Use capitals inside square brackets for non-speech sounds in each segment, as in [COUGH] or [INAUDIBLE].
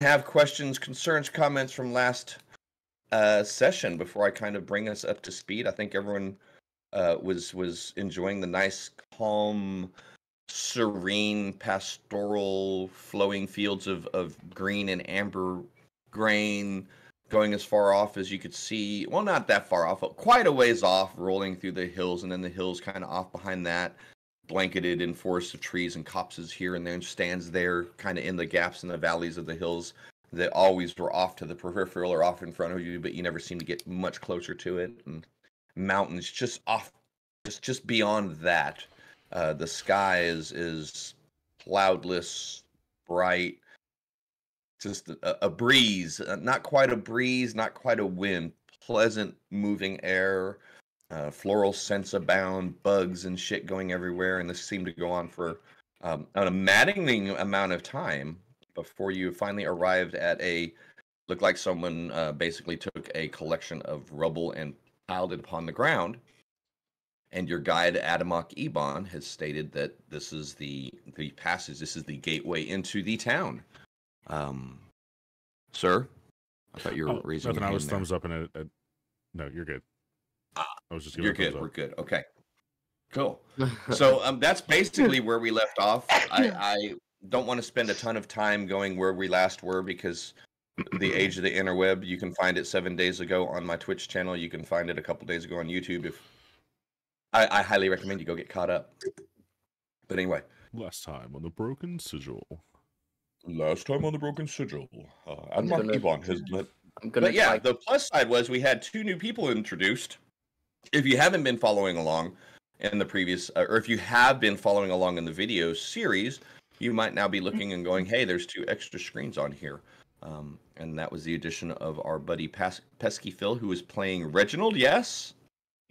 have questions, concerns, comments from last uh, session before I kind of bring us up to speed? I think everyone uh, was was enjoying the nice, calm, serene, pastoral, flowing fields of of green and amber grain, going as far off as you could see. Well, not that far off, but quite a ways off, rolling through the hills, and then the hills kind of off behind that blanketed in forests of trees and copses here and there and stands there kind of in the gaps in the valleys of the hills that always were off to the peripheral or off in front of you but you never seem to get much closer to it. And mountains just off just just beyond that. Uh, the sky is is cloudless bright just a, a breeze uh, not quite a breeze not quite a wind pleasant moving air uh, floral scents abound, bugs and shit going everywhere, and this seemed to go on for um, an maddening amount of time before you finally arrived at a looked like someone uh, basically took a collection of rubble and piled it upon the ground. And your guide Adamok Ebon has stated that this is the the passage, this is the gateway into the town. Um, sir, I thought you were Oh, raising. nothing. I was there. thumbs up and a, a no. You're good. Ah, I was just giving You're a thumbs good. We're good. Okay. Cool. [LAUGHS] So um, that's basically where we left off. I, [LAUGHS] I don't want to spend a ton of time going where we last were because the age of the interweb. You can find it seven days ago on my Twitch channel. You can find it a couple days ago on YouTube. If I, I highly recommend you go get caught up. But anyway, Last time on the broken sigil. last time on the Broken Sigil, uh, I'm Admiral gonna- Ebon has let I'm gonna but yeah, the plus side was we had two new people introduced. If you haven't been following along in the previous, uh, or if you have been following along in the video series, you might now be looking and going, "Hey, there's two extra screens on here," um, and that was the addition of our buddy Pas- Pesky Phil, who was playing Reginald. Yes,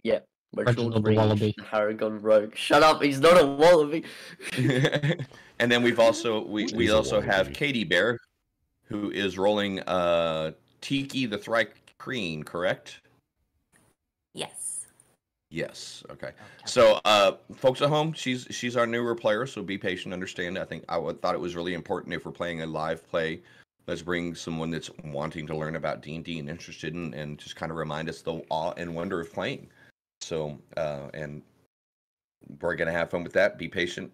Yeah. Reginald Reginald the Wallaby. Reach, Paragon Rogue. Shut up, he's not a wallaby. [LAUGHS] and then we've also we we He's a also have. Katie Bear, who is rolling uh Tiki the Thri-kreen, correct? Yes. Yes. Okay. So, uh, folks at home, she's she's our newer player, so be patient. Understand. I think I thought it was really important if we're playing a live play. Let's bring someone that's wanting to learn about D and D and interested in, and just kind of remind us the awe and wonder of playing. So, uh, and we're gonna have fun with that. Be patient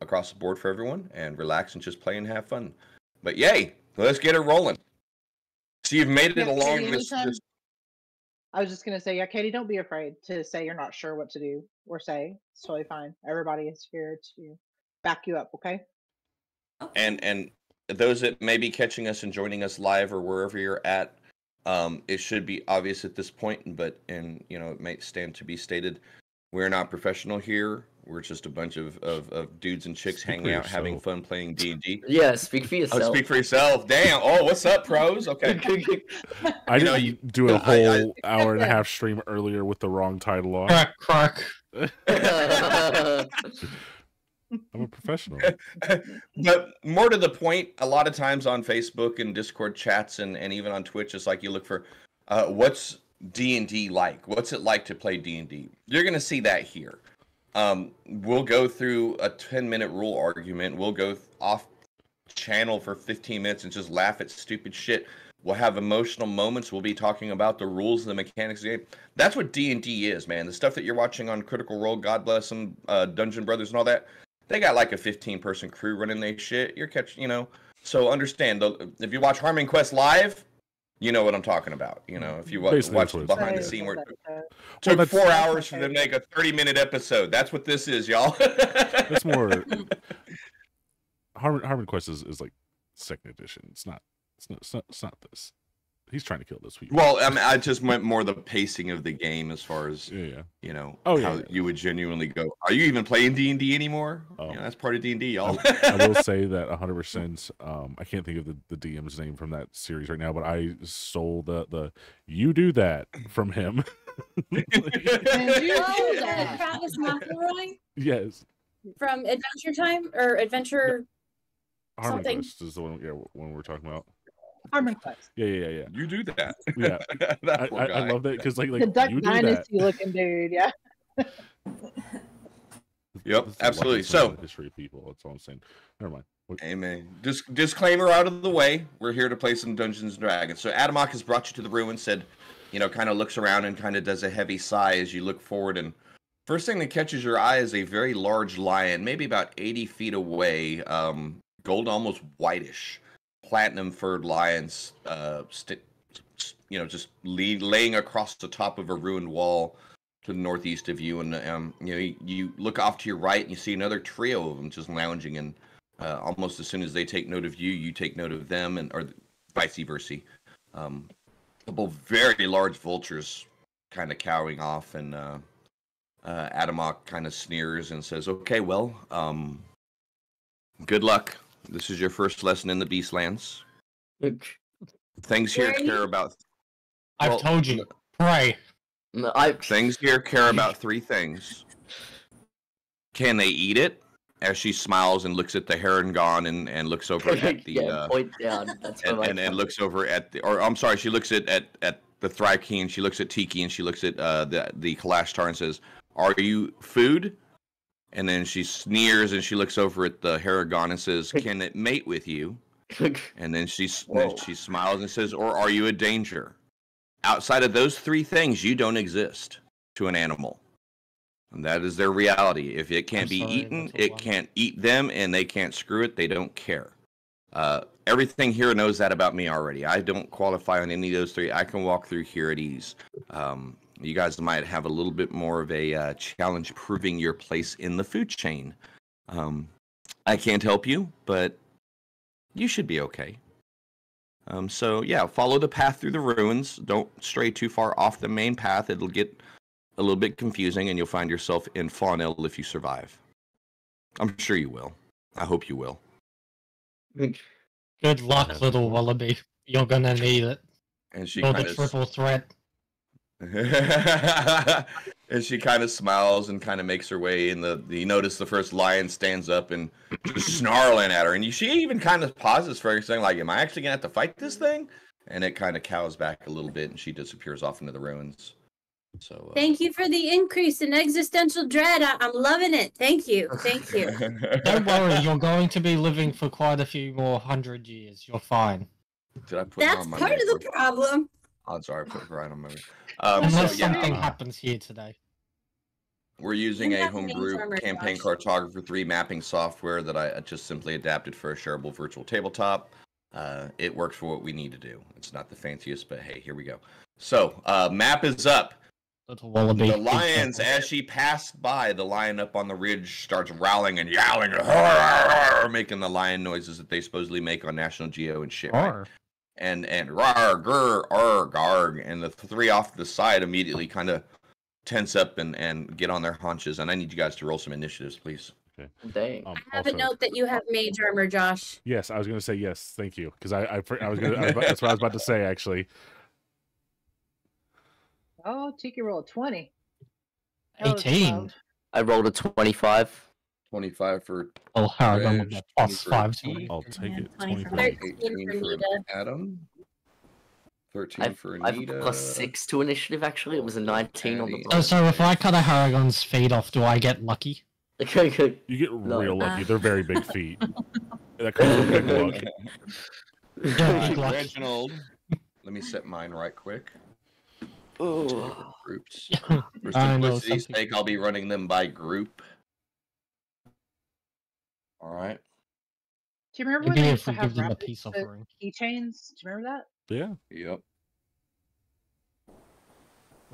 across the board for everyone, and relax and just play and have fun. But yay, let's get it rolling. So you've made it Yeah, along this, this I was just gonna say, yeah, Katie, don't be afraid to say you're not sure what to do or say. It's totally fine. Everybody is here to back you up. Okay. and and those that may be catching us and joining us live or wherever you're at um it should be obvious at this point but and you know it may stand to be stated we're not professional here we're just a bunch of of, of dudes and chicks Speak hanging out having fun playing d&d [LAUGHS] Yeah, speak for yourself. oh yourself. speak for yourself damn oh what's up pros okay [LAUGHS] I You know, didn't you- do a [LAUGHS] I- I- whole hour and a half stream earlier with the wrong title on. Crack, crack. I'm a professional. but more to the point a lot of times on facebook and discord chats and, and even on twitch it's like you look for uh, what's d&d like? What's it like to play d&d you're going to see that here. Um, we'll go through a 10 minute rule argument. We'll go off channel for 15 minutes and just laugh at stupid shit. We'll have emotional moments. We'll be talking about the rules and the mechanics of the game. That's what d&d is man. The stuff that you're watching on critical role god bless them uh, dungeon brothers and all that they got like a 15 person crew running their shit. You're catching, you know. So understand, the, if you watch Harmon Quest live, you know what I'm talking about. You know, if you wa- Basically, watch the behind the scene where it took that's- four hours for them to make a 30 minute episode. That's what this is, y'all. [LAUGHS] That's more. Harmon, Harmon Quest is, is like second edition. It's not. It's not. It's not, it's not this. He's trying to kill this week. well, I mean, I just meant more the pacing of the game as far as yeah, yeah. you know Oh, yeah, how yeah. you would genuinely go. Are you even playing D and D anymore? Oh. Yeah, that's part of D and D, y'all. I will [LAUGHS] say that 100%. Um, I can't think of the, the DM's name from that series right now, but I stole the the you do that from him. And you Oh, [LAUGHS] do. Travis McElroy yes, from Adventure Time or Adventure. Harmon Something. Quest is the one. Yeah, one we're talking about. Harmon Quest. Yeah, yeah, yeah, you do that. yeah. [LAUGHS] that I, I, I love that because like the like Duck you do that. Dynasty looking dude. Yeah. [LAUGHS] Yep, This is the absolutely. luckiest time in So- the history of people. That's all I'm saying. Never mind. Amen. Dis- disclaimer out of the way. We're here to play some Dungeons and Dragons. So Adamok has brought you to the ruin. Said, you know, kind of looks around and kind of does a heavy sigh as you look forward. And first thing that catches your eye is a very large lion, maybe about eighty feet away. Um, gold, almost whitish, platinum furred lions. Uh, sti- you know, just lay- laying across the top of a ruined wall to the northeast of you. And um, you know, you, you look off to your right and you see another trio of them just lounging and uh, almost as soon as they take note of you, you take note of them, and or vice versa. Um, a couple very large vultures kind of cowering off, and uh, uh, Adamok kind of sneers and says, "Okay, well, um, good luck. This is your first lesson in the Beastlands. Things here Where care about I've Well, told you. Pray. No, I things here care about three things. Can they eat it? As she smiles and looks at the Heron and, and looks over at the yeah, uh, point down. That's and, what and, and looks over at the or I'm sorry, she looks at at, at the Thri-kreen, she looks at Tiki and she looks at uh the the Kalashtar and says, Are you food? And then she sneers and she looks over at the Harengon and says, [LAUGHS] Can it mate with you? [LAUGHS] And then she then she smiles and says, Or are you a danger? Outside of those three things, you don't exist to an animal. And that is their reality. If it can't I'm be sorry, eaten, it lot. can't eat them and they can't screw it. They don't care. Uh, everything here knows that about me already. I don't qualify on any of those three. I can walk through here at ease. Um, you guys might have a little bit more of a uh, challenge proving your place in the food chain. Um, I can't help you, but you should be okay. Um, so yeah, follow the path through the ruins. Don't stray too far off the main path. It'll get a little bit confusing, and you'll find yourself in Faunel if you survive. I'm sure you will. I hope you will. Good luck, little wallaby. You're gonna need it. And she You're the kind of triple threat. [LAUGHS] and she kind of smiles and kind of makes her way in the, the you notice the first lion stands up and just snarling at her and you, she even kind of pauses for a second like am i actually gonna have to fight this thing and it kind of cows back a little bit and she disappears off into the ruins so uh, Thank you for the increase in existential dread. I- I'm loving it. Thank you. Thank you. [LAUGHS] Don't worry, you're going to be living for quite a few more hundred years. You're fine. did i put her That's on my part of the notebook? problem. oh sorry i put her right on my um, so Unless yeah something uh, happens here today. We're using You a have homebrew campaign Josh. cartographer 3 mapping software that I just simply adapted for a shareable virtual tabletop. Uh, it works for what we need to do. It's not the fanciest, but hey, here we go. So, uh, map is up. Little wallaby. The lions, [LAUGHS] as she passed by, the lion up on the ridge starts rowling and yowling, and making the lion noises that they supposedly make on National Geo and shit. right? Arr. and and rar gur arg arg and the three off the side immediately kind of tense up and and get on their haunches and i need you guys to roll some initiatives please Dang. Um, I have a note that you have mage armor, Josh. Yes, I was going to say yes. Thank you, because I, I I was going to that's what I was about to say actually. Oh, Tiki roll a 20. 18. I rolled a 25. 25 for Oh, Harengon with Reg, that plus 20 for five to T. it. I'll take it. 25. Thirteen 18 for for adam 13 I've, for I've plus 6 to initiative, actually. It was a 19 on the Annie. Oh, so if I cut a Harengon's feet off, do I get lucky? [LAUGHS] okay You get No. real lucky. Uh. They're very big [LAUGHS] feet. that comes with big luck. [LAUGHS] Yeah, big luck. reginald let me set mine right quick Ooh. groups I for know, simplicity's sake i'll be running them by group all right Do you remember when Maybe they if used to we have give them a rabbits peace with offering. keychains? Do you remember that? Yeah. yep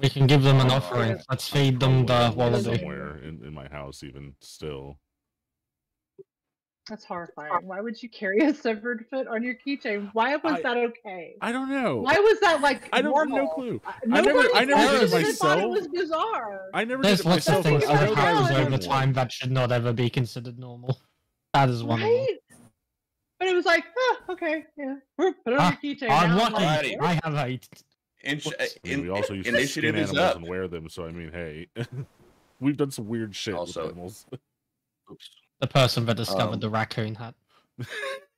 We can give them an offering. yeah. Let's feed them the Probably wallaby. somewhere in, in my house, even still. That's horrifying. Why would you carry [LAUGHS] a severed foot on your keychain? Why was I- that okay? I don't know. Why was that like I don't normal? no clue. Uh, I never- nobody I never did it thought it myself. was bizarre. I never There's did it lots of myself. things but I that know about have there was happened over one. time that should not ever be considered normal. That is one of them. Right? But it was like, oh, okay, yeah. Whoop, Put it on Ah, your keychain. I'm now. lucky. Alrighty. I have eight. Inch, uh, Whoops. I mean, in, we also used to skin animals up. and wear them, so I mean, hey, [LAUGHS] we've done some weird shit Also- with animals. [LAUGHS] Oops. The person that discovered Um, the raccoon hat. [LAUGHS]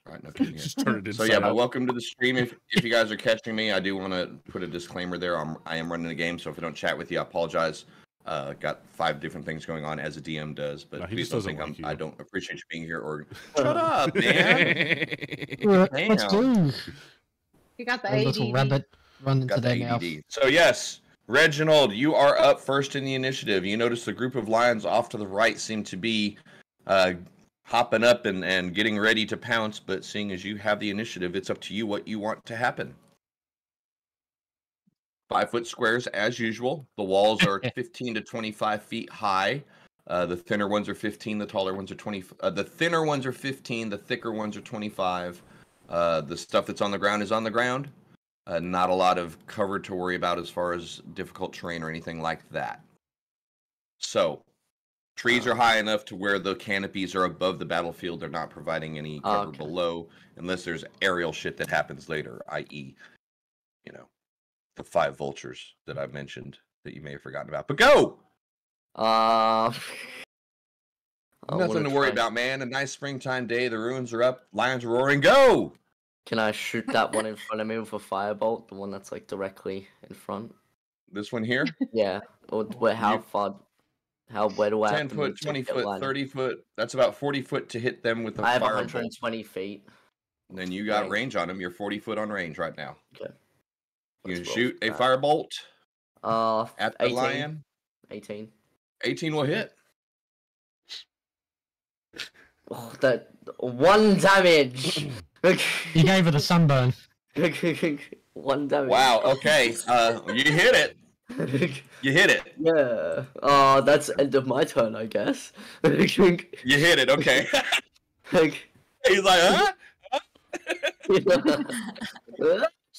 Right, no kidding. Just turn it So inside yeah, but welcome to the stream. If if you guys are catching me, I do want to put a disclaimer there. I'm I am running a game, so if I don't chat with you, I apologize. Uh, got five different things going on as a DM does. But No, please don't doesn't think I'm, you. I don't appreciate you being here. Or [LAUGHS] shut up, [LAUGHS] man. Let's Damn. You got the A little ADD. rabbit running into Got their the mouth. So yes, Reginald, you are up first in the initiative. You notice the group of lions off to the right seem to be uh, hopping up and, and getting ready to pounce. But seeing as you have the initiative, it's up to you what you want to happen. Five foot squares as usual. The walls are [LAUGHS] 15 to 25 feet high. Uh, the thinner ones are 15. The taller ones are 20. Uh, the thinner ones are 15. The thicker ones are 25. Uh, the stuff that's on the ground is on the ground. Uh, not a lot of cover to worry about as far as difficult terrain or anything like that. So, trees are high enough to where the canopies are above the battlefield. They're not providing any Ah, cover okay. below, unless there's aerial shit that happens later, i.e., you know, the five vultures that I mentioned that you may have forgotten about. But go! Uh, I Nothing wanna worry try- about, man. A nice springtime day. The ruins are up. Lions are roaring. Go! Can I shoot that one in front of me with a firebolt? The one that's like directly in front? This one here. Yeah. Or where, how You- far? How where do I? have 10 to foot, 20 foot, line? 30 foot. That's about 40 foot to hit them with a I have 120 feet. And then you got range on them. You're 40 foot on range right now. Okay. You can shoot a that. firebolt Uh, at the 18. lion. 18. 18 will hit. Oh, that one damage. You gave her the sunburn. [LAUGHS] one damage. Wow. Okay. Uh, you hit it. You hit it. [LAUGHS] yeah. Uh, that's end of my turn, I guess. [LAUGHS] You hit it. Okay. He's like, huh?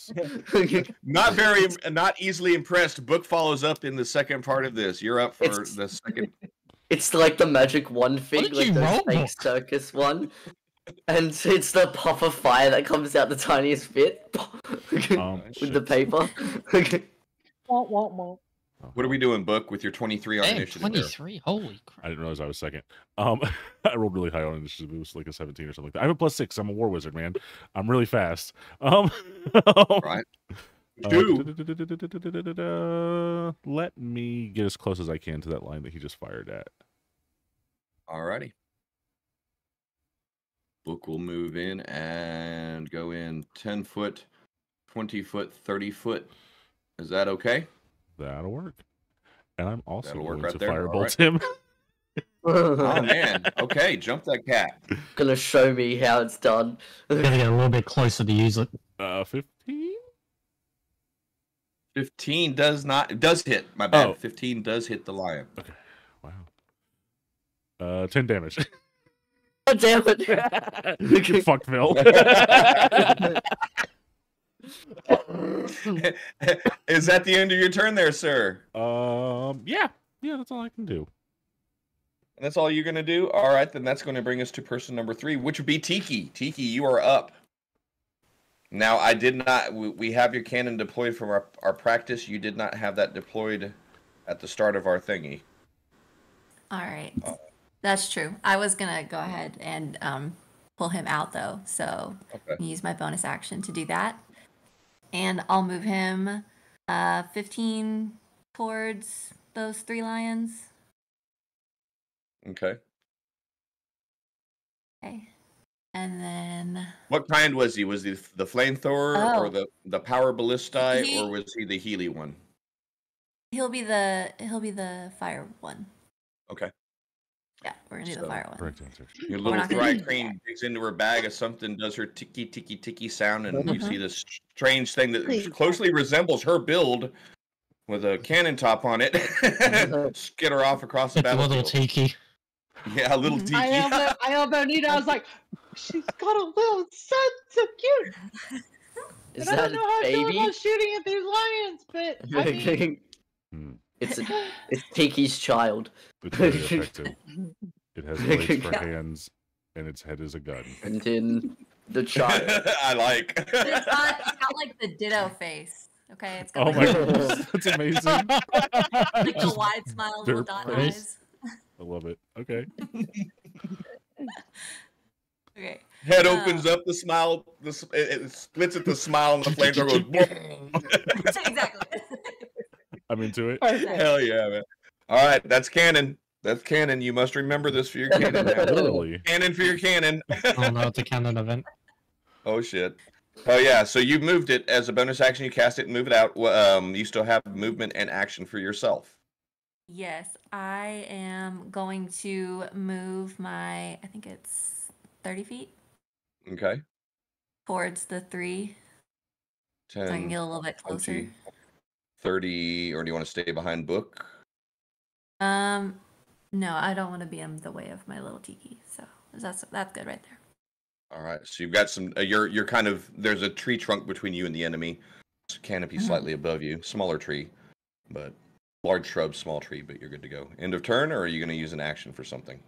[LAUGHS] Not very, not easily impressed. Book follows up in the second part of this. You're up for It's- the second. [LAUGHS] It's like the magic one thing, did like the roll? snake circus one. And it's the puff of fire that comes out the tiniest bit Um, [LAUGHS] with the paper. What are we doing, Book, with your 23 on Damn, initiative? there? 23. Holy crap. I didn't realize I was second. Um, I rolled really high on initiative. It was like a 17 or something like that. I have a plus six. I'm a war wizard, man. I'm really fast. Um, Right. uh, let me get as close as I can to that line that he just fired at. Alrighty. Book will move in and go in 10 foot, 20 foot, 30 foot. Is that okay? That'll work. And I'm also That'll work going right to firebolt Alright. him. [LAUGHS] Oh man. Okay, jump that cat. [LAUGHS] Gonna show me how it's done. Gotta get a little bit closer to use it. Uh, 15? 15 does not it does hit. My bad. Oh. 15 does hit the lion. Okay. Wow. Uh, 10 damage. [LAUGHS] God damn it! Get fucked, Phil. [LAUGHS] Is that the end of your turn there, sir? um, yeah. Yeah, that's all I can do. And that's all you're gonna do? Alright, then that's gonna bring us to person number three, which would be Tiki. Tiki, you are up. Now I did not we, we have your cannon deployed from our, our practice. You did not have that deployed at the start of our thingy. All right. Oh. That's true. I was gonna go ahead and um, pull him out though, so Okay. use my bonus action to do that, and I'll move him uh, 15 towards those three lions. Okay. Okay, and then What kind was he? Was he the flamethrower or Oh. the the power ballistae He- or was he the Healy one? he'll be the he'll be the fire one. Okay. Yeah, we're gonna do So, the fire one. Correct answer. [CLEARS THROAT] Your little not gonna fry do cream digs into her bag of something, does her ticky ticky ticky sound, and you see this strange thing that Please. closely resembles her build with a cannon top on it. [LAUGHS] Skitter off across the It's a little tiki. Yeah, a little Mhm. tiki. I elbow, I elbow Nita. I was like, she's got a little son, so cute. Is And I that don't know how a I feel baby? about shooting at these lions, but I [LAUGHS] mean, Hmm. It's a, [LAUGHS] it's Tiki's child. It's very [LAUGHS] effective. It has legs for hands, and its head is a gun. And then the child. [LAUGHS] I like. But it's got, it's got like the ditto face. Okay, it's got Oh like, my the- goodness, that's amazing. like the wide smile, their little dot face. eyes. I love it. Okay. Okay. Head Uh. opens up, the smile, the it, it splits at the smile, and the flamethrower goes. boom. exactly. I'm into it. perfect. Hell yeah, man! All right, that's canon. That's canon. You must remember this for your [LAUGHS] canon. now. Literally. canon for your canon. Oh no, it's a [LAUGHS] canon event. oh shit. Oh yeah. So you moved it as a bonus action. You cast it and move it out. Um, you still have movement and action for yourself. Yes, I am going to move my. I think it's thirty feet Okay. towards the three, so I can get a little bit closer. 20, 30, or do you want to stay behind book? Um, no, I don't want to be in the way of my little tiki. So that's that's good right there. All right. So you've got some. Uh, you're you're kind of there's a tree trunk between you and the enemy. Canopy Mhm. slightly above you. Smaller tree, but large shrub, small tree. But you're good to go. End of turn, or are you going to use an action for something?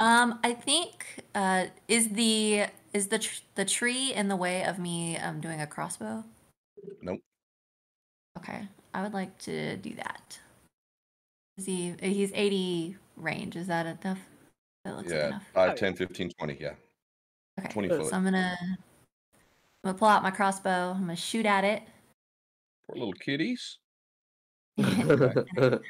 Um, I think uh, is the is the tr- the tree in the way of me um doing a crossbow? Nope. Okay, I would like to do that. Is he? He's eighty range. Is that enough? That looks like yeah. enough. 5, yeah. 10, 15, 20. Yeah. Okay, 20 so. I'm gonna I'm gonna pull out my crossbow. I'm gonna shoot at it, Poor little kitties. [LAUGHS] [LAUGHS] and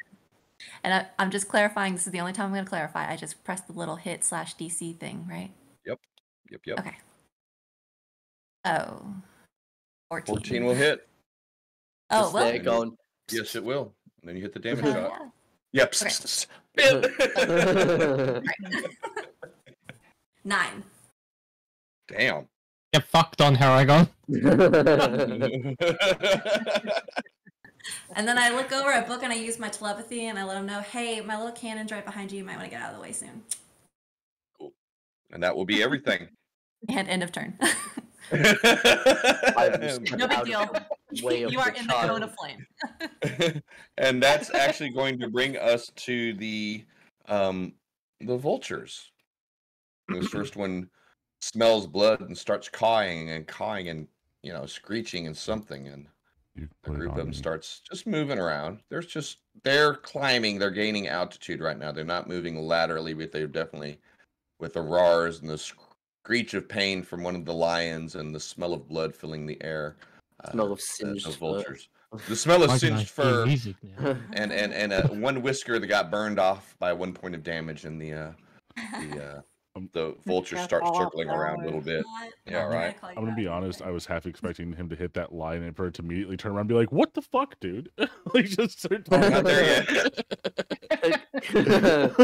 I, I'm just clarifying. This is the only time I'm gonna clarify. I just press the little hit slash DC thing, right? Yep. Yep. Yep. Okay. Oh. 14. 14 will hit. Oh Just well. there going. Yes, it will. And then you hit the damage uh, shot. yeah. Yep. Okay. [LAUGHS] Spit. [LAUGHS] Nine. Damn. Get fucked on Harengon. [LAUGHS] And then I look over at Book and I use my telepathy and I let him know, hey, my little cannon's right behind you. You might want to get out of the way soon. Cool. And that will be everything. And end of turn. I'm [LAUGHS] No big deal. way you are the in the cone of flame. [LAUGHS] and that's actually going to bring us to the um the vultures. This [CLEARS THROAT] first one smells blood and starts cawing and cawing and you know screeching and something and You a group of them me. starts just moving around. There's just they're climbing, they're gaining altitude right now. They're not moving laterally, but they're definitely with the roars and the screech of pain from one of the lions and the smell of blood filling the air. uh, Smell of the- singed the fur. vultures. The smell of Why singed fur music now? [LAUGHS] and and and uh, one whisker that got burned off by one point of damage, and the uh, the uh, Um, the [LAUGHS] vultures Cat start off, circling around a little bit. Yeah, Why did I right. call you I'm gonna be honest. I was half expecting him to hit that line and for it to immediately turn around and be like, "What the fuck, dude?" [LAUGHS] like just start talking. Not there [LAUGHS]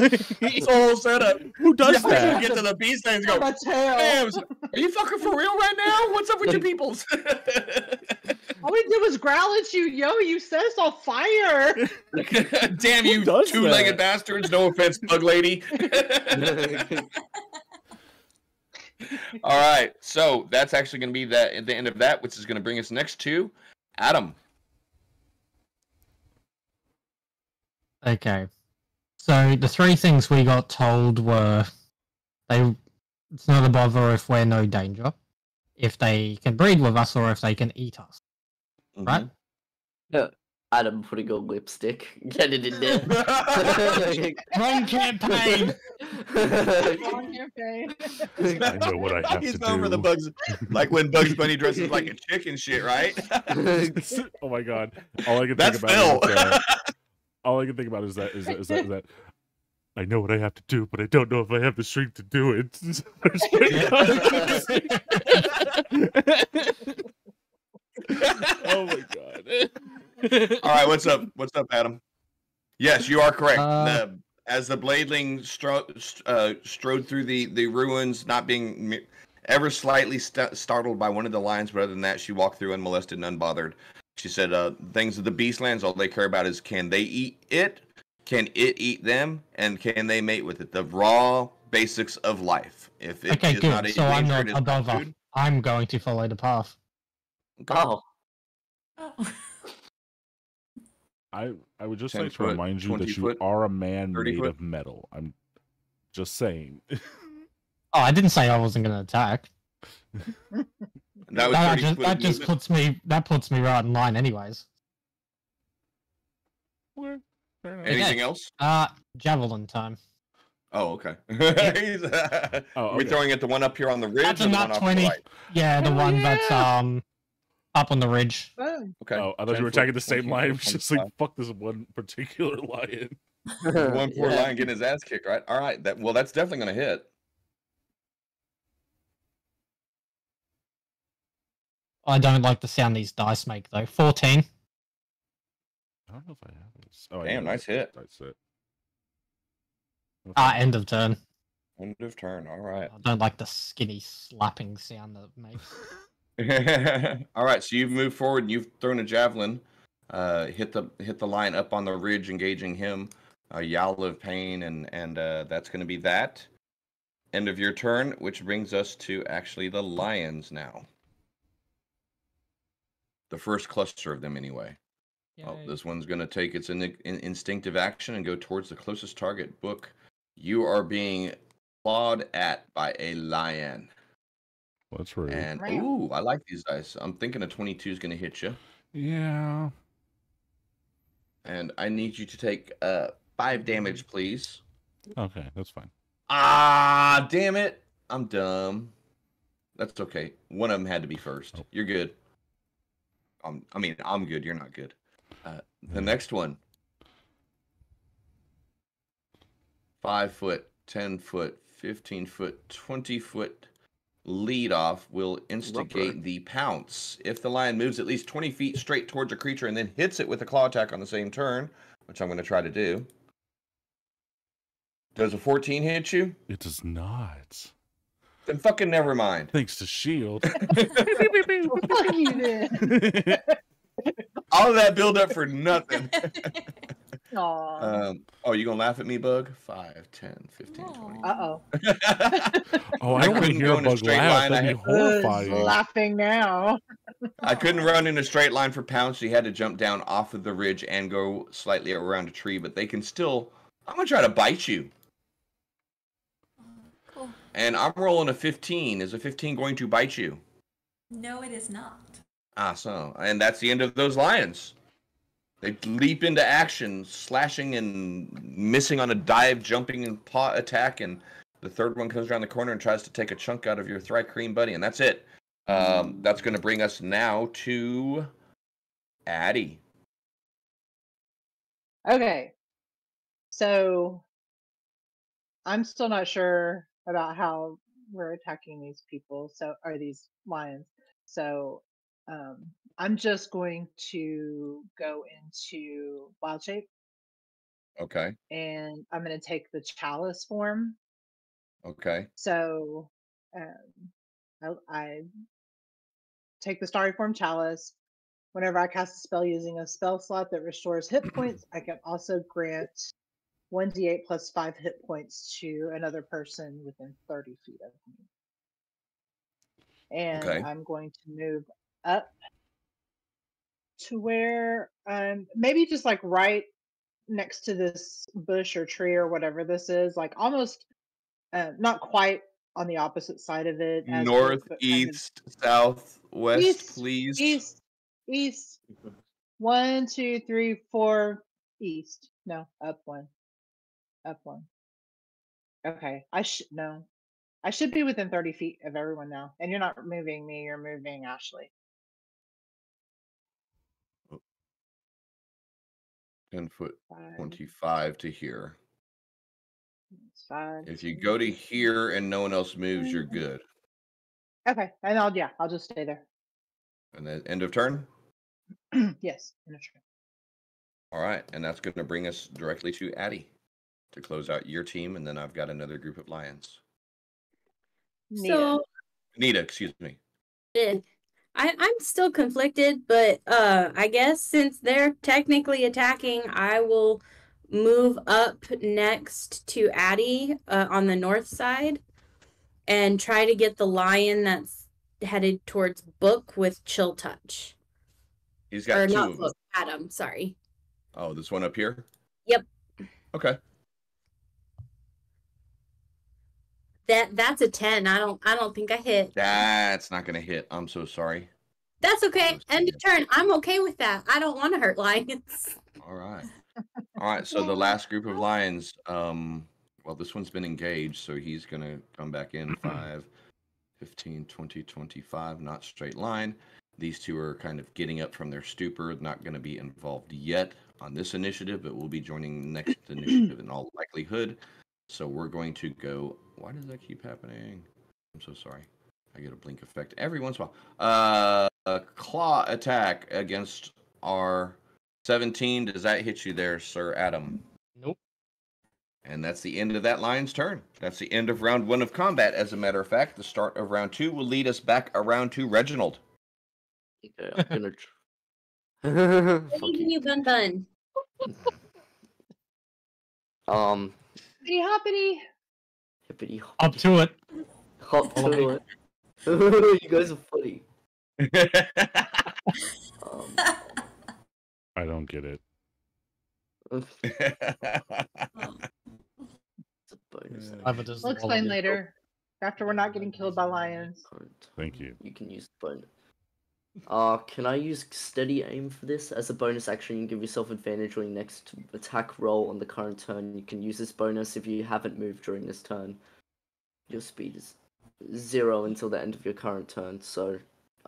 It's a whole setup. Who does Yeah, that? Get to the beast and go. my tail. Are you fucking for real right now? What's up with your [LAUGHS] peoples? [LAUGHS] All we did was growl at you, yo. You set us on fire. Damn you, two-legged that? bastards! No offense, bug lady. All right, so that's actually going to be that at the end of that, which is going to bring us next to Adam. Okay. So the three things we got told were they it's not a bother if we're no danger, if they can breed with us or if they can eat us. Right? Yeah. [LAUGHS] Adam putting on lipstick. [LAUGHS] Get it in there. [LAUGHS] Wrong campaign. Wrong campaign. I know what I have He's to known for the bugs, like when Bugs Bunny dresses like a chick and shit, right? oh my god! All I can That's think about Phil. is uh, all I can think about is that is that, is that, is [LAUGHS] that I know what I have to do, but I don't know if I have the strength to do it. oh my god! All right, what's up? What's up, Adam? Yes, you are correct. Uh, the, as the Bladeling stro- uh, strode through the, the ruins, not being ever slightly st- startled by one of the lions, but other than that, she walked through unmolested and unbothered. She said, uh, "Things of the Beastlands, all they care about is can they eat it, can it eat them, and can they mate with it? The raw basics of life. If it Okay, is not good. a So I'm not it is a not bother. food. I'm going to follow the path. oh, Oh. [LAUGHS] I I would just like to foot, remind you that you foot, are a man made foot. of metal. I'm just saying. [LAUGHS] Oh, I didn't say I wasn't going to attack. [LAUGHS] That was That, just, that just movement. puts me that puts me right in line, anyways. Well, fair enough. Anything else? Uh, javelin time. Oh, okay. [LAUGHS] He's, Oh, Are we okay. throwing at the one up here on the ridge That's a or the nat one off the 20. right? Yeah, the Hell one that's um up on the ridge. Boom. Okay. Oh, I thought 10 you were foot, attacking the same 20 lion. foot, [LAUGHS] It just like fuck this one particular [LAUGHS] lion. One poor Yeah. lion getting his ass kicked, right? All right. That well, that's definitely gonna hit. I don't like the sound these dice make though. 14. I don't know if I have this. Oh, I Damn, do. nice hit. That's it. Ah, end of turn. End of turn. All right. I don't like the skinny slapping sound that makes. [LAUGHS] [LAUGHS] All right. So you've moved forward. and You've thrown a javelin. Uh, hit the hit the line up on the ridge, engaging him. A yowl of pain, and and uh, that's going to be that. End of your turn, which brings us to actually the lions now. The first cluster of them, anyway. Oh, Yay. this one's going to take its in, in, instinctive action and go towards the closest target. Book, you are being clawed at by a lion. Well, that's rude. And Meow. ooh, I like these dice. I'm thinking a 22 is going to hit you, yeah. and I need you to take uh five damage, please. Okay, that's fine. Ah, damn it! I'm dumb. That's okay. One of them had to be first. Oh. You're good. Um, I mean, I'm good. You're not good. Uh, the Yeah. next one. Five foot, ten foot, fifteen foot, twenty foot lead off will instigate the pounce. If the lion moves at least 20 feet straight towards a creature and then hits it with a claw attack on the same turn, which I'm going to try to do. Does a 14 hit you? It does not. Then fucking never mind. Thanks to Shield. [LAUGHS] [LAUGHS] Fuck you then. [LAUGHS] All of that build up for nothing. Aw. um, oh, you gonna laugh at me, Bug? 5, 10, 15, 20. Uh oh. Oh, I I don't want to couldn't hear go a in a bug straight laugh. line. That'd I be had- horrifying. laughing now. I couldn't run in a straight line for pounce. So you had to jump down off of the ridge and go slightly around a tree, but they can still. I'm gonna try to bite you. Cool. And I'm rolling a 15. Is a 15 going to bite you? No, it is not. Ah, so. And that's the end of those lions. They leap into action, slashing and missing on a dive, jumping and paw attack, and the third one comes around the corner and tries to take a chunk out of your Thri-kreen buddy, and that's it. Um, that's going to bring us now to Addie. Okay. So I'm still not sure about how we're attacking these people. So are these lions. So um I'm just going to go into wild shape Okay. and I'm going to take the chalice form. Okay. So um, I, I take the starry form chalice. Whenever I cast a spell using a spell slot that restores hit [CLEARS THROAT] points, I can also grant 1d8 plus 5 hit points to another person within 30 feet of me. And Okay. I'm going to move up to where um maybe just like right next to this bush or tree or whatever this is, like almost uh, not quite on the opposite side of it. as it is, North, but kind of east, south, west, East, please. east, east. One, two, three, four, east. No, up one, up one. Okay, I should no, I should be within thirty feet of everyone now. And you're not moving me; you're moving Ashley. 10 foot, Five, 25 to here. it's five. If you go to here and no one else moves, you're good. Okay, and I'll yeah, I'll just stay there. And then end of turn? [CLEARS THROAT] yes, in a tree. All right, and that's going to bring us directly to Addie to close out your team, and then I've got another group of lions. Nita. So Nita, excuse me. I, I'm still conflicted, but uh, I guess since they're technically attacking, I will move up next to Addie uh, on the north side and try to get the lion that's headed towards Book with Chill Touch. He's got two not. Book, Adam, sorry. Oh, this one up here. Yep. Okay. That that's a 10. I don't I don't think I hit. That's not going to hit. I'm so sorry. That's okay. End of turn. I'm okay with that. I don't want to hurt lions. [LAUGHS] All right. All right. So the last group of lions. Um. Well, this one's been engaged, so he's gonna come back in [CLEARS THROAT] 5, 15, 20, 25. Not straight line. These two are kind of getting up from their stupor, not going to be involved yet on this initiative, but will be joining the next [CLEARS THROAT] initiative in all likelihood. So we're going to go. Why does that keep happening? I'm so sorry. I get a blink effect every once in a while. Uh, a claw attack against our 17. Does that hit you there, Sir Adam? Nope. And that's the end of that lion's turn. That's the end of round one of combat. As a matter of fact, the start of round two will lead us back around to Reginald. Okay, I'm gonna. Tr- [LAUGHS] Fuck Thank you. you, Bun Bun. [LAUGHS] Um, Hippity hoppity. Hippity hop, Up to it. hop to it. [LAUGHS] you guys are funny. Um, [LAUGHS] I don't get it. [LAUGHS] it's a bonus. We'll explain later. After we're not getting killed by lions. Thank you. You can use the bonus. Uh, can I use steady aim for this? As a bonus action, you can give yourself advantage on your next attack roll on the current turn. You can use this bonus if you haven't moved during this turn. Your speed is zero until the end of your current turn, so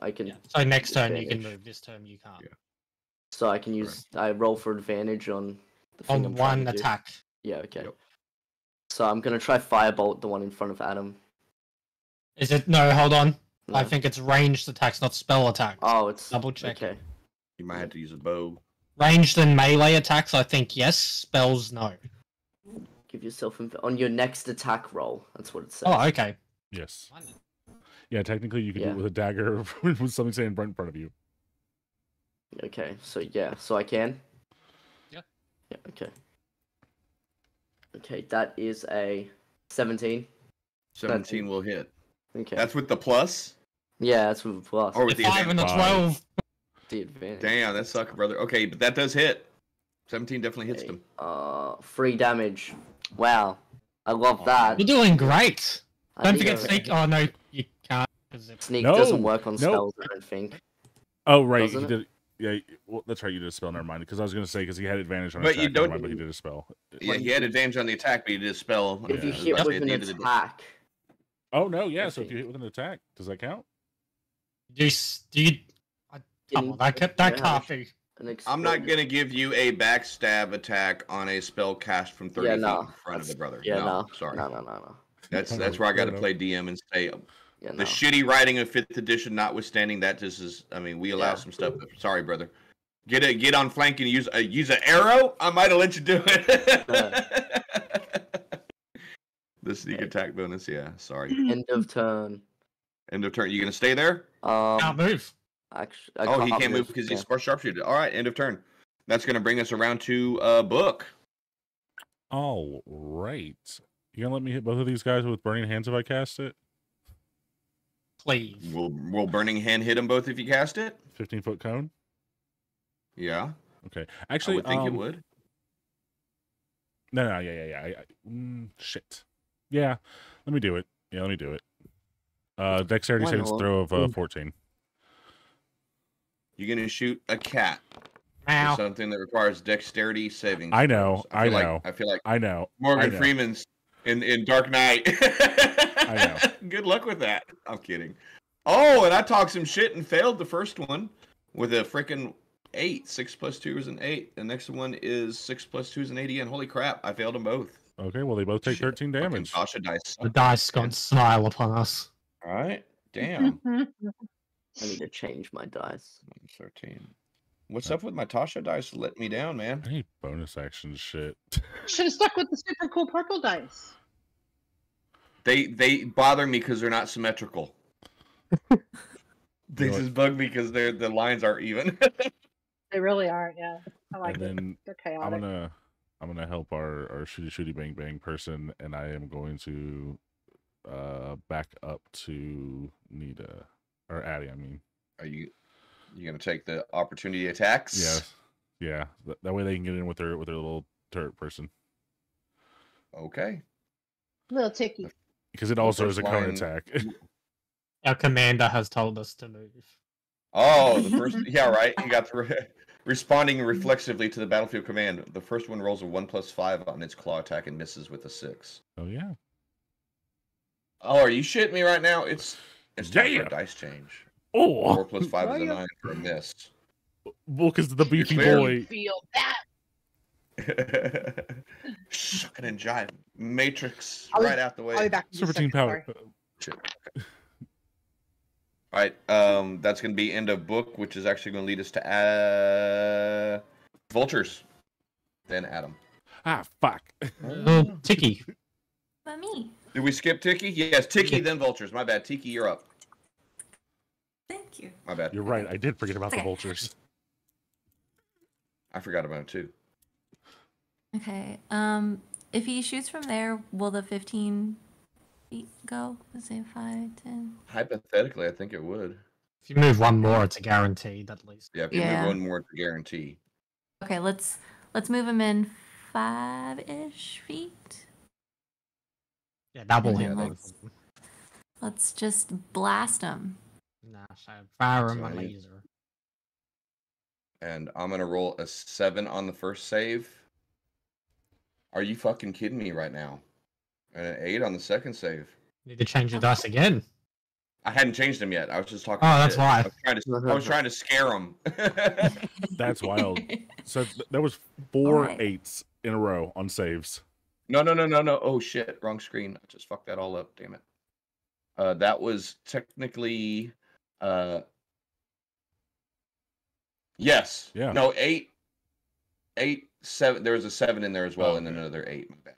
I can Yeah. So next turn you can move. This turn you can't. Yeah. so I can use I roll for advantage on the thing On I'm one to do. attack. Yeah, okay. Yep. So I'm gonna try firebolt the one in front of Adam. Is it? No, hold on. I think it's ranged attacks, not spell attacks. Oh, it's Double check. Okay. you might have to use a bow. Ranged and melee attacks, I think yes. Spells, no. Give yourself inv- on your next attack roll. That's what it says. Oh, okay. Yes. Yeah, technically you could do it with a dagger [LAUGHS] with something saying right in front of you. Okay, so yeah, so I can. Yeah. Yeah. Okay. Okay, that is a seventeen. 17 will hit. Okay. That's with the plus yeah, that's with the plus. or with The the five and the twelve. the advantage. Damn, that sucks, brother. Okay, but that does hit. 17 definitely hits Okay, them. Uh, free damage. Wow, I love that. You're doing great. I Don't forget I- sneak. Oh no, you can't. 'cause it's- Sneak No, doesn't work on no. spells. I don't think. Oh right, Doesn't he it? did. Yeah, well, that's right. You did a spell. Never mind. Because I was gonna say because he had advantage on But attack. you don't- mind, but he did a spell. Yeah, he had advantage on the attack, but he did a spell. If you uh, hit at with the an the attack, Oh no, yeah. So if you hit with an attack, does that count? Do you? you? I- Come on, that, ca- that Yeah. can't be. an I'm not gonna give you a backstab attack on a spell cast from 30 Yeah, feet in front of the brother. Yeah, no, no, sorry. No, no, no, no. That's [LAUGHS] that's where I got to play DM and say Yeah, the no. shitty writing of fifth edition notwithstanding. That just is. I mean, we allow Yeah. some stuff. But sorry, brother. Get a get on flank and use a use an arrow. I might have let you do it. [LAUGHS] the sneak Okay. attack bonus. Yeah, sorry. End of [LAUGHS] turn. End of turn. You gonna stay there? Can't Um, move. actually, I oh, he can't move because yeah. he's spark sharpshooter. All right, end of turn. That's gonna bring us around to uh book. All right. You gonna let me hit both of these guys with burning hands if I cast it? Please. Will Will burning hand hit them both if you cast it? Fifteen foot cone. Yeah, Okay. I Actually, would think it um, would. No, no, yeah, yeah, yeah. I, I, mm, shit. Yeah, let me do it. Yeah, let me do it. Uh, dexterity Why saving throw of uh, Mm. fourteen. You're gonna shoot a cat. for Meow. something that requires dexterity saving. I know, throws. I feel like- know. I feel like I know. Morgan know. Freeman's in in Dark Knight. [LAUGHS] I know. Good luck with that. I'm kidding. Oh, and I talked some shit and failed the first one with a freaking eight. Six plus two is an eight. The next one is six plus two is an eight again. Holy crap! I failed them both. Okay, well they both take Shit, thirteen damage. Tasha dice. The dice got smile upon us. All right. Damn. [LAUGHS] I need to change my dice. Thirteen. What's up with my Tasha dice? Let me down, man. I need bonus action shit. Should have stuck with the super cool purple dice. They they bother me because they're not symmetrical. [LAUGHS] they You know just bug me because they're the lines aren't even. [LAUGHS] They really aren't. Yeah, I like and it. then They're I'm chaotic. gonna I'm gonna help our our shooty shooty bang bang person, and I am going to uh back up to Nita or Addie. I mean, Are you you gonna take the opportunity attacks? Yes. yeah. That, that way they can get in with their with their little turret person Okay. Little ticky. because it also is a cone line- attack. [LAUGHS] Our commander has told us to move. Oh, the first. yeah, right. You got the re- responding hmm. reflexively to the battlefield command. The first one rolls a one plus five on its claw attack and misses with a six. oh yeah, Oh, are you shitting me right now? It's it's time for a dice change. Oh, Four plus five is a nine for a miss. well, because the beefy clear. boy. Feel that. [LAUGHS] Shucking and jive. Matrix I'll be- right out the way. I'll be back. in just a Serpentine second, power. Sorry. All right, um, that's going to be end of book, which is actually going to lead us to uh, vultures. Then Adam. Ah, fuck. Oh, Tiki. But me. Did we skip Tiki? Yes, Tiki, then vultures. My bad. Tiki, you're up. Thank you. My bad. You're right. I did forget about the vultures. I forgot about him too. Okay. Um, if he shoots from there, will the 15 feet go? Let's say 5, 10. Hypothetically, I think it would. If you move one more, it's a guaranteed at least. Yeah, if you Yeah. move one more, it's a guarantee. Okay, let's let's move him in five ish feet. Yeah, double Okay, hit. let's- Let's just blast him. Nah, so fire him a Sorry. laser. And I'm going to roll a seven on the first save. Are you fucking kidding me right now? And an eight on the second save. Need to change your dice again. I hadn't changed them yet. I was just talking. Oh, that's shit. why. I was trying to. I was trying to scare them. [LAUGHS] That's wild. So th- that was four Alright. eights in a row on saves. no, no, no, no, no. Oh shit! Wrong screen. I just fucked that all up. Damn it. Uh, that was technically. Uh. Yes. Yeah. No eight, eight, seven. Eight. There was a seven in there as well, Oh, and okay. another eight. My bad.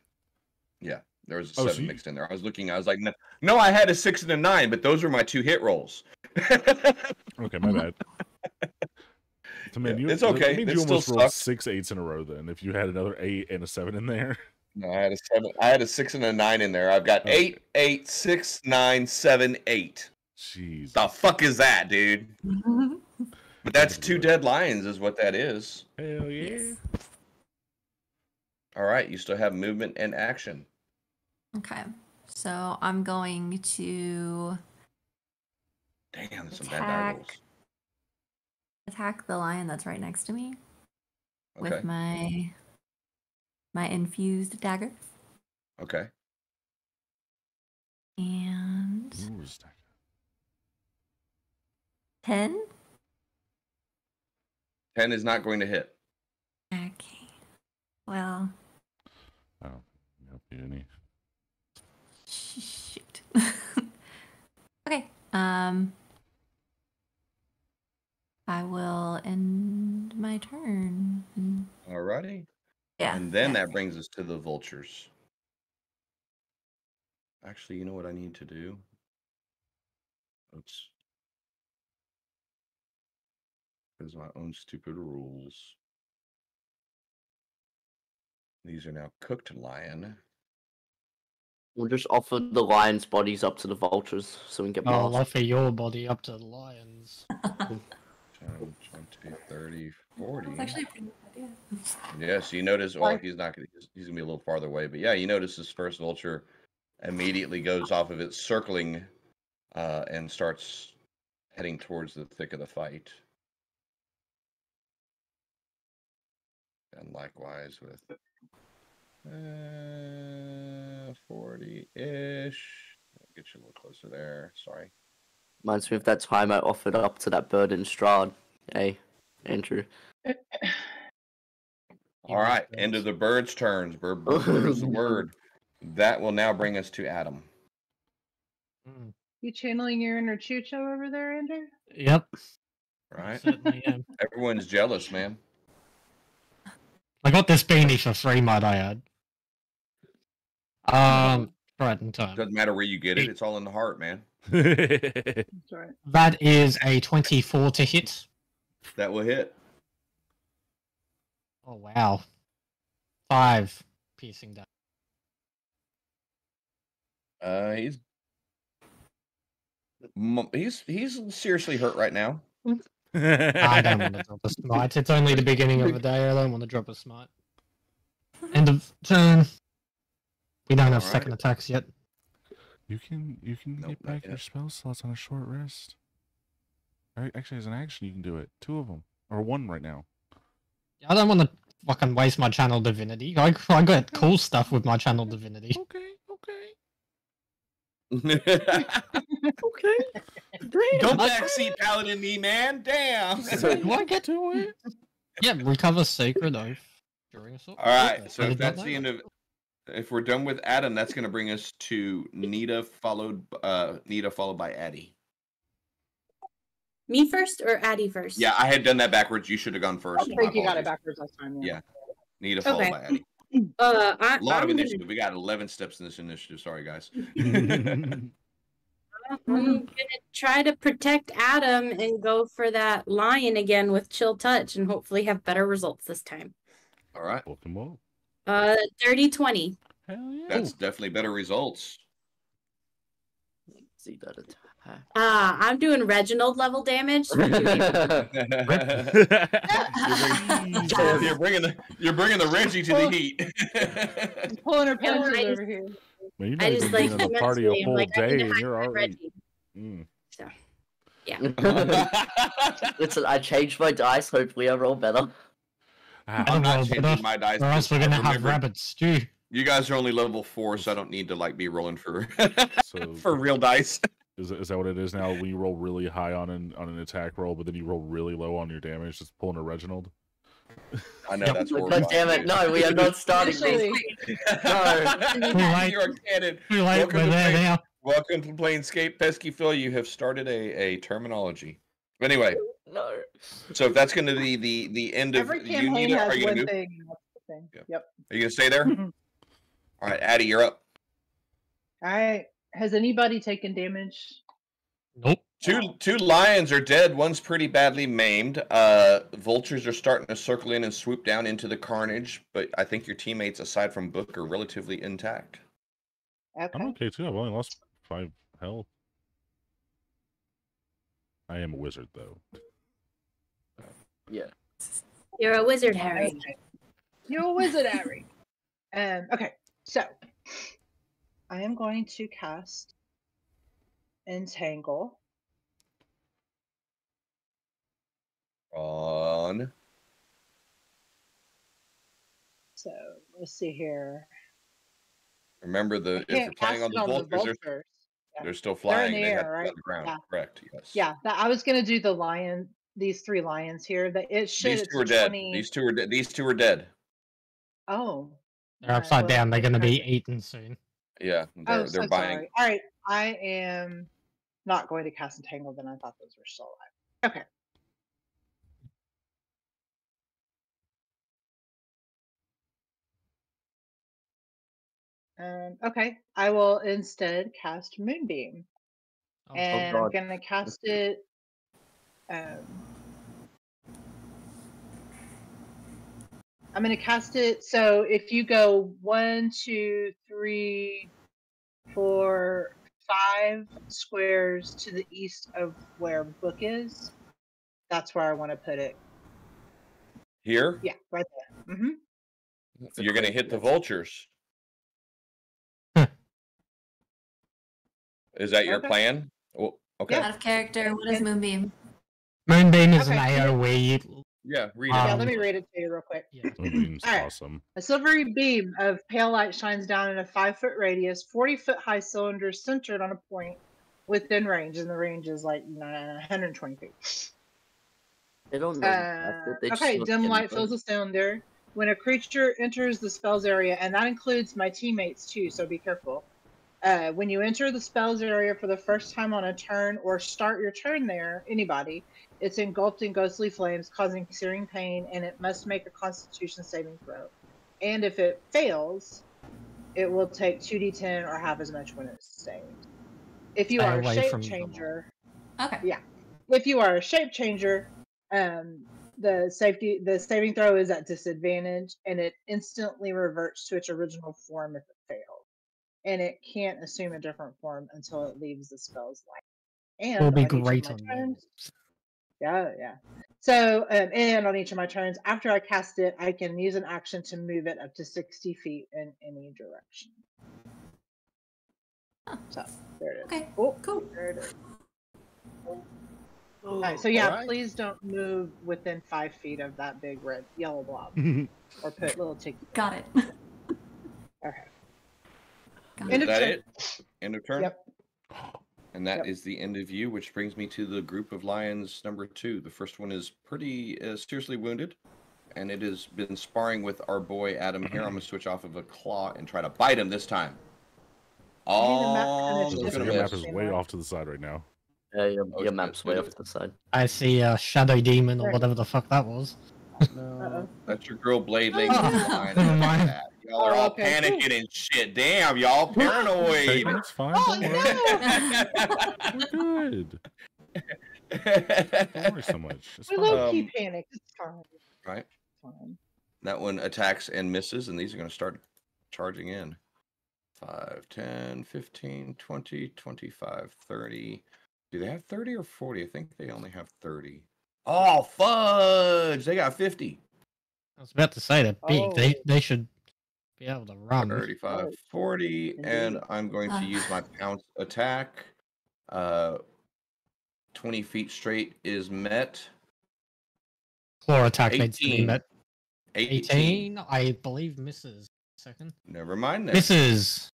Yeah, there was a Oh, so seven you- mixed in there. I was looking. I was like, no, no, I had a six and a nine, but those were my two hit rolls. [LAUGHS] Okay, my bad. So, man, Yeah, you, it's that okay. means It you almost rolled sucks. six eights in a row. Then, if you had another eight and a seven in there, [LAUGHS] No, I had a seven. I had a six and a nine in there. I've got Okay. eight, eight, six, nine, seven, eight. jeez. The fuck is that, dude? [LAUGHS] But that's two dead lions, is what that is. Hell yeah. All right, you still have movement and action. Okay. So I'm going to Damn, that's some bad die rolls. attack attack the lion that's right next to me Okay, with my my infused dagger. okay. And Ooh, it's not- 10? Ten is not going to hit. Okay. Well, I don't help you any. [LAUGHS] okay. Um I will end my turn. Mm, All righty. Yeah. And then yeah. that brings us to the vultures. Actually, you know what I need to do? Oops. Because my own stupid rules. These are now cooked lion. We'll just offer the lions' bodies up to the vultures so we can get I'll more. offer your body up to the lions. [LAUGHS] 10, 20, 30, 40. That's actually a pretty good idea. Yes, you notice. Well, he's not gonna. He's, he's gonna be a little farther away, but yeah, you notice this first vulture immediately goes off of its circling, uh, and starts heading towards the thick of the fight. And likewise with uh, forty-ish. Get you a little closer there. Sorry. Reminds me of that time I offered up to that bird in Strahd. Hey, Andrew. [LAUGHS] All right, end of the birds' turns. Bird, bird, bird is the [LAUGHS] word. That will now bring us to Adam. Mm, You channeling your inner Chucho over there, Andrew? Yep. Right? Certainly am. [LAUGHS] Everyone's jealous, man. I got this beanie for free, might I add. Um, right in time. Doesn't matter where you get it; it's all in the heart, man. That's [LAUGHS] right. That is a 24 to hit. That will hit. Oh, wow. Five piercing damage. Uh, he's he's he's seriously hurt right now. I don't want to drop a [LAUGHS] smite. It's only the beginning of the day. I don't want to drop a smite. End of turn. We don't have Alright. second attacks yet. You can you can Nope, get back your yet. spell slots on a short rest. Or actually, as an action, you can do it. Two of them or one right now. I don't want to fucking waste my channel divinity. I, I got cool stuff with my channel divinity. [LAUGHS] Okay, okay. [LAUGHS] Okay. Don't backseat paladin me, man. Damn. [LAUGHS] So- Do I get to it. Yeah, recover sacred oath during assault. All right, so if that's the end that. of, if we're done with Adam, that's going to bring us to Nita, followed uh Nita, followed by Addie. Me first or Addie first? Yeah, I had done that backwards. You should have gone I first. think My you got it backwards last time. Yeah. Nita, followed Okay. by Addie. [CLEARS THROAT] Uh, I, A lot I'm of gonna, initiative. We got 11 steps in this initiative. Sorry, guys. [LAUGHS] I'm gonna try to protect Adam and go for that lion again with chill touch and hopefully have better results this time. All right, Pokemon. Uh, 30 20. Hell yeah. that's definitely better results. See that attack. Ah, I'm doing Reginald level damage. [LAUGHS] you're, bringing, [LAUGHS] you're bringing the you're bringing the Reggie to the heat. He's [LAUGHS] pulling her No, punches I over here. Man, you've I not just even like been in the party a mentally, I'm full like, I need day to and hide you're my already. Reggie. Mm. Listen, I changed my dice. Hopefully, I roll better. I'm oh, not Well, changing better, my dice. Or else we're gonna have remember, rabbit stew. You guys are only level four, so I don't need to like be rolling for [LAUGHS] So- for real dice. Is, is that what it is now? When you roll really high on an on an attack roll, but then you roll really low on your damage, just pulling a Reginald. I know Yep. that's God horrifying. damn it! No, we are not [LAUGHS] starting Actually, this. [LAUGHS] late. You're a cannon. Too late, Welcome we're to there now. Welcome to Planescape Pesky Phil. You have started a, a terminology. Anyway, No. so if that's going to be the the end of every you campaign need, are you going one to thing. and that's the thing. Yeah. Yep. are you going to stay there? [LAUGHS] All right, Addie, you're up. All right. Has anybody taken damage? Nope. Two two lions are dead. One's pretty badly maimed. Uh, vultures are starting to circle in and swoop down into the carnage. But I think your teammates, aside from Book, are relatively intact. Okay. I'm okay too. I've only lost five health. I am a wizard though. Yeah. You're a wizard, Harry. You're a wizard, Harry. Um, okay, so I am going to cast Entangle. On So let's see here. remember the if you're playing on it the on the vultures. Yeah. they're still They're in flying. the They air, right? the ground. Yeah. Correct. Yes. Yeah, that, I was gonna do the lion. These three lions here. That it should. These two are dead. These two are dead. These two are dead. Oh. They're Alright, upside well, down. They're gonna be okay. eaten soon. Yeah, they're Oh, they're so buying. sorry. All right, I am not going to cast Entangle. Then I thought those were still alive. Okay. Um, okay, I will instead cast Moonbeam, Oh, and I'm gonna cast it. Um, I'm gonna cast it. So if you go one, two, three, four, five squares to the east of where Book is, that's where I want to put it. Here, Yeah, right there. hmm you're gonna hit the vultures. Is that your Okay. plan? Well, okay. Out of character. What is Moonbeam? Moonbeam is an Okay. AOE. Yeah, read Yeah, it. Um, let me read it to you real quick. Yeah. Moonbeam's Alright. awesome. A silvery beam of pale light shines down in a five foot radius, 40 foot high cylinder centered on a point within range, and the range is like 120 feet. They don't know. Uh, they okay, dim light go, fills the cylinder. When a creature enters the spell's area, and that includes my teammates too, so be careful. Uh, when you enter the spell's area for the first time on a turn or start your turn there, anybody, it's engulfed in ghostly flames, causing searing pain, and it must make a constitution saving throw. And if it fails, it will take 2d10 or half as much when it's saved. If you are a shape from changer, Okay. Yeah. if you are a shape changer, um, the safety the saving throw is at disadvantage, and it instantly reverts to its original form if it fails, and it can't assume a different form until it leaves the spell's life. And it'll be on great on turns- you. yeah, yeah. So, um, and on each of my turns, after I cast it, I can use an action to move it up to 60 feet in any direction. Huh. So, there it is. Okay. Oh, Cool. there it is. Alright, so yeah, Alright. please don't move within five feet of that big red yellow blob, [LAUGHS] or put little tiki. Got it. Okay. Got End Is of that turn. it? End of turn. Yep. And that Yep. is the end of you, which brings me to the group of lions number two. The first one is pretty uh, seriously wounded, and it has been sparring with our boy Adam here. I'm gonna [CLEARS THROAT] switch off of a claw and try to bite him this time. Oh, shifted it's So your map is way off to the side right now. Yeah, your, Oh, your it's map's way off to the side. I see a shadow demon or whatever the fuck that was. No, that's your girl Blade Lady. [LAUGHS] Oh, [LAUGHS] never mind. Y'all are Oh, all okay. panicking and shit. Damn, y'all [LAUGHS] paranoid. it's fine. Oh, Don't worry. We're [LAUGHS] good. Don't worry so much. It's We fine. low key Um, panic. It's fine. right. It's fine. That one attacks and misses, and these are going to start charging in. 5, 10, 15, 20, 25, 30. Do they have 30 or 40? I think they only have 30. Oh, fudge! They got 50. I was about to say they're big. They Oh. they should be able to run. 35, Oh, 40, and. I'm going to use my [SIGHS] pounce attack. Uh, 20 feet straight is met. Claw attack needs to be 18. met. 18. 18, I believe misses. Second. Never mind that. Misses.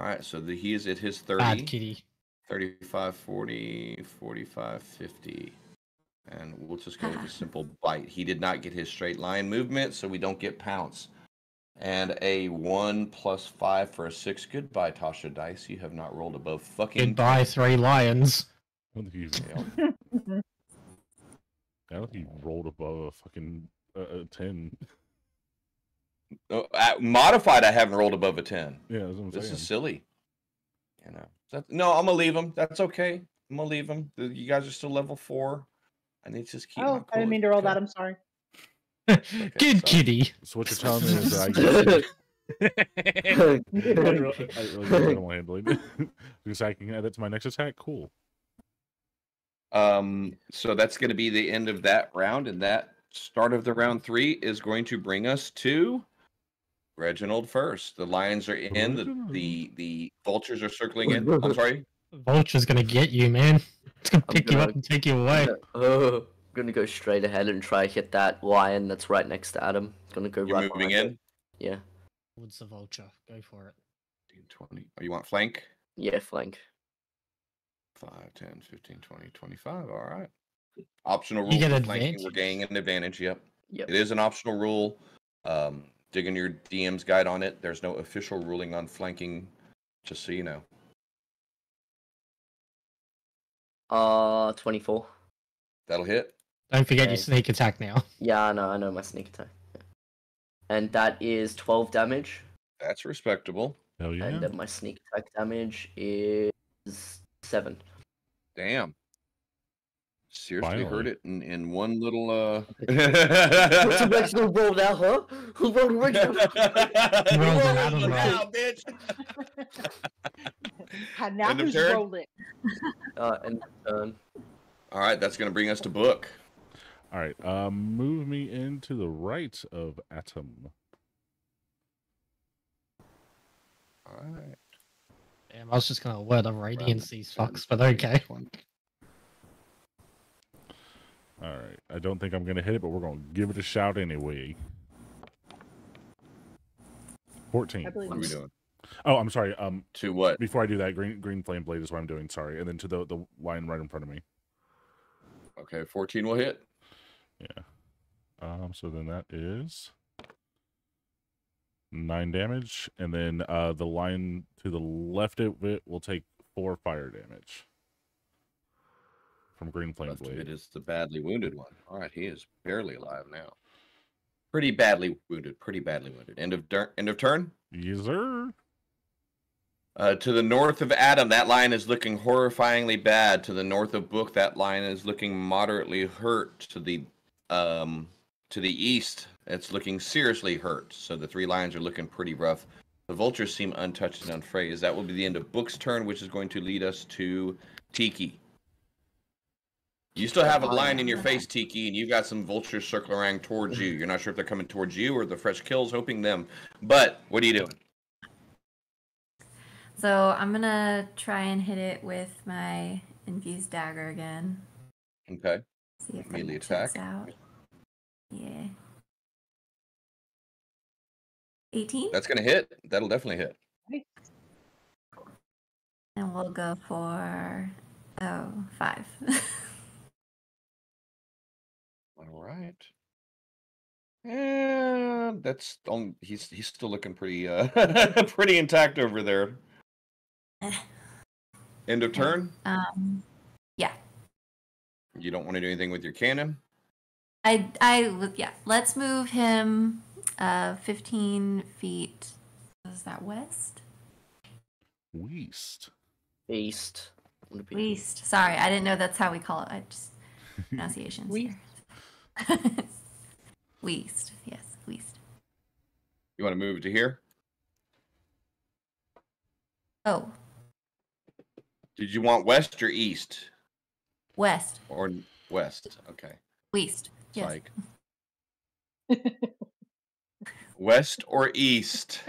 All right, so the, he is at his 30. Bad kitty. 35, 40, 45, 50. And we'll just go with a [SIGHS] simple bite. He did not get his straight line movement, so we don't get pounce. And a 1 plus 5 for a 6. Goodbye, Tasha Dice. You have not rolled above fucking. Goodbye, three lions. I don't think you, Yep. [LAUGHS] I don't think you rolled above a fucking uh, uh, 10. Oh, uh, modified, I haven't rolled above a 10. Yeah, that's what I'm This saying. is silly. You know. That, no, I'm gonna leave him. That's okay. I'm gonna leave him. You guys are still level four. I need to just keep. my Oh, I didn't mean to roll Okay. that. I'm sorry. Good so- kitty. So what you're telling me is that I get. [LAUGHS] I really, I really don't want to handle it. because [LAUGHS] I can add that to my next attack. Cool. Um, so that's going to be the end of that round, and that start of the round three is going to bring us to Reginald first. The lions are in. The the the vultures are circling in. I'm [LAUGHS] sorry. Vulture's gonna get you, man. It's gonna I'm pick you up and take you away. Oh, I'm gonna go straight ahead and try to hit that lion that's right next to Adam. Gonna go You're right moving in. it. Yeah, What's the vulture? Go for it. 20. Oh, you want flank? yeah, flank. 5, 10, 15, 20, 25. All right. Optional rule You get for flanking. We're gaining an advantage. Yep. Yep. It is an optional rule. Um, dig in your DM's guide on it. There's no official ruling on flanking, just so you know. Uh, 24. That'll hit. Don't forget Okay. your sneak attack now. [LAUGHS] Yeah, I know, I know my sneak attack. And that is 12 damage. That's respectable. Hell yeah. And then my sneak attack damage is 7. Damn. Seriously heard it in, in one little uh [LAUGHS] [LAUGHS] What's the original roll now, huh? Who rolled original? You rolled an Adam roll. now, bitch. And now End of who's turn? rolling? Uh, and turn. All right, that's gonna bring us to book. All right. Um, move me into the right of Adam. All right. Damn, I was just gonna alert of Round radiance these fucks, but okay. 20. All right. I don't think I'm gonna hit it, but we're gonna give it a shout anyway. Fourteen. What are we doing? Oh, I'm sorry. Um, To what? before I do that, green green flame blade is what I'm doing. Sorry, and then to the the line right in front of me. Okay, 14 will hit. Yeah. Um. So then that is nine damage, and then uh the line to the left of it will take four fire damage from green flame Left blade. it is the badly wounded one. All right, he is barely alive now. Pretty badly wounded. Pretty badly wounded. End of end of turn. Yes, sir. Uh, to the north of Adam, that line is looking horrifyingly bad. To the north of Book, that line is looking moderately hurt. To the um, to the east, it's looking seriously hurt. So the three lions are looking pretty rough. The vultures seem untouched and unfazed. That will be the end of Book's turn, which is going to lead us to Tiki. You still have a line in your face, Tiki, and you've got some vultures circling around towards you. You're not sure if they're coming towards you or the fresh kills, hoping them. But what are you doing? So I'm gonna try and hit it with my infused dagger again. Okay. See if Melee attack. out. Yeah. 18? That's gonna hit. That'll definitely hit. And we'll go for oh five. [LAUGHS] All right. And that's um, he's he's still looking pretty uh [LAUGHS] pretty intact over there. Eh. End of turn. um. You don't want to do anything with your cannon. I I yeah. Let's move him uh 15 feet. Is that west? West. East. would West. Sorry, I didn't know that's how we call it. I just [LAUGHS] pronunciations. [LAUGHS] West. Yes, west. You want to move it to here? Oh, Did you want west or east west. or west? Okay. West. Yes. Like west or east?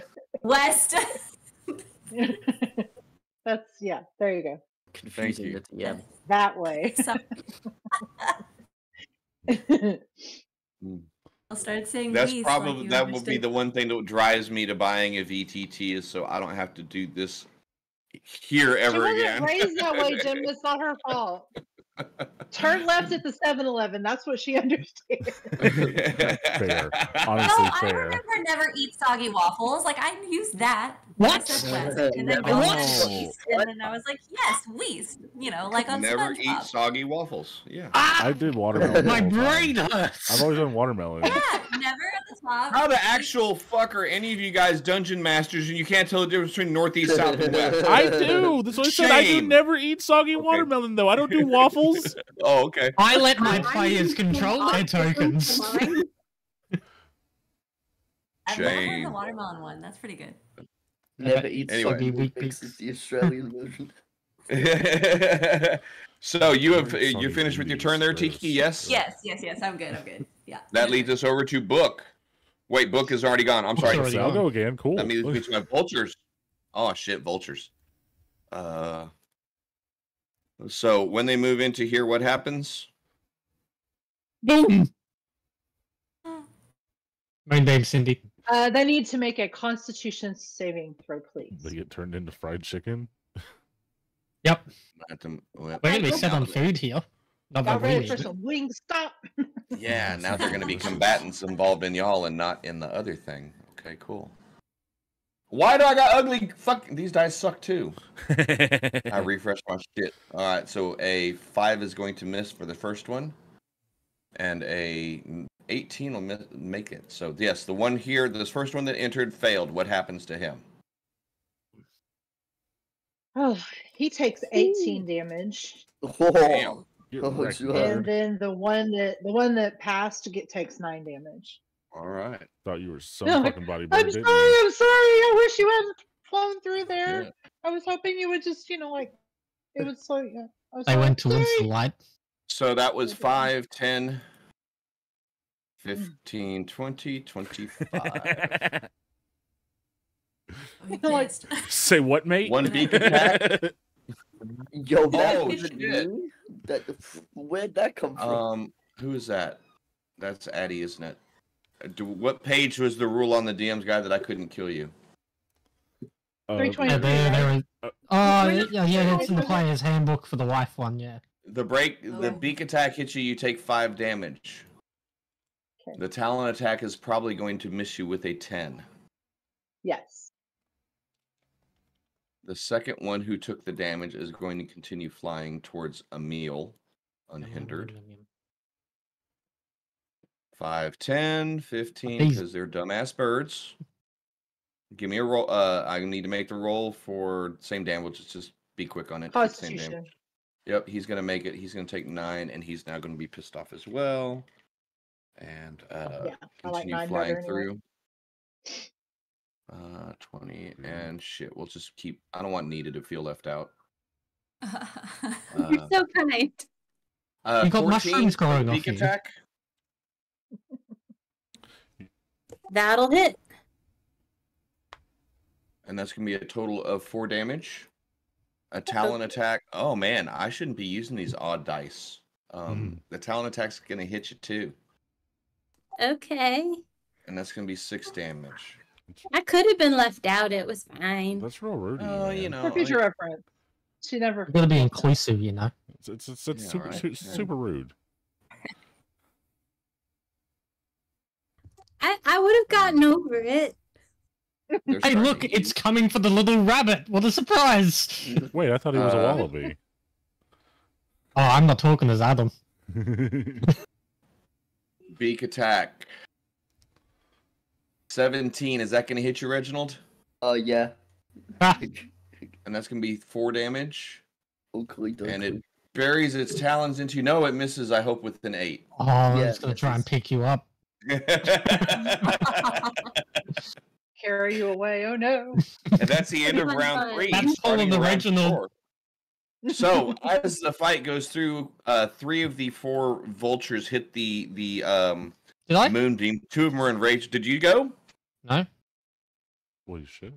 West. [LAUGHS] That's yeah. There you go. Confusing you. the DM. That way. [LAUGHS] Hmm. I'll start saying That's west probably like that will be the one thing that drives me to buying a VTT is so I don't have to do this here ever she ever wasn't again. raised that way, Jim. [LAUGHS] It's not her fault. Turn left at the 7-Eleven. That's what she [LAUGHS] understands. [LAUGHS] Fair. No, Honestly, I remember never eat soggy waffles. Like I used that. What? I and then Never. Bill What? said east, and then I was like, yes, west. You know, like on Never SpongeBob. eat soggy waffles. Yeah. Ah! I did watermelon. My the whole time. brain hurts. I've always done watermelon. Yeah, never at the top. How the actual fuck are any of you guys dungeon masters and you can't tell the difference between northeast, south, and west? [LAUGHS] I do. That's what I said. I do never eat soggy Okay. watermelon though. I don't do waffles. [LAUGHS] Oh, okay. I let my players control their tokens. Mine. [LAUGHS] I've never heard Shame. the watermelon one. That's pretty good. Never eat Anyway. soggy Weak Wheaties is the Australian [LAUGHS] version. [LAUGHS] so you have you finished with your turn there. Tiki? Yes. Yes, yes, yes. I'm good. I'm good. Yeah. That leads us over to book. Wait, book is already gone. I'm sorry. already So I'll go again. Cool. That means we have [LAUGHS] vultures. Oh shit, vultures. Uh. So when they move into here, what happens? Boom. My name's Cindy. Uh, they need to make a Constitution saving throw, please. They get turned into fried chicken. [LAUGHS] Yep. Not to- well, We're gonna be Nope. set on food here. Not Got by ready for some wing stop. [LAUGHS] Yeah, now they're going to be combatants involved in y'all and not in the other thing. Okay, cool. Why do I got ugly? Fuck, these dice suck too. [LAUGHS] I refresh my shit. All right, so a five is going to miss for the first one, and a 18 will make it. So yes, the one here, this first one that entered failed. What happens to him? Oh, he takes 18 damage. Oh, Damn. Oh, oh wrecked, sure. nerd. And then the one that the one that passed get takes nine damage. All right. Thought you were some No, fucking bodybuilder. I'm sorry, you? I'm sorry. I wish you hadn't flown through there. Yeah. I was hoping you would just, you know, like it would slow you. I was They like, went towards the "Sorry." light. So that was Okay. 5, 10, 15, 20, 25. [LAUGHS] Like- [LAUGHS] Say what, mate? One beak attack. [LAUGHS] Yo, that Oh, shit. you? That, where'd that come from? Um, who is that? That's Addy, isn't it? Uh, Do, what page was the rule on the DM's guide that I couldn't kill you? Uh, Yeah, there, there was. Uh, Oh, yeah, not- yeah, yeah, it's in the player's handbook for the wife one, yeah. The break, the Oh. beak attack hits you, you take five damage. Okay. The talon attack is probably going to miss you with a 10. Yes. The second one who took the damage is going to continue flying towards Emil unhindered. 5, 10, 15, These- because they're dumbass birds. Give me a roll. Uh, I need to make the roll for same damage. Just, just be quick on it. Take the same damage. Yep, he's gonna make it. He's gonna take nine, and he's now gonna be pissed off as well. And uh, Yeah, I like continue flying better anyway. through. Uh, twenty Mhm. and shit. We'll just keep. I don't want needed to feel left out. [LAUGHS] You're Uh, so kind. uh, You got 14 mushrooms growing off beak you. That'll hit. and that's gonna be a total of four damage. A talon attack. Oh man, I shouldn't be using these odd dice. Um, the talon attack's gonna hit you too, Okay. and that's gonna be six damage. I could have been left out. It was fine. That's real rude. Oh, you know, For future reference. She never. You gotta be inclusive, you know. It's it's, it's, it's Yeah, super right, su- yeah. super rude. I, I would have gotten over it. They're Hey, look, it's coming for the little rabbit. What a surprise! [LAUGHS] Wait, I thought he was a Uh, wallaby. Oh, I'm not talking as Adam. [LAUGHS] eat. beak attack. Seventeen. Is that going to hit you, Reginald? Oh yeah. Ah, [LAUGHS] And that's going to be four damage. Oakley, And it buries its talons into you. No, it misses. I hope with an eight. oh, I Yeah, was gonna try and pick you up. [LAUGHS] Carry you away. Oh no. And that's the end of round three. That's starting all of the round original. four. So [LAUGHS] as the fight goes through, uh, three of the four vultures hit the the um, Did I? moonbeam. Two of them are enraged. Did you go? No. well, you should.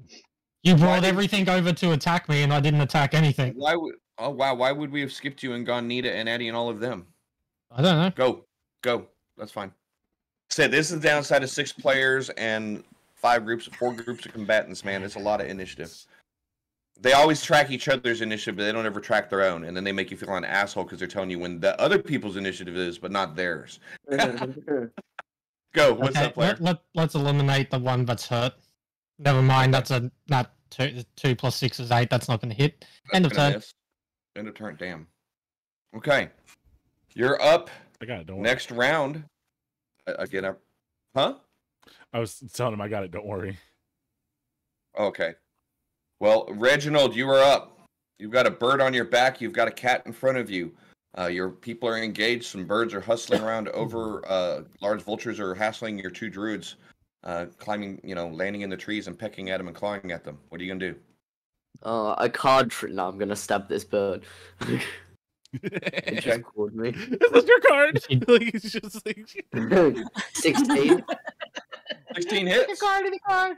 You Why brought did- everything over to attack me, and I didn't attack anything. Why would? Oh wow! Why would we have skipped you and gone Nita and Eddie and all of them? I don't know. Go, go. That's fine. Said this is the downside of six players and five groups, four groups of combatants. Man, it's a lot of initiative. They always track each other's initiative, but they don't ever track their own, and then they make you feel like an asshole because they're telling you when the other people's initiative is, but not theirs. [LAUGHS] Go. What's okay, up, player? let, let, let's eliminate the one that's hurt. Never mind, that's a not two two plus six is eight. That's not gonna hit. End of turn. miss. End of turn. Damn. Okay, you're up. I got it. Don't worry. Next round. Uh, Again, up. Huh? I was telling him I got it. Don't worry. Okay. Well, Reginald, you are up. You've got a bird on your back. You've got a cat in front of you. Uh, your people are engaged. Some birds are hustling around over. Uh, large vultures are hassling your two druids, uh, climbing, you know, landing in the trees and pecking at them and clawing at them. What are you gonna do? Uh, a card trick. No, I'm gonna stab this bird. [LAUGHS] it Okay. just called me. Is this your card? [LAUGHS] like, it's just like... [LAUGHS] 16. Sixteen Take a hits. card in the card.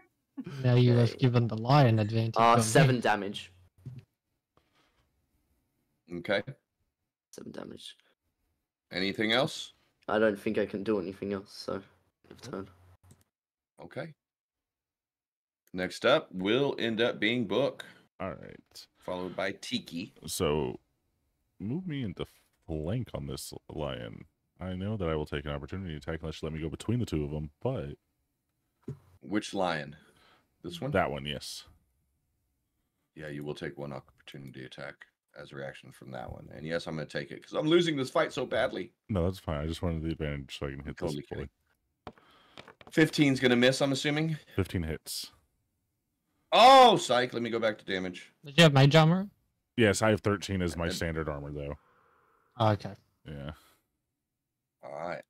Now you have given the lion advantage. Uh, on me. seven damage. Okay. Seven damage. Anything else? I don't think I can do anything else, so end of turn. Okay. Next up will end up being Book, All right. followed by Tiki. So, move me into flank on this lion. I know that I will take an opportunity to attack unless you let me go between the two of them, but Which lion? This one? that one, yes. Yeah, you will take one opportunity attack as a reaction from that one. And yes, I'm going to take it because I'm losing this fight so badly. No, that's fine. I just wanted the advantage so I can hit Totally this boy. kidding. 15's going to miss, I'm assuming. 15 hits. Oh, psych. Let me go back to damage. Did you have mage armor? Yes, I have 13 as my standard armor, though. Oh, okay. Yeah. All right.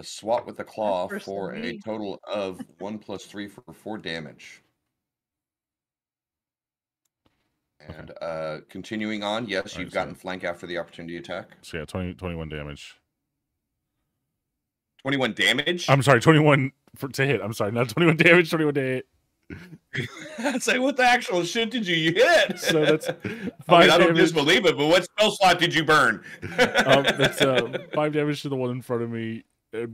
A swat with a claw for a total of [LAUGHS] one plus three for four damage. And uh, continuing on, yes, Alright, you've so- gotten flank after the opportunity attack. So, yeah, 20, 21 damage. 21 damage? I'm sorry, 21 for, to hit. I'm sorry, not 21 [LAUGHS] damage, 21 to hit. [LAUGHS] I'd say, what the actual shit did you hit? So that's I mean, I don't damage. disbelieve it, but what spell slot did you burn? um, that's uh, five damage to the one in front of me, and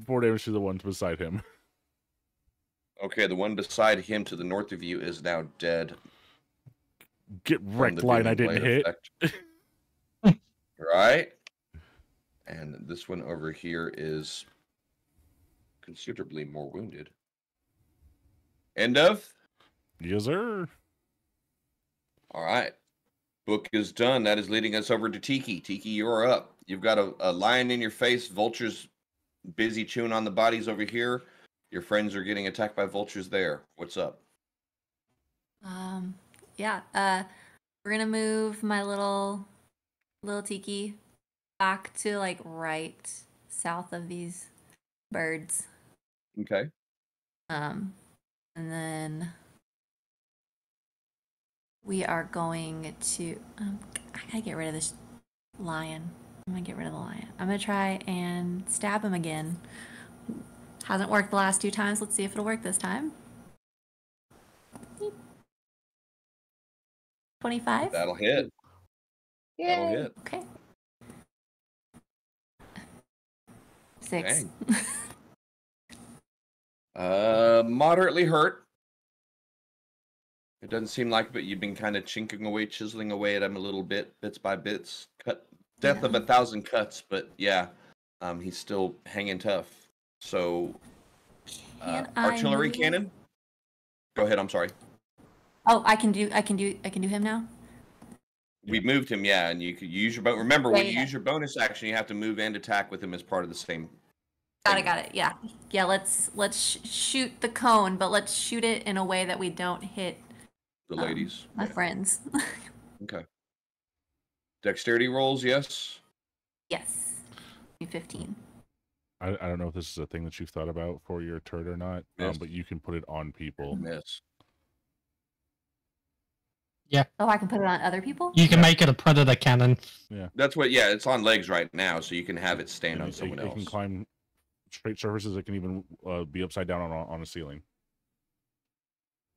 four damage to the one beside him. [LAUGHS] okay, the one beside him to the north of you is now dead. Get wrecked, line I didn't hit. [LAUGHS] right? And this one over here is considerably more wounded. End of? Yes, sir. All right. Book is done. That is leading us over to Tiki. Tiki, you're up. You've got a, a lion in your face, vultures busy chewing on the bodies over here. Your friends are getting attacked by vultures there. What's up? Um, yeah. Uh, we're gonna move my little little tiki back to like right south of these birds. Okay. Um, and then we are going to. Um, I gotta get rid of this lion. I'm gonna get rid of the lion. I'm gonna try and stab him again. Hasn't worked the last two times. Let's see if it'll work this time. 25? That'll hit. That'll hit. Okay. Six. Uh, moderately hurt. It doesn't seem like, it, but you've been kind of chinking away, chiseling away at him a little bit, bits by bits. Cut, death of a thousand cuts, but yeah, um, he's still hanging tough. So, uh, artillery move? cannon. Go ahead. I'm sorry. Oh, I can do. I can do. I can do him now. We moved him, yeah, and you could use your bonus. Remember, Yeah, when you yeah. use your bonus action, you have to move and attack with him as part of the same. Got it. Got it. Yeah. Yeah. Let's let's sh- shoot the cone, but let's shoot it in a way that we don't hit The Um, ladies. my Yeah, friends. [LAUGHS] Okay. Dexterity rolls, yes. yes. Fifteen. I, I don't know if this is a thing that you've thought about for your turret or not, um, but you can put it on people. Miss. Yeah. Oh, I can put it on other people. You can make it a predator cannon. Yeah. That's what. Yeah, it's on legs right now, so you can have it stand And on it, someone it, it else. can climb straight surfaces. It can even uh, be upside down on a- on a ceiling.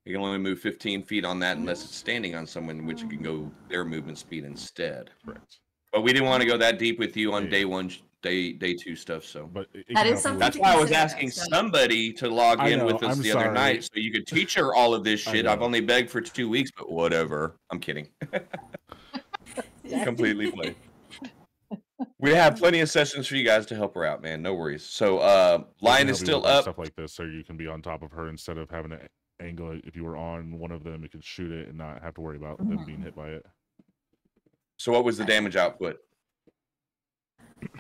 You can only move 15 feet on that unless it's standing on someone, which you can go their movement speed instead. Correct. But we didn't want to go that deep with you on Yeah. day one, day day two stuff. So But it, it That can is help you something that's why I was asking so- somebody to log I in know, with us I'm the other night so you could teach her all of this [LAUGHS] shit. I've only begged for two weeks, but whatever. I'm kidding. [LAUGHS] [LAUGHS] Completely play. We have plenty of sessions for you guys to help her out, man. No worries. So uh it can line is still up. Stuff like this, so you can be on top of her instead of having to angle it. If you were on one of them, you could shoot it and not have to worry about mm-hmm. them being hit by it. So what was the damage output?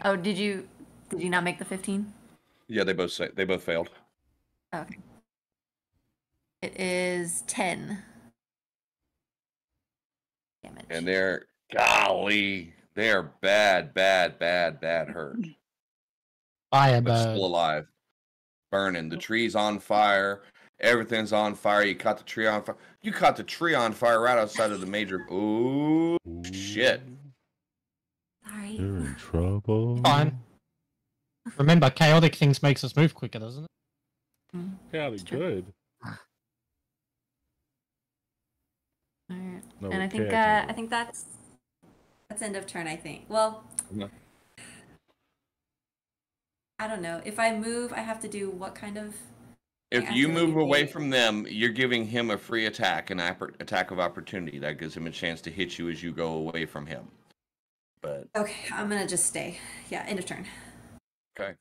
Oh, did you did you not make the fifteen? Yeah, they both say they both failed. Okay. It is ten. Damage. And they're golly, they're bad, bad, bad, bad hurt. But Firebird. still alive. Burning. The oh. tree's on fire. Everything's on fire. You caught the tree on fire. You caught the tree on fire right outside of the major. Ooh, shit. Sorry. You're in trouble. Fine. Remember, chaotic things makes us move quicker, doesn't it? Yeah, they good. [SIGHS] Alright. No, and I think uh. I think that's that's end of turn. I think. Well, Yeah. I don't know. If I move, I have to do what kind of? If Yeah, you move you away from them, you're giving him a free attack, an attack of opportunity. That gives him a chance to hit you as you go away from him. But Okay, I'm gonna just stay. Yeah, end of turn. okay.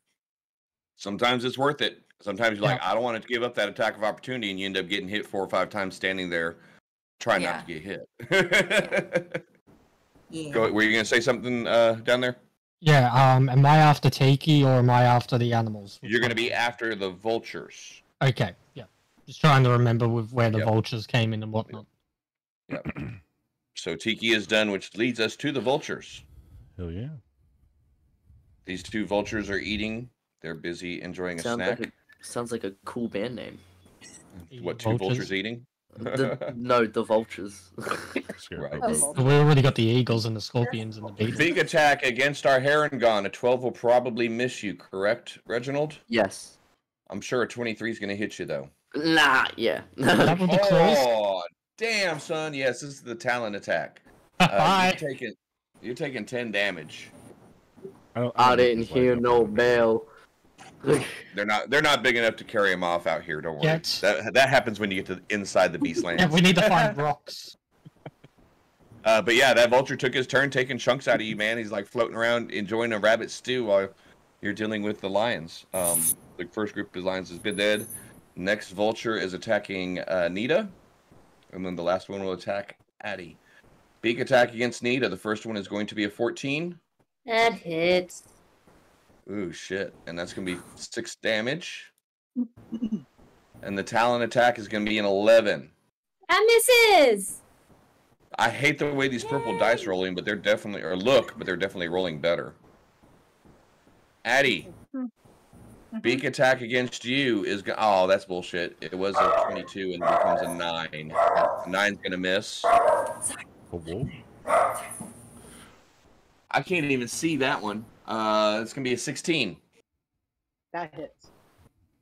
Sometimes it's worth it. Sometimes you're like, I don't want to give up that attack of opportunity, and you end up getting hit four or five times standing there, trying not to get hit. Yeah. [LAUGHS] Go, were you gonna say something uh, down there? Yeah, um, am I after Tiki or am I after the animals? You're gonna be after the vultures. Okay, yeah. Just trying to remember with where the Yep. vultures came in and whatnot. [CLEARS THROAT] So Tiki is done, which leads us to the vultures. Hell yeah. These two vultures are eating. They're busy enjoying a Sounds snack. like a, sounds like a cool band name. What two vultures, eating? The, no, the vultures. [LAUGHS] Scarecrow Right. goat. We already got the eagles and the scorpions and the beetles. Big attack against our Harengon. A 12 will probably miss you, correct, Reginald? yes. I'm sure a 23 is going to hit you, though. Nah. Yeah. [LAUGHS] That with? Oh, damn, son. Yes, this is the talent attack. [LAUGHS] Uh, you're, taking, you're taking 10 damage. I, don't, I don't know if didn't hear no bell. [LAUGHS] They're not. They're not big enough to carry him off out here. Don't worry. Yet. That that happens when you get to inside the beast land. Yeah, we need to find rocks. Uh, but yeah, that vulture took his turn, taking chunks out of you, man. He's like floating around, enjoying a rabbit stew while you're dealing with the lions. Um, the first group of lions has been dead. Next vulture is attacking uh, Nita, and then the last one will attack Addie. Beak attack against Nita. The first one is going to be a 14. That hits. Ooh, shit. And that's going to be six damage. and the talon attack is going to be an 11. That misses. I hate the way these purple dice are rolling, but they're definitely, or look, but they're definitely rolling better. Addie, beak attack against you is go- oh, that's bullshit. It was a 22 and it becomes a 9. Nine's gonna miss. A? I can't even see that one. Uh, it's gonna be a 16. That hits.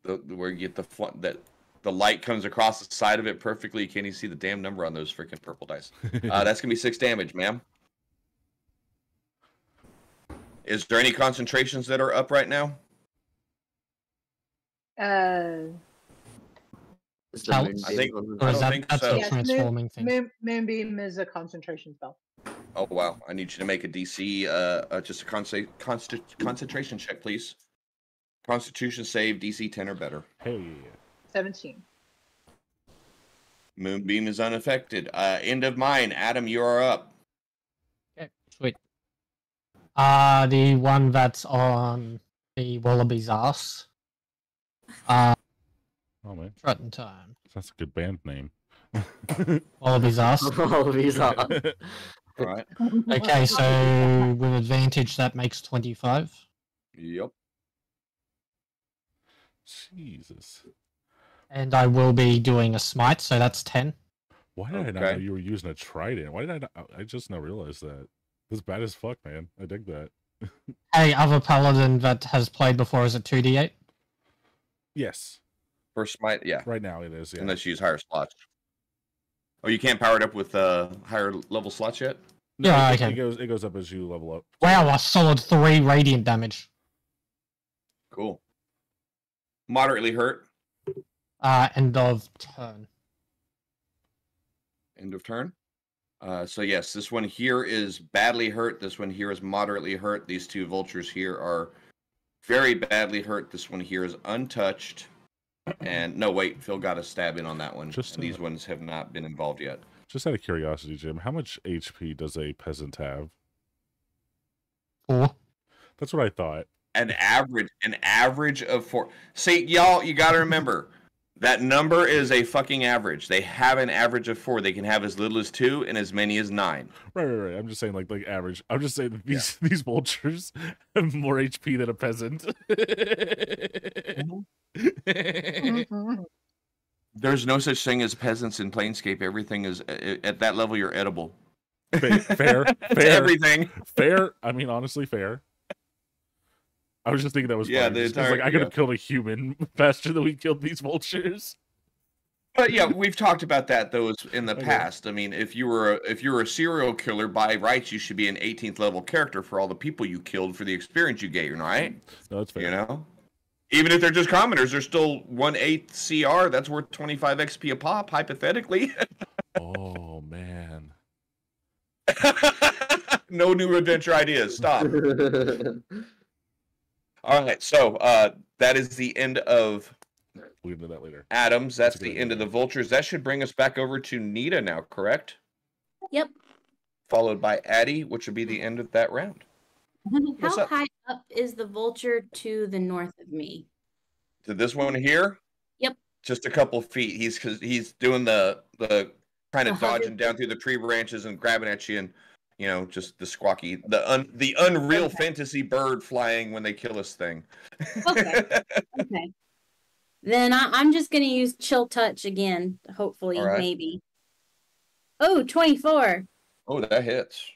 The, the- where you get the fl- that the light comes across the side of it perfectly. You can't even see the damn number on those freaking purple dice. [LAUGHS] Uh, that's gonna be six damage, ma'am. Is there any concentrations that are up right now? Uh, Is the Tell- moonbeam I think- Or is don't that think that's so. the Yes, transforming thing? Moon, Moonbeam is a concentration spell. Oh wow! I need you to make a DC, uh, uh just a conce- consti- concentration check, please. Constitution save DC ten or better. Hell yeah. 17. Moonbeam is unaffected. Uh, end of mine. Adam, you are up. Okay, sweet. Uh the one that's on the wallaby's ass. Uh Oh man, threaten time. that's a good band name. Wallaby's ass. Oh, these are. [LAUGHS] [LAUGHS] All right. Okay, so with advantage that makes twenty five. Yep. Jesus. And I will be doing a smite, so that's ten. Why did I not know you were using a trident? Why did I not? I just now realized that. That's bad as fuck, man. I dig that. [LAUGHS] Hey, other paladin that has played before is it two D eight? Yes, First smite. Yeah. right now it is. Yeah. Unless you use higher slots. Oh, you can't power it up with uh, higher level slots yet. No, Yeah, it, I it goes it goes up as you level up. Wow, a solid three radiant damage. Cool. Moderately hurt. Uh end of turn. End of turn. Uh, so yes, this one here is badly hurt. This one here is moderately hurt. These two vultures here are very badly hurt. This one here is untouched. And no, wait, Phil got a stab in on that one. Just, these ones have not been involved yet. Just out of curiosity, Jim, how much HP does a peasant have? Four. That's what I thought. An average, an average of four. See, y'all, you got to remember that number is a fucking average. They have an average of four. They can have as little as two and as many as nine. Right, right, right. I'm just saying, like, like average. I'm just saying that these [LAUGHS] these vultures have more HP than a peasant. Mm-hmm. There's no such thing as peasants in Planescape. Everything is uh, uh, at that level. You're edible. Fa- fair, [LAUGHS] fair, everything. fair. I mean, honestly, fair. I was just thinking that was Yeah, funny. the entire- like I could yeah. have killed a human [LAUGHS] faster than we killed these vultures. But yeah, we've talked about that though in the Okay. past. I mean, if you were a, if you were a serial killer by rights, you should be an 18th level character for all the people you killed for the experience you gained, right? No, that's fair. You know, even if they're just commoners, they're still one eighth CR. That's worth 25 XP a pop, hypothetically. [LAUGHS] Oh man. [LAUGHS] no new adventure ideas. Stop. All right, so uh, that is the end of We'll get into that later. Adams. That's That's the end of the vultures. That should bring us back over to Nita now, correct? Yep. Followed by Addie, which would be the end of that round. What's How up? high up is the vulture to the north of me? To this one here. Yep. Just a couple feet. He's because he's doing the the kind of dodging down through the tree branches and grabbing at you, and you know just the squawky, the un, the unreal Okay. fantasy bird flying when they kill this thing. Okay. [LAUGHS] Okay. Then I, I'm just gonna use chill touch again. Hopefully, All right. maybe. Oh, 24. oh, that hits.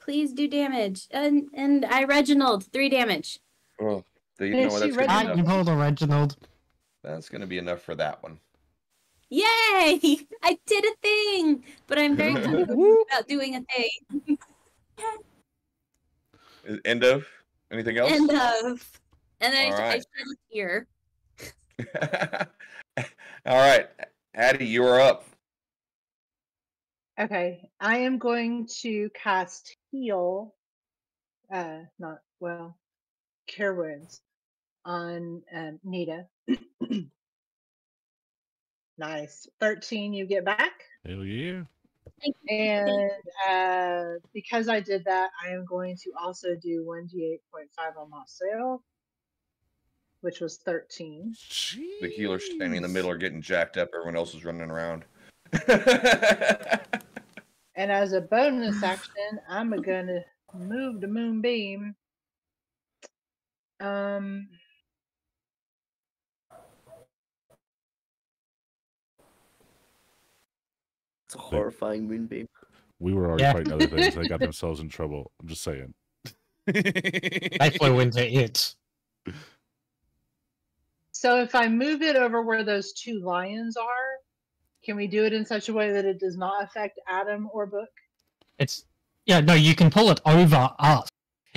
Please do damage. And and I Reginald, three damage. Oh, you Yeah, know what? That's read gonna, be you enough. pulled a Reginald. That's gonna be enough for that one. Yay! [LAUGHS] I did a thing, but I'm very [LAUGHS] confident about doing a thing. End of anything else? End of. And then I, All I right. shed a tear. All right, Addie, you are up. Okay, I am going to cast heal. Uh, not well, cure wounds on um, Nita. [CLEARS THROAT] nice, thirteen. You get back, Hell yeah. And uh, because I did that, I am going to also do one d eight point five on myself, which was thirteen. The healer standing in the middle are getting jacked up. Everyone else is running around. [LAUGHS] And as a bonus action, I'm gonna move the moonbeam. Um, a horrifying moonbeam. We were already Yeah. fighting other things. They got [LAUGHS] themselves in trouble. I'm just saying. They flew into it. so if I move it over where those two lions are, can we do it in such a way that it does not affect Adam or Book? It's yeah, no, you can pull it over us.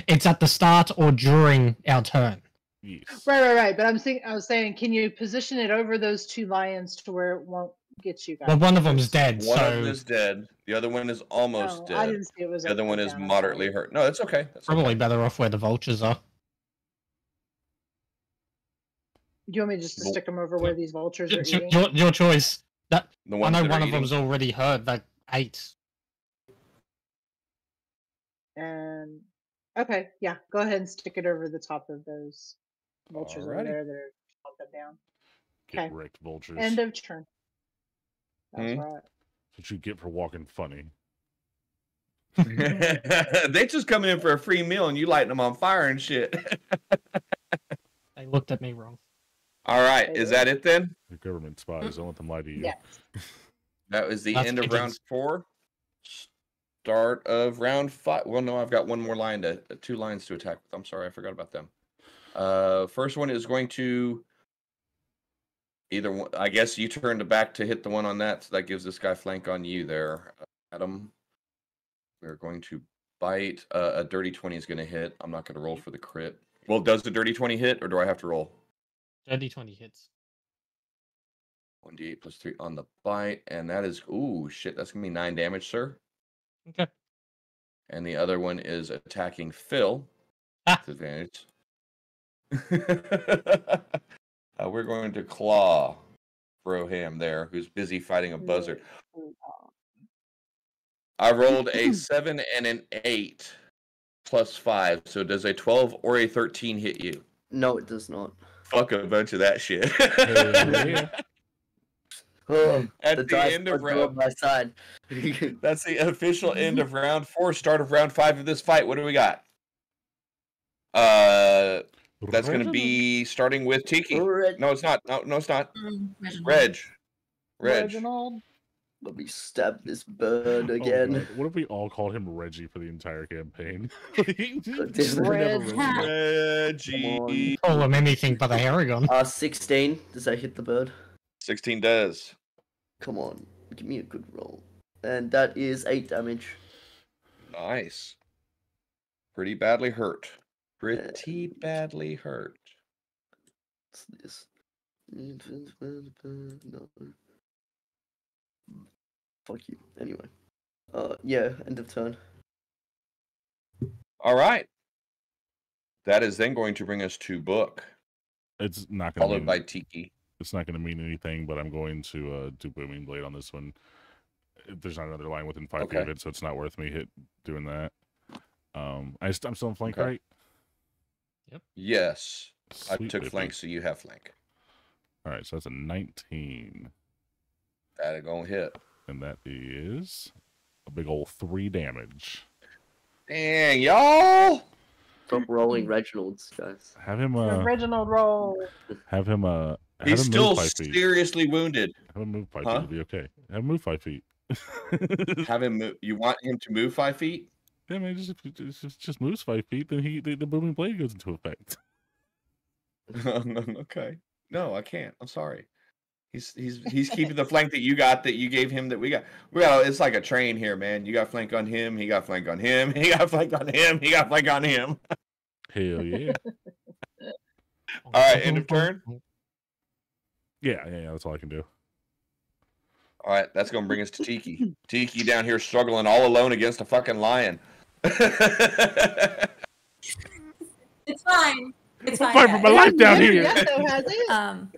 It's at the start or during our turn. Yes. Right, right, right. But I'm saying, I was saying, can you position it over those two lions to where it won't get you guys? Well, one of them's dead, One of them is dead. The other one is almost Oh, I dead. didn't see it was. The other one is down, I'm moderately hurt. No, it's okay. That's okay. probably better off where the vultures are. Do you want me just to Vul- stick them over where these vultures are your, eating? your, your choice. That The I know that one of them's already hurt. That ate. And okay, yeah, go ahead and stick it over the top of those vultures over there that are chomping down. Get Okay. wrecked, vultures. End of turn. That's Hmm? right. What you get for walking funny. [LAUGHS] they just coming in for a free meal and you lighting them on fire and shit. [LAUGHS] They looked at me wrong. All right, is that it then? The government spies. Don't let them lie to you. Yes. [LAUGHS] That was the That's end of round four. Start of round five. Well, no, I've got one more line to uh, two lines to attack with. I'm sorry, I forgot about them. Uh, first one is going to either one. I guess you turned back to hit the one on that, so that gives this guy flank on you there, Adam. We're going to bite. Uh, a dirty twenty is going to hit. I'm not going to roll for the crit. Well, does the dirty twenty hit, or do I have to roll? Dirty twenty hits. One d8 plus three on the bite, and that is ooh shit. That's gonna be nine damage, sir. Okay. And the other one is attacking Phil. Ah. [LAUGHS] uh, we're going to claw Broham there, who's busy fighting a buzzard. I rolled a [LAUGHS] seven and an eight plus five. So does a twelve or a thirteen hit you? No, it does not. Fuck a bunch of that shit. Oh, [LAUGHS] At the the end of gods on round, my side. [LAUGHS] that's the official end of round four, start of round five of this fight. What do we got? Uh, that's going to be starting with Tiki. Red- No, it's not. No, no, it's not. Mm, Reginald. Reg. Reg. Reginald. Let me stab this bird Oh, again. God. What if we all called him Reggie for the entire campaign? [LAUGHS] God damn it. Never Reg. Reggie. Reggie. Call them anything but a Harengon. Uh, 16. Does that hit the bird? 16 does. Come on. Give me a good roll. And that is 8 damage. Nice. Pretty badly hurt. Pretty badly hurt. What's this? Fuck you. Anyway. Uh, yeah, end of turn. All right. That is then going to bring us to book, It's not gonna followed mean, by Tiki. it's not gonna mean anything, but I'm going to uh, do booming blade on this one. Uh, There's not another line within five feet of it, so it's not worth me hit doing that. Um, I st- I'm still in flank, Okay. right? Yes. I took baby. flank, so you have flank. All right, so that's a 19, That'll go hit. and that is a big old three damage. Dang, y'all. Stop rolling Reginald's, guys. Have him uh, Reginald roll. have him uh, have He's him still move five feet. seriously wounded. Have him move five Huh? feet. It'll be okay. Have him move five feet. Have him move. You want him to move five feet? Yeah, man, just if just, just just moves five feet, then he the, the booming blade goes into effect. [LAUGHS] [LAUGHS] okay. No, I can't. I'm sorry. He's he's he's [LAUGHS] keeping the flank that you got that you gave him that we got. We got it's like a train here, man. You got flank on him, he got flank on him, he got flank on him, he got flank on him. Hell yeah, All right, end of turn? yeah, yeah, yeah. That's all I can do. All right, that's gonna bring us to Tiki. Tiki down here struggling all alone against a fucking lion. [LAUGHS] It's fine. It's fine. fight for my It life down here. Yet, though, has it? Um,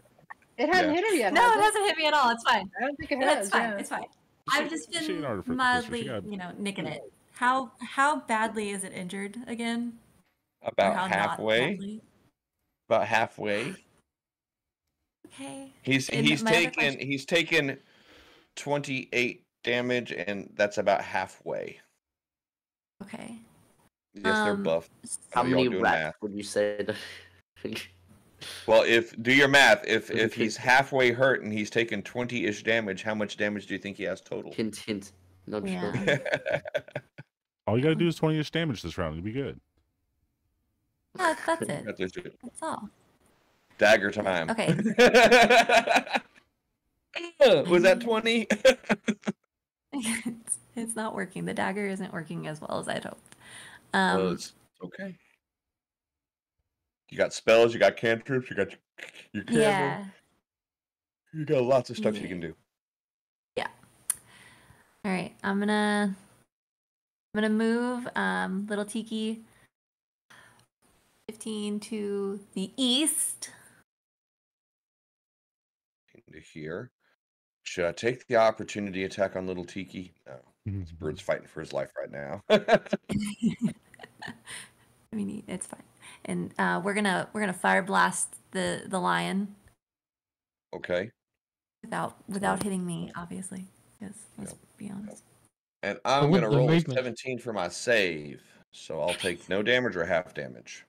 It hasn't Yeah. hit her yet. no, has it hasn't hit me at all. It's fine. I don't think it It's has. fine. yeah. It's fine. I've just been mildly, you know, nicking it. [LAUGHS] How how badly is it injured again? About halfway. About halfway. Okay. He's And he's taken he's taken twenty eight damage, and that's about halfway. Okay. Yes, they're Um, buff. How y'all many doing rats math. would you say? [LAUGHS] Well, if do your math, if if he's halfway hurt and he's taken twenty ish damage, how much damage do you think he has total? hint, hint. Not Yeah. sure. [LAUGHS] All you gotta do is twenty ish damage this round. You'll be good. Yeah, that's it. That's it. That's all. Dagger time. Okay. [LAUGHS] Was that twenty? [LAUGHS] it's, it's not working. The dagger isn't working as well as I'd hoped. well, Um, it's okay. You got spells, you got cantrips, you got your, your camera. Yeah. You got lots of stuff you can do. Yeah. All right, I'm gonna I'm gonna move um little Tiki 15 to the east. Into here. Should I take the opportunity to attack on little Tiki? No. This bird's fighting for his life right now. [LAUGHS] I mean, it's fine. And uh, we're gonna we're gonna fire blast the the lion okay. without without hitting me, obviously. Because let's be honest. And I'm with gonna the roll a movement- 17 for my save. So I'll take no damage or half damage.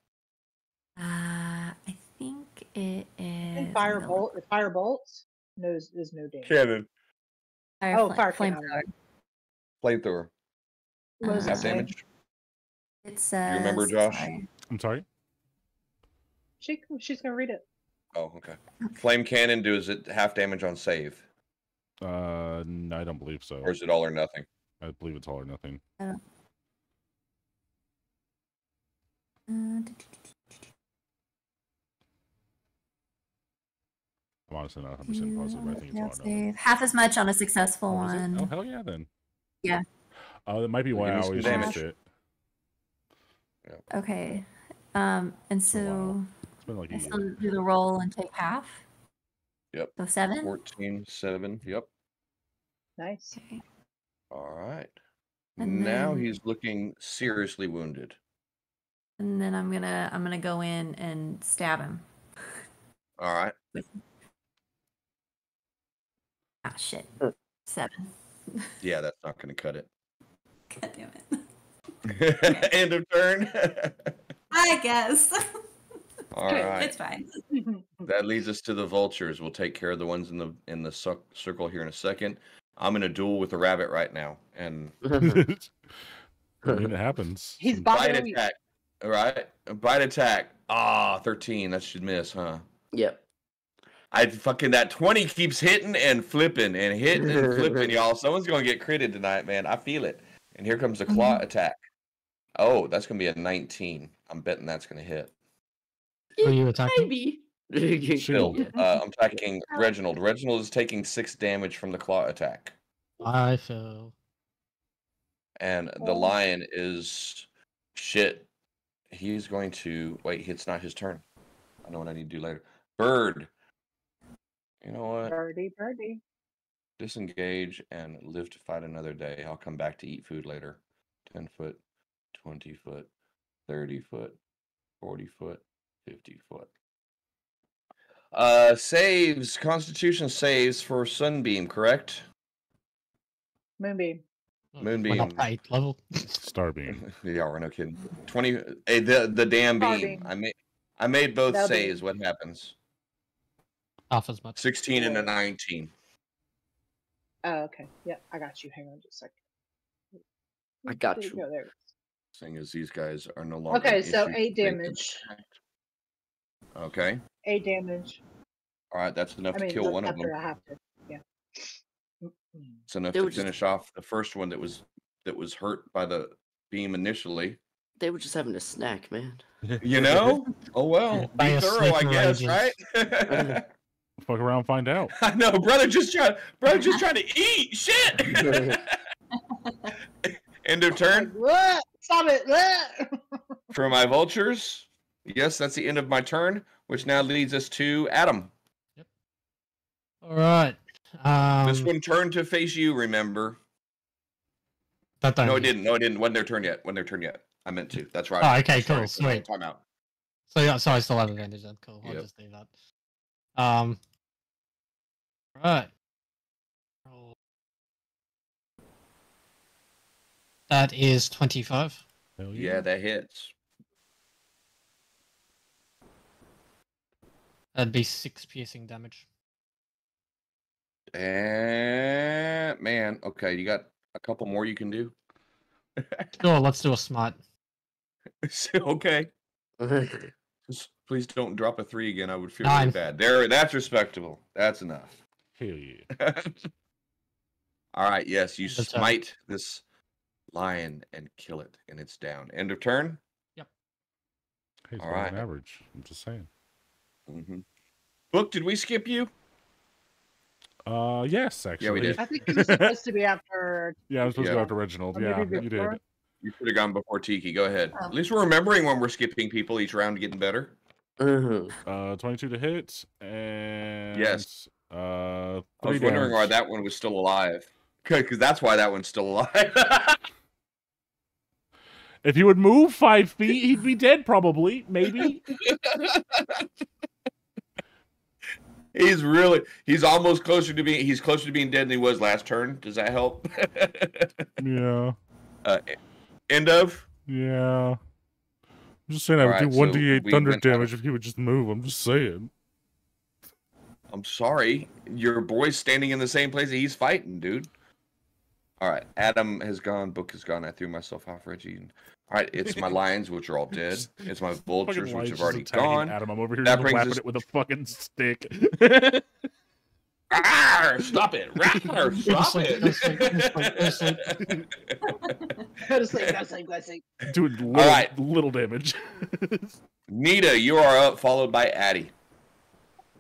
Uh, I think it is. And let fire bolt, fire bolts, no is, is no damage. Cannon. Fire Oh, fla- fire flame cannon. thrower. Flamethrower. What does it Uh, Half say? damage. It says. remember, Josh? sorry. I'm sorry. She she's gonna read it. Oh, okay. Flame cannon does it half damage on save, Uh, no, I don't believe so. or is it all or nothing? I believe it's all or nothing. Uh, I'm honestly not 100 percent positive. I think it's all or failed save. Half as much on a successful Oh, is it? one. Oh hell yeah, then. Yeah. Oh, that might be why I always damage. missed it. Okay. Um, and It's been a while. so It's been like a I year. still do the roll and take half. Yep. So seven. 14, 7. Yep. Nice. Okay. All right. And now then- he's looking seriously wounded. And then I'm gonna I'm gonna go in and stab him. All right. Ah shit. Uh. Seven. Yeah, that's not going to cut it. God damn it. [LAUGHS] End of turn. [LAUGHS] I guess. All right. It's fine. [LAUGHS] That leads us to the vultures. We'll take care of the ones in the in the suc- circle here in a second. I'm in a duel with a rabbit right now, and I mean, it happens. He's bite attack. All right, a bite attack. Ah, 13. That should miss, huh? Yep. I fucking that 20 keeps hitting and flipping and hitting and [LAUGHS] flipping, y'all. Someone's gonna get critted tonight, man. I feel it. And here comes the claw attack. Oh, that's gonna be a 19. I'm betting that's gonna hit. Who are you attacking? Maybe. Still, [LAUGHS] uh, I'm attacking Reginald. Reginald is taking six damage from the claw attack. I feel. and the Oh. lion is shit. He's going to wait. It's not his turn. I know what I need to do later. Bird. You know what? Birdie, birdie. Disengage and live to fight another day. I'll come back to eat food later. Ten foot, twenty foot, thirty foot, forty foot, fifty foot. Uh, saves. Constitution saves for Sunbeam. Correct. Moonbeam. We're not Moonbeam. to eighth level. Starbeam. [LAUGHS] yeah, we're no kidding. Twenty. Hey, the the damn Star beam. beam. I made I made both That'll be- saves. What happens? Half as much. Sixteen and a nineteen. Oh, okay. Yeah, I got you. Hang on just a second. I got There you. Go, there. Seeing as these guys are no longer. Okay, so issue, eight damage. Okay. Eight damage. All right, that's enough I to kill one of them. I have to. Yeah. It's enough They to were just- finish off the first one that was that was hurt by the beam initially. They were just having a snack, man. You know? [LAUGHS] Oh well. By Be thorough, I guess, agent. right? Fuck around, find out. [LAUGHS] I know, brother. Just trying, brother. Just trying to eat. Shit. [LAUGHS] End of turn. [LAUGHS] What? Stop it! For my vultures. Yes, that's the end of my turn, which now leads us to Adam. Yep. All right. Um, this one turned to face you, remember? That don't No, it didn't. No, it didn't. Wasn't their turn yet. Wasn't their turn yet. I meant to. That's right. Oh, okay, cool, sorry, sweet. Time out. So yeah, so I still have advantage then. Cool. I'll just do that. Um. right. That is twenty-five. Hell Yeah, that hits. That'd be six piercing damage. And man, okay, you got a couple more you can do. Sure, let's do a smite. [LAUGHS] okay. [LAUGHS] Just please don't drop a three again. I would feel really bad. There, that's respectable. That's enough. Hell yeah. [LAUGHS] All right. Yes, you End of turn. smite this lion and kill it, and it's down. End of turn. Yep. Hey, it's All better right. than average. I'm just saying. hmm Book, did we skip you? Uh, yes, actually. Yeah, we did. I think it was supposed to be after. [LAUGHS] Yeah, I was supposed to go after Reginald. Or Yeah, you did. You should have gone before Tiki. Go ahead. Oh. At least we're remembering when we're skipping people each round, getting better. Mhm. Uh, 22 to hit, and Yes. uh, I three was wondering why that one was still alive. Because that's why that one's still alive. [LAUGHS] If he would move five feet, he'd be dead. Probably, maybe. [LAUGHS] he's really, he's almost closer to being, he's closer to being dead than he was last turn. Does that help? [LAUGHS] yeah, uh, end of. yeah. I'm just saying I would Alright, do so one d8 we thunder went down- damage if he would just move. I'm just saying. I'm sorry. Your boy's standing in the same place that he's fighting, dude. All right. Adam has gone. Book has gone. I threw myself off Reggie. All right. It's my [LAUGHS] lions, which are all dead. It's my vultures, which have already gone. Adam, I'm over here That brings us- it with a fucking stick. [LAUGHS] Rawr, stop it! [LAUGHS] Rawr, stop it! go to sleep, go to sleep, go to sleep. Doing little, right. little damage. [LAUGHS] Nita, you are up, followed by Addie.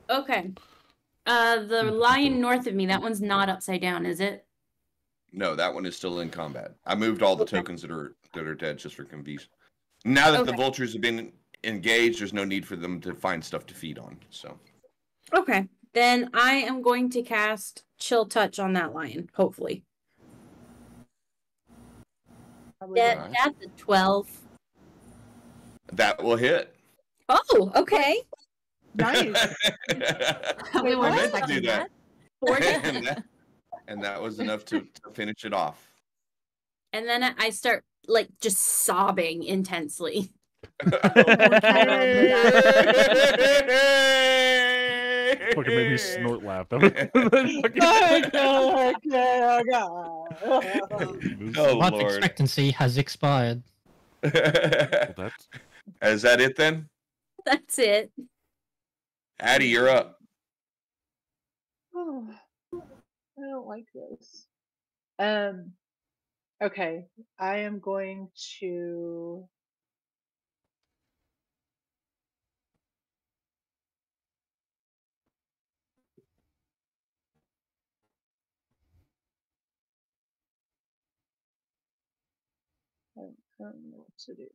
Okay. Uh, the lion north of me. That one's not upside down, is it? No, that one is still in combat. I moved all the Okay. tokens that are that are dead just for convenience. Now that the vultures have been engaged, there's no need for them to find stuff to feed on. So Okay. Then I am going to cast Chill Touch on that lion. Hopefully. Probably That Alright. that's a twelve. that will hit. Oh, okay. Nice. [LAUGHS] We I weren't meant to do that. Four [LAUGHS] and, that and that was enough to, to finish it off. and then I- I start like just sobbing intensely. [LAUGHS] [LAUGHS] fucking made me snort laugh. That was- Oh, God, oh, God. Oh, Life Lord. expectancy has expired. [LAUGHS] That's Is that it then? That's it. Addie, you're up. Oh, [SIGHS] I don't like this. Um. Okay, I am going to. I don't I don't know what to do.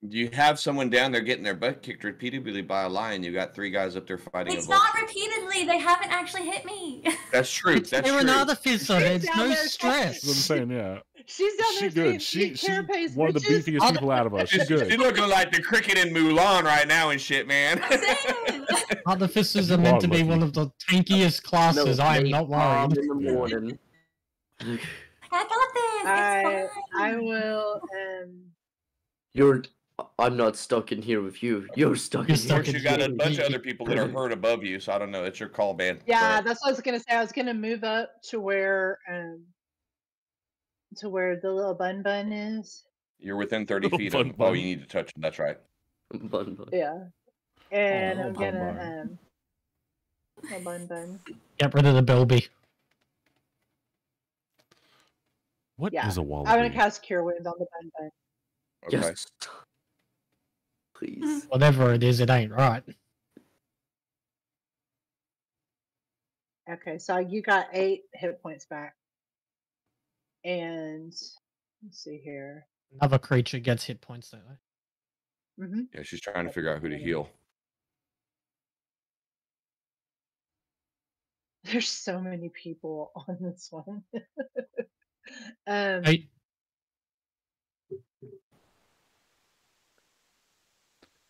You have someone down there getting their butt kicked repeatedly by a lion. You got three guys up there fighting. It's a not repeatedly. They haven't actually hit me. [LAUGHS] That's true. That's They're true. an artificer. There's down no there that's what I'm stress. saying. Yeah, She's down she there good. saying, She "Eat she carapace, one of the bitches." beefiest people out of us. She's good. She's looking like the cricket in Mulan right now and shit, man. [LAUGHS] [LAUGHS] The Artificers are meant to be one of the tankiest classes. I am not mom worried. In the Yeah. morning. I got this. I It's I fine. will um You're. I'm not stuck in here with you. You're stuck You're in Of here. course, you got a bunch of other people that are hurt above you, so I don't know. It's your call, man. Yeah, But that's what I was gonna say. I was gonna move up to where um to where the little bun bun is. you're within 30 [LAUGHS] Little feet bun of Oh, you need to touch him. That's right. Bun, bun. Yeah. And Oh, I'm bun gonna bun. um a bun bun. Get rid of the Bilby. What is Yeah, a wallaby? I'm gonna cast Cure Wounds on the bun bun. Okay. Yes. Please. Whatever it is, it ain't right. Okay, so you got eight hit points back. And let's see here. Another creature gets hit points, don't they? hmm Yeah, she's trying to figure out who to heal. There's so many people [LAUGHS] on this one. [LAUGHS] um, Hey,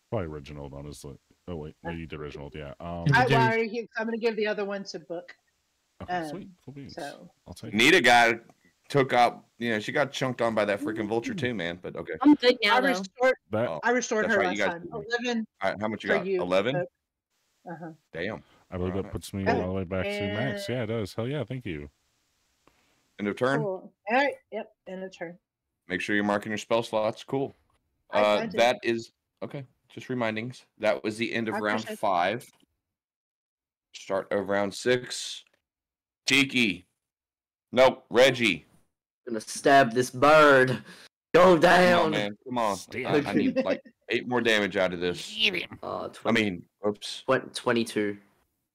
Probably Reginald, honestly. Oh wait, no, you did Reginald. Yeah. Um. I, you do- well, I already- I'm gonna give the other one to Book. Okay, um, sweet. Cool beans. So I'll take. Nita got took out. You know, she got chunked on by that freaking vulture too, man. But okay. I'm good now I restored. That Oh, I restored her right, last guys time. Eleven All right, how much you got? you. Eleven. Uh huh. Damn. I believe that puts me all the way back to max. Yeah, it does. Hell yeah, thank you. End of turn. Cool. All right. Yep. End of turn. Make sure you're marking your spell slots. Cool. I- I Uh, did. that is okay. Just remindings. That was the end of I round appreciate that. five. Start of round six. Tiki. Nope. Reggie. gonna stab this bird. Go Come on, down. man. Come on. Stay I, I need like eight more damage out of this. Uh, 20, I mean, oops. 22.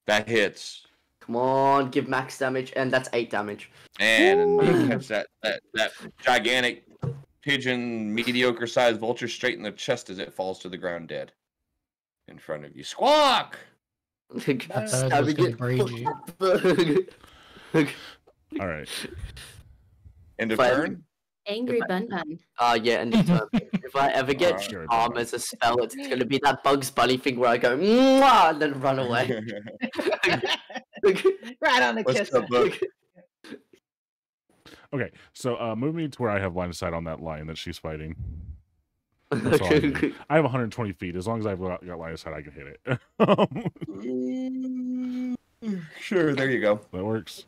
That hits. Come on, give max damage, and that's eight damage. And you catch that, that, that gigantic pigeon, mediocre sized vulture straight in the chest as it falls to the ground dead. In front of you. Squawk! [LAUGHS] That bird was Stabbing gonna it. [LAUGHS] All right. End of But- turn? Angry I- Bun Bun. Uh, yeah, and if I ever [LAUGHS] get Alright. Sure, charm as a spell, it's [LAUGHS] gonna be that Bugs Bunny thing where I go Mwah! and then run away. [LAUGHS] right on the What's kiss. the book? Okay. So uh, move me to where I have line of sight on that line that she's fighting. That's I. I have 120 feet. As long as I've got, got line of sight, I can hit it. sure, there you go. that works.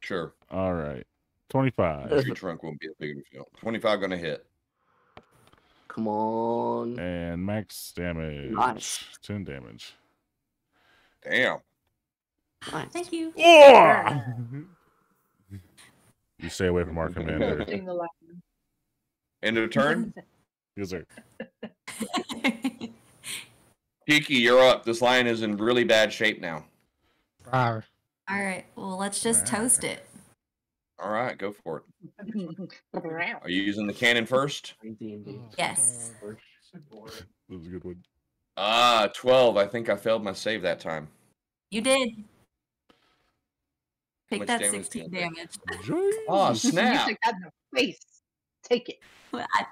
Sure. All right. 25. Your trunk won't be a big of a deal. 25 gonna hit. Come on. And max damage. Nice. 10 damage. Damn. Nice. Thank you. Oh! you stay away from our commander. [LAUGHS] Sing the line. End of turn? [LAUGHS] Yes, sir. [LAUGHS] Kiki, you're up. This lion is in really bad shape now. Rawr. All right. Well, let's just toast it. All right, go for it. [LAUGHS] Are you using the cannon first? Yes. That was a good one. Ah, 12. I think I failed my save that time. You did. Take that 16 did I damage. Oh, [LAUGHS] You snap. took that in the face. Take it. Well, I,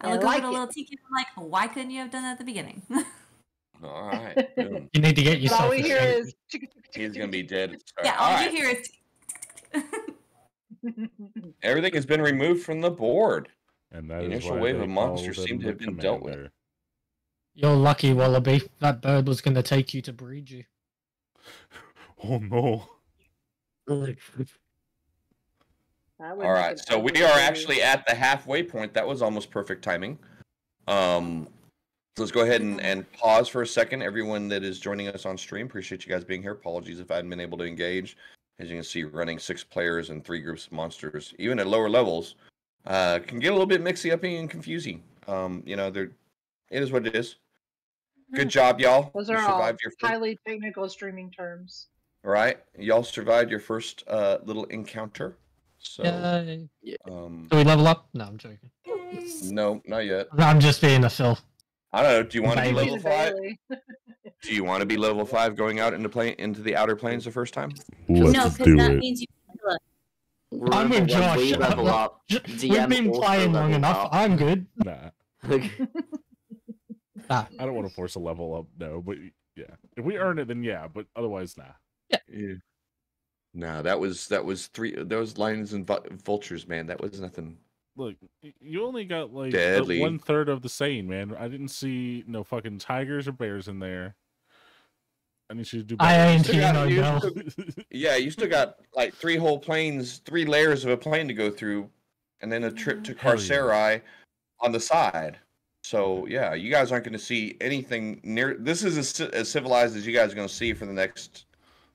I I look like over at it. little Tiki and I'm like, why couldn't you have done that at the beginning? [LAUGHS] All right. boom. You need to get yourself. all we hear is. chicka, chicka, He's going to be dead. at the start. yeah, all All you hear is. Chicka. [LAUGHS] Everything has been removed from the board. And that The is initial wave of monsters call seem to have the been dealt with. You're lucky, Wallaby. That bird was going to take you to breed you. [LAUGHS] Oh no. [LAUGHS] That would right. So we are actually at the halfway point. That was almost perfect timing. Um, so let's go ahead and, and pause for a second. Everyone that is joining us on stream, appreciate you guys being here. Apologies if I hadn't been able to engage. As you can see, running six players and three groups of monsters, even at lower levels, uh, can get a little bit mixy uppy and confusing. Um, you know, there, it is what it is. Good job, y'all. Those You are all survived your first, highly technical streaming terms. right. Y'all survived your first uh, little encounter. So, Yay. um, Do we level up? No, I'm joking. no, not yet. I'm just being a Phil. I don't know. Do you want to be level five? Do you want to be level five going out into play into the outer planes the first time? Let's no, because that it. means you kill us. I'm with Remember we Josh. level up. We've been playing long enough. up. I'm good. [LAUGHS] Nah. Nah. I don't want to force a level up, no, but yeah. If we earn it, then yeah, but otherwise, nah. Yeah. No, that was that was three. Those lions and vultures, man. That was nothing. Look, you only got like Deadly. one third of the same, man. I didn't see no fucking tigers or bears in there. I need you to do I ain't Still here got no you. go. Yeah, you still got like three whole planes, three layers of a plane to go through, and then a trip to Hell yeah. On the side. So yeah, you guys aren't going to see anything near. This is as, as civilized as you guys are going to see for the next.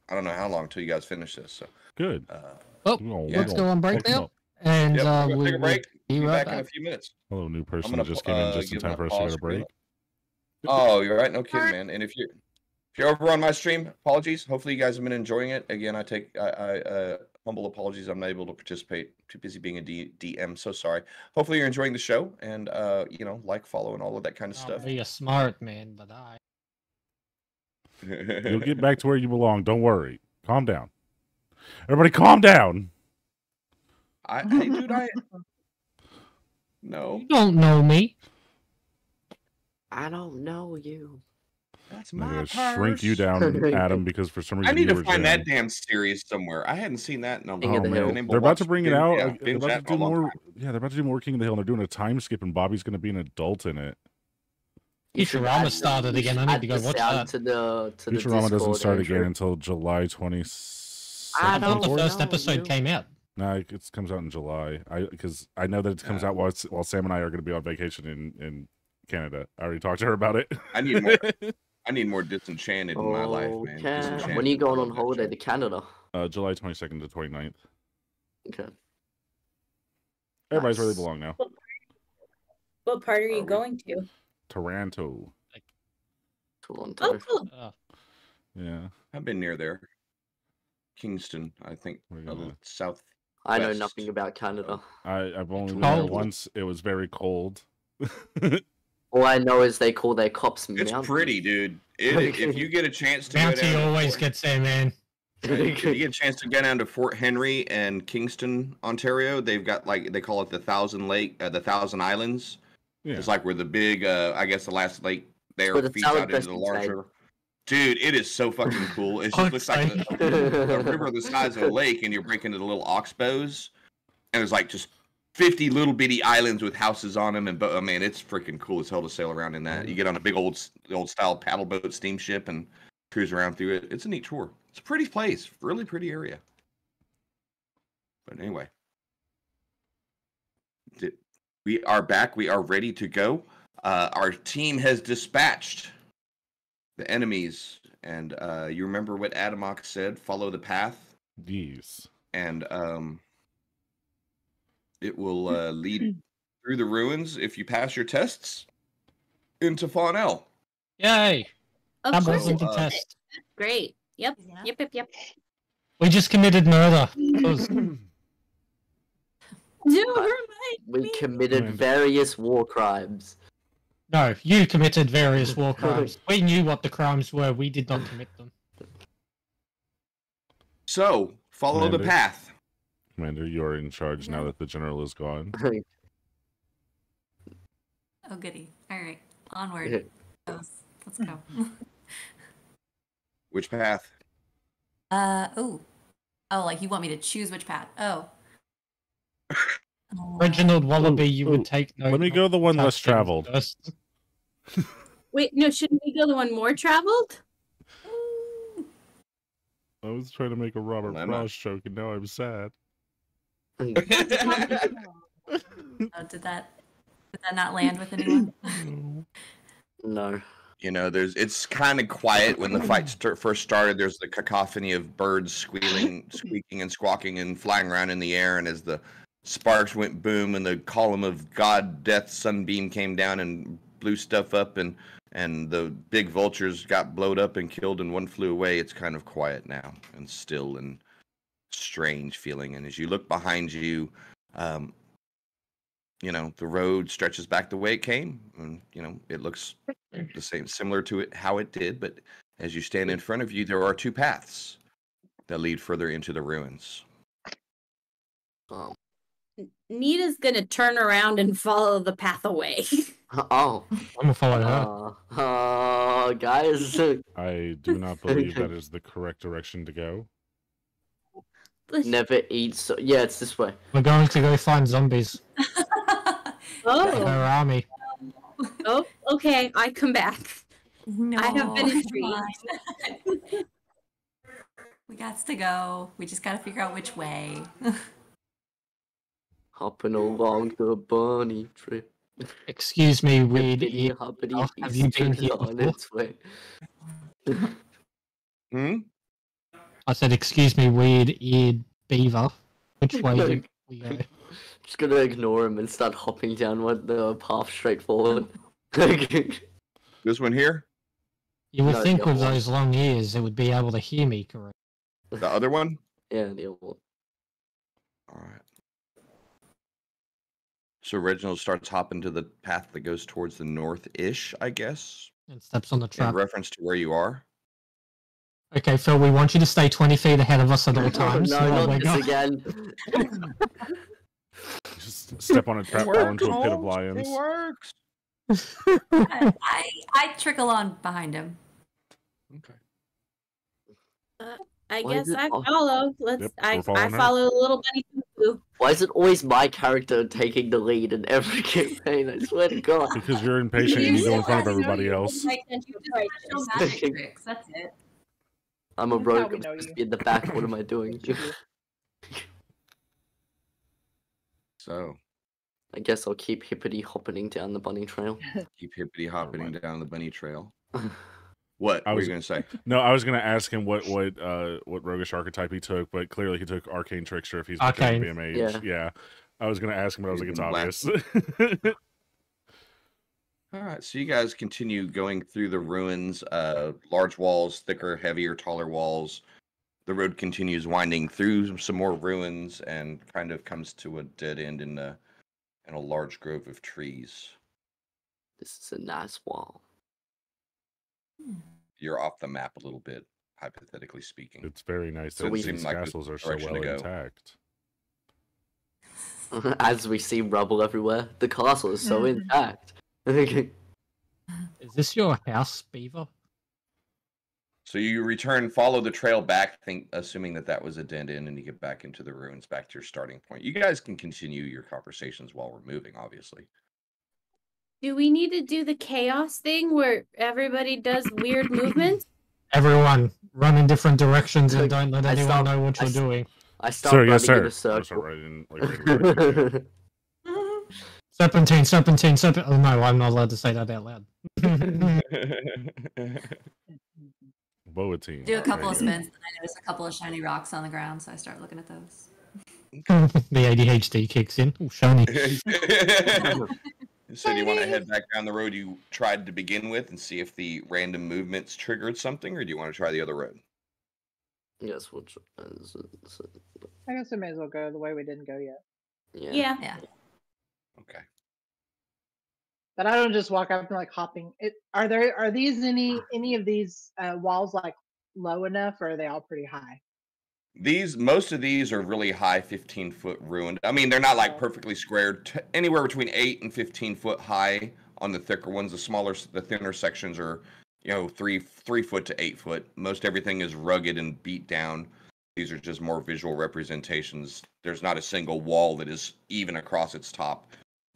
I don't know how long till you guys finish this. So, Good. uh, Oh, Yeah. let's go on break now. Up. And yep, uh, we're gonna we take a will break. be Be right back in a few minutes. Hello, new person gonna just pu- came in uh, just in time for us to pause get a break. Oh, you're right. No kidding, man. And if you're if you're over on my stream, apologies. Hopefully, you guys have been enjoying it. Again, I take I, I uh, humble apologies. I'm not able to participate. Too busy being a D, DM. So sorry. Hopefully, you're enjoying the show and uh, you know, like, follow, and all of that kind of stuff. Be a smart man, but I. [LAUGHS] You'll get back to where you belong. Don't worry. Calm down. Everybody, calm down. I, [LAUGHS] hey, dude, I no, You don't know me. I don't know you. that's my I'm my gonna shrink you down, [LAUGHS] Adam, because for some reason I need you to were find jammed. that damn series somewhere. I hadn't seen that in a King Oh the long time. they're about to bring it out. Yeah, they're about to that for a do more. Yeah, they're about to do more King of the Hill. and They're doing a time skip, and Bobby's going to be an adult in it. You should Futurama started again. I need to go watch that. To the to the Futurama doesn't start again until July twenty I second. I thought the first episode came out. No, it comes out in July. I because I know that it comes Yeah. out while while Sam and I are going to be on vacation in in Canada. I already talked to her about it. I need more. [LAUGHS] I need more disenchanted in my life, man. Okay. When are you going on holiday to Canada? uh, July twenty second to 29th. Okay. Everybody's where they belong now. What part are Are you we- going to? Taranto. Toronto. Oh, cool. Uh, Yeah. I've been near there. Kingston, I think, We're a gonna- little south. I know nothing about Canada. I, I've only been there once. It was very cold. All I know is they call their cops It's mounties. pretty, dude. It, if you get a chance to go Mountie down to always Fort- gets there, man. if you get a chance to go down to Fort Henry and Kingston, Ontario, they've got like they call it the Thousand Lake, uh, the Thousand Islands. yeah. It's like where the big, uh, I guess the last lake there the feeds out into the dressing's large made. river. Dude, it is so fucking cool. It just looks like a, [LAUGHS] a river the size of a lake, and you're breaking into little oxbows, and there's like just fifty little bitty islands with houses on them, and but oh man, it's freaking cool as hell to sail around in that. You get on a big old old style paddle boat steamship and cruise around through it. It's a neat tour. It's a pretty place, really pretty area. But anyway, we are back. We are ready to go. Uh, our team has dispatched the enemies, and uh, you remember what Adamok said: follow the path These. and um, it will uh, lead through the ruins if you pass your tests into Faunel. Yay! Of That course wasn't the uh, test. Great. Yep. Yeah. Yep. Yep. Yep. We just committed murder. [CLEARS THROAT] Don't Uh, remind we me. committed various war crimes. No, you committed various war crimes. We knew what the crimes were. We did not commit them. So follow the path. Commander, you're in charge now that the general is gone. Oh, goody. All right. Onward. goes. Let's go. [LAUGHS] Which path? Uh, oh. Oh, like you want me to choose which path? Oh. Reginald Wallaby, you ooh. would take no. Let me go the one less traveled. First. Wait, no. Shouldn't we go the one more traveled? I was trying to make a Robert Well, I'm not- Frost joke, and now I'm sad. Oh, [LAUGHS] oh, did that did that not land with anyone? [LAUGHS] no. you know, there's it's kind of quiet when the fight st- first started. There's the cacophony of birds squealing, [LAUGHS] squeaking, and squawking and flying around in the air. And as the sparks went boom and the column of God, Death, Sunbeam came down and blew stuff up, and and the big vultures got blowed up and killed, and one flew away. It's kind of quiet now and still and strange feeling. And as you look behind you, um, you know the road stretches back the way it came, and you know it looks the same, similar to it how it did. But as you stand in front of you, there are two paths that lead further into the ruins. Um, Nita's gonna turn around and follow the path away. [LAUGHS] oh. I'm gonna follow her. Uh, uh, guys. [LAUGHS] I do not believe that is the correct direction to go. Never eat so. Yeah, it's this way. We're going to go find zombies. [LAUGHS] oh, Her army. oh, okay. I come back. no, I have been intrigued. we got to go. We just got to figure out which way. Hopping along the bunny trip. Excuse me, weird Hippity ear. hoppity Oh, have you been here on before? its way. Hmm? I said, excuse me, weird eared beaver. Which way do we go? Just gonna ignore him and start hopping down one the path straight forward. yeah, [LAUGHS] This one here, You would No, think with one. those long ears it would be able to hear me correct. the other one. the other one. All right. So Reginald starts hopping to the path that goes towards the north-ish, I guess, And steps on the in trap. reference to where you are. Okay, Phil, we want you to stay 20 feet ahead of us at all [LAUGHS] Oh, times. no, oh while not this going- again. [LAUGHS] Just step on a trap, fall into a pit of lions. It works. I, I I trickle on behind him. Okay. Uh, I Why guess I follow. Let's. Yep, I we're I following her. little bunny Cuckoo. Why is it always my character taking the lead in every [LAUGHS] campaign? I swear to God. Because you're impatient and you go in front of everybody else. Like, you just show magic tricks. That's it. I'm a That's rogue. I'm supposed to be in the back. What am I doing? [LAUGHS] So I guess I'll keep hippity hopping down the bunny trail. [LAUGHS] keep hippity hopping mind. down the bunny trail. What? I were was- you gonna say? [LAUGHS] No, I was gonna ask him what what uh what roguish archetype he took, but clearly he took arcane trickster if he's pretending to be a mage. yeah. I was gonna ask him, but I was like, it's obvious. [LAUGHS] All right, so you guys continue going through the ruins, uh, large walls, thicker, heavier, taller walls. The road continues winding through some more ruins and kind of comes to a dead end in a in a large grove of trees. This is a nice wall. You're off the map a little bit, hypothetically speaking. it's very nice So that we- these like castles are so well intact. [LAUGHS] As we see rubble everywhere, the castle is so Mhm. intact. [LAUGHS] Is this your house, Beaver? So you return, follow the trail back, think, assuming that that was a dead end, and you get back into the ruins, back to your starting point. You guys can continue your conversations while we're moving, obviously. Do we need to do the chaos thing where everybody does weird movements? Everyone, run in different directions and don't let I anyone stop- know what you're s- doing. I start Sir, yes, sir. in a I start circle. writing, like, writing right there. Serpentine, serpentine, serpentine. Oh no, I'm not allowed to say that out loud. [LAUGHS] Boatine. Do a couple of spins, and I notice a couple of shiny rocks on the ground, so I start looking at those. [LAUGHS] the ADHD kicks in. Oh, shiny. [LAUGHS] so do you want to head back down the road you tried to begin with and see if the random movements triggered something, or do you want to try the other road? yes, we'll tr- uh, s- s- I guess we may as well go the way we didn't go yet. yeah. Yeah. Yeah. Okay. But I don't just walk up and like hopping. It are there are these any any of these uh, walls like low enough, or are they all pretty high? These most of these are really high, 15 foot ruined. I mean, they're not like perfectly squared. T- anywhere between eight and 15 foot high on the thicker ones. The smaller, the thinner sections are, you know, three three foot to eight foot. Most everything is rugged and beat down. These are just more visual representations. There's not a single wall that is even across its top.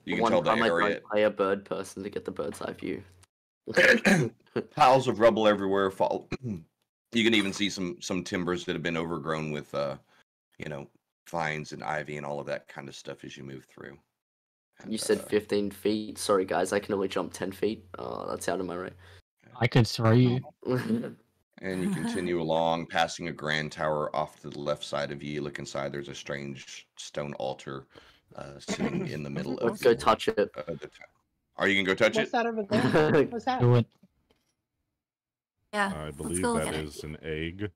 You can One tell the time I area. don't play a bird person to get the bird's eye view. [COUGHS] [COUGHS] piles of rubble everywhere fall you can even see some some timbers that have been overgrown with uh you know vines and ivy and all of that kind of stuff as you move through You said uh, 15 feet. Sorry, guys. I can only jump 10 feet. Oh, that's out of my right. I could throw you. [LAUGHS] and you continue along passing a grand tower off to the left side of you You look inside there's a strange stone altar uh sitting in the middle of Let's go the, touch it. uh, the town are you gonna go touch What's it that over there? [LAUGHS] What's that? Do it. Yeah. I let's believe go look that at it. is an egg.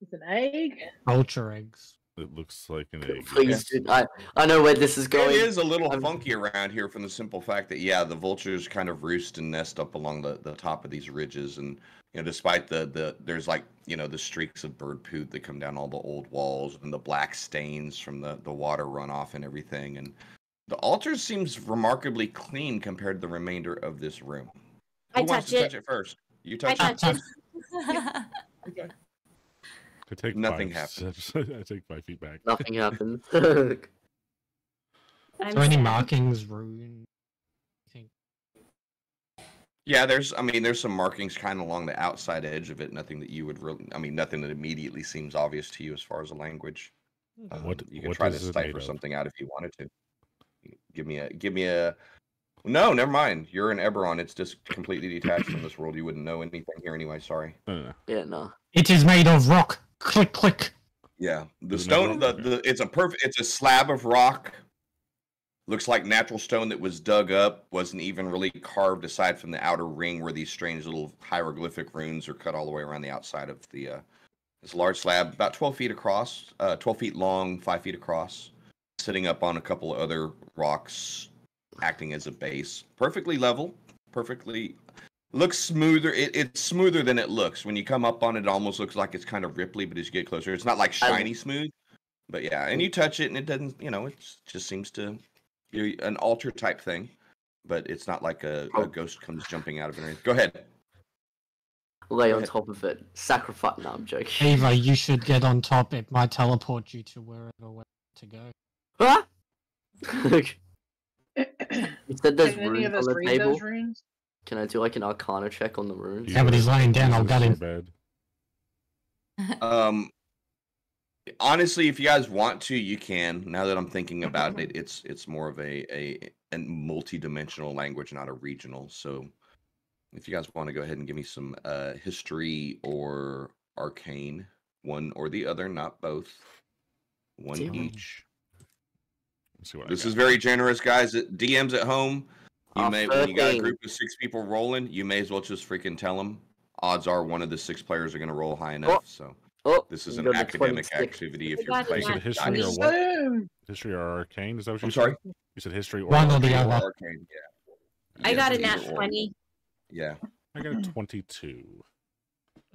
It's an egg. Vulture eggs. It looks like an egg. Please, Yes. dude. I, I know where this is going. It is a little I'm- funky around here from the simple fact that yeah, the vultures kind of roost and nest up along the, the top of these ridges, and you know, despite the the there's like you know the streaks of bird poop that come down all the old walls and the black stains from the the water runoff and everything, and the altar seems remarkably clean compared to the remainder of this room. I Who wants touch to it. touch it first? You I touch it. touch it. [LAUGHS] I take Nothing happens. [LAUGHS] I take my feet back. Nothing [LAUGHS] happens. Is I'm there any markings, rune? Yeah, there's I mean there's some markings kind of along the outside edge of it. Nothing that you would really I mean nothing that immediately seems obvious to you as far as a language. Um, What- you can try to is it decipher something out if you wanted to. Give me a give me a no, never mind. You're in Eberron. It's just completely detached from this world. You wouldn't know anything here anyway. Sorry. No, no, no. yeah, no. It is made of rock. Click, click. Yeah, the Isn't stone. The, the it's a perfect. It's a slab of rock. Looks like natural stone that was dug up. Wasn't even really carved aside from the outer ring where these strange little hieroglyphic runes are cut all the way around the outside of the. Uh, this large slab, about twelve feet across, uh, twelve feet long, five feet across, sitting up on a couple of other rocks, acting as a base. Perfectly level. Perfectly looks smoother. It, it's smoother than it looks. When you come up on it, it almost looks like it's kind of ripply, but as you get closer, it's not like I- shiny smooth. But yeah, and you touch it, and it doesn't. You know, it just seems to you're an altar type thing, but it's not like a, a Oh. ghost comes jumping out of it. or. Go ahead. Lay Go on ahead. top of it. Sacrifice. No, I'm joking. Ava, you [LAUGHS] should get on top. It might teleport you to wherever we to go. Ah! [LAUGHS] [LAUGHS] you said there's Can any runes of on us the read table. those runes? Can I do like an arcana check on the runes? Yeah, but he's lying down, I'll Jesus, gut him. [LAUGHS] Um, honestly, if you guys want to, you can. Now that I'm thinking about it, it's it's more of a a, a multi-dimensional language, not a regional. So, if you guys want to go ahead and give me some uh, history or arcane, one or the other, not both. One Damn. each. Let's see what I This got. is very generous, guys. DMs at home, you Ah, may when you got a group of six people rolling, you may as well just freaking tell them. Odds are one of the six players are going to roll high enough. So Oh, this is you an academic activity if you're playing. Is it that. history or what? History or arcane? Is that what you I'm sorry. said? You said history or One or the arcane? other. Arcane, yeah. I Yes, got a either nat 20. Yeah. I got a 22.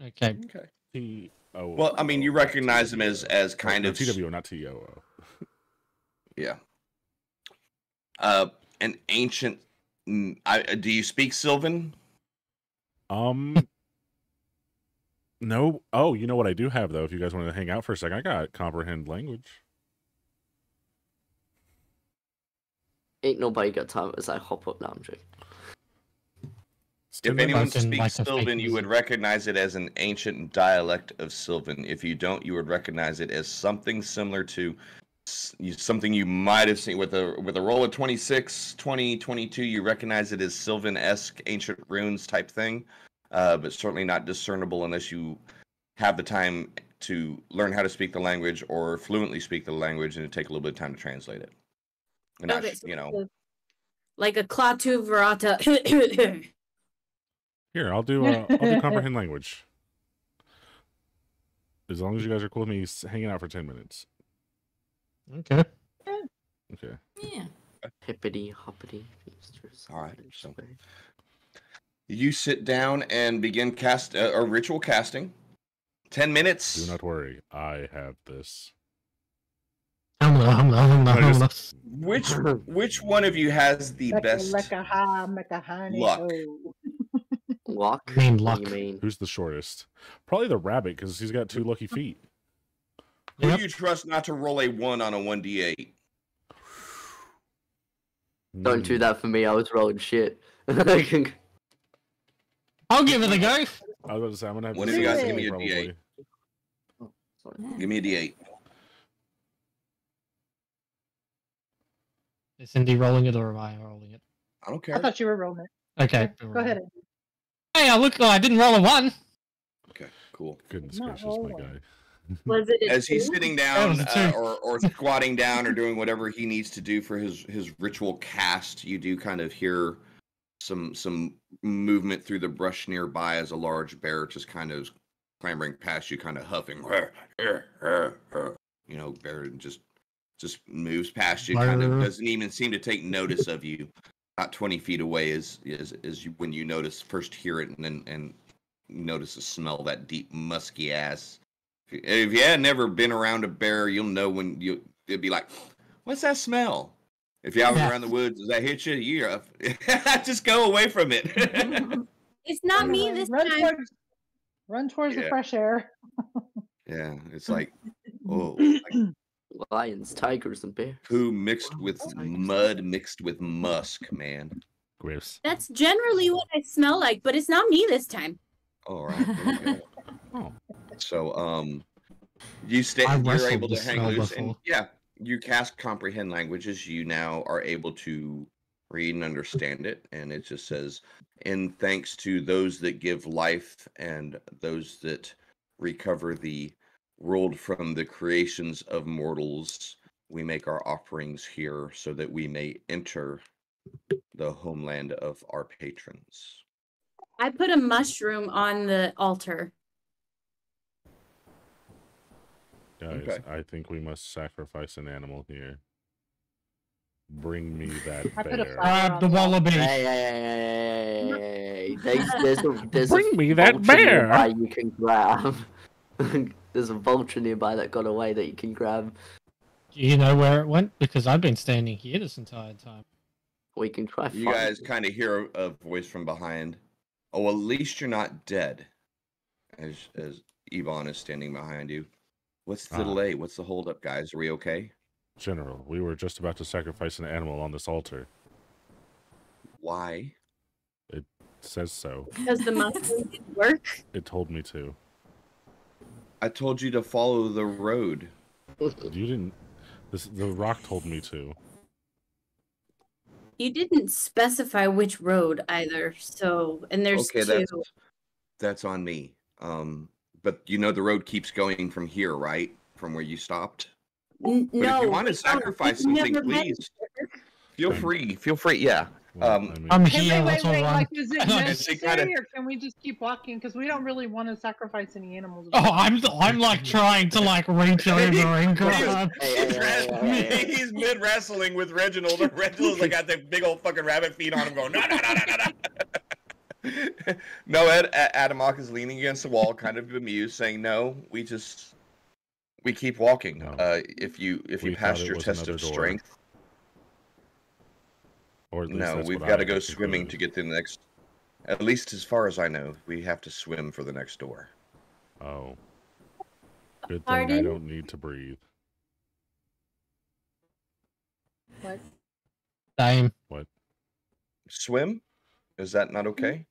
Okay. Okay. T O. Well, I mean, you recognize them as as kind no, of TWO, not TOO. yeah. Uh, an ancient. mm, I, uh, do you speak Sylvan? Um. no. Oh, you know what I do have though. If you guys want to hang out for a second, I got comprehend language. ain't nobody got time as I hop up now. I'm joking. If anyone minutes. in, speaks like, Sylvan, you would recognize it as an ancient dialect of Sylvan. If you don't, you would recognize it as something similar to s- you- something you might have seen with a with a roll of 26, 20, 22. You recognize it as Sylvan-esque ancient runes type thing, uh, but certainly not discernible unless you have the time to learn how to speak the language or fluently speak the language and it take a little bit of time to translate it. And Okay, sh- so you know, Like a Klaatu Verata. [COUGHS] Here, I'll do. Uh, I'll do comprehend language. As long as you guys are cool with me hanging out for ten minutes. Okay. Okay. Yeah. Hippity hoppity. mistress, All right, so- you sit down and begin cast uh, a ritual casting. Ten minutes. Do not worry. I have this. Which which one of you has the Mecca, best? lecca, ha, mecca, honey, luck. oh. Luck? I mean luck. mean? Who's the shortest? Probably the rabbit because he's got two lucky feet. Who Yep. do you trust not to roll a one on a one d eight? Don't do that for me. I was rolling shit. [LAUGHS] I'll give it a go. I was about to say I'm gonna have One to of you guys give me a probably. D8. Sorry. Give me a d eight. Is Cindy rolling it or am I rolling it? I don't care. I thought you were rolling it. Okay. Go ahead. Hey, I look. I didn't roll a one. Okay, cool. Goodness gracious, my rolling. guy. [LAUGHS] Was it As he's two? sitting down uh, or or squatting down or doing whatever he needs to do for his his ritual cast, you do kind of hear some some movement through the brush nearby as a large bear just kind of clambering past you, kind of huffing. You know, bear just just moves past you, kind of doesn't even seem to take notice of you. About twenty feet away is is is you when you notice first hear it and then and notice the smell that deep musky ass. If you, if you had never been around a bear, you'll know when you it'd be like, "What's that smell?" If you're out Yeah. around the woods, does that hit you? You [LAUGHS] just go away from it. [LAUGHS] It's not me this run time. Towards, run towards Yeah. the fresh air. yeah, it's [LAUGHS] like oh, like [CLEARS THROAT] Lions, tigers, and bears. poo mixed with Tigers. mud mixed with musk, man. Gross. That's generally what I smell like, but it's not me this time. All right. there we go. Oh, So, um, you stay. You're able to this hang spell loose, and yeah, you cast comprehend languages. You now are able to read and understand it, and it just says, "In thanks to those that give life and those that recover the world from the creations of mortals, we make our offerings here, so that we may enter the homeland of our patrons." I put a mushroom on the altar. Guys, Okay. I think we must sacrifice an animal here. Bring me that I put a bear. flower- Grab the wallaby. Hey, hey, hey. There's, there's a, [LAUGHS] there's Bring a me that vulture bear. nearby you can grab. [LAUGHS] there's a vulture nearby that got away that you can grab. Do you know where it went? Because I've been standing here this entire time. We can try. You guys kind of hear a, a voice from behind. Oh, at least you're not dead. As as Yvonne is standing behind you. What's the Ah. delay? What's the holdup, guys? Are we okay? General, we were just about to sacrifice an animal on this altar. Why? It says so. Because the mushroom didn't [LAUGHS] work. It told me to. I told you to follow the road. [LAUGHS] You didn't. This the rock told me to. You didn't specify which road either. So, and there's okay, two. that's that's on me. Um, but you know the road keeps going from here, right? From where you stopped. N- But no, if you want to sacrifice something, please feel free. Feel free. Yeah. Well, Um, I mean, I'm Hey, here. wait, wait, Let's wait. Like, [LAUGHS] is it And I- It's- it necessary, or can we just keep walking? Because we don't really want to sacrifice any animals. Oh, I'm I'm like trying to like reach over and [LAUGHS] grab. Hey, hey, He's, hey, wrest- hey, hey, hey. he's mid wrestling with Reginald. Reginald's like got the big old fucking rabbit feet on him, going no no no no no no. [LAUGHS] no, Ed A- Adamok is leaning against the wall, kind of bemused, saying, "No, we just we keep walking. No. Uh, if you if you We pass your test of door. strength, or at least no, we've got to go swimming to get to the next. At least as far as I know, we have to swim for the next door. Oh. Good thing I don't need to breathe. What? Time. What? Swim? Is that not okay?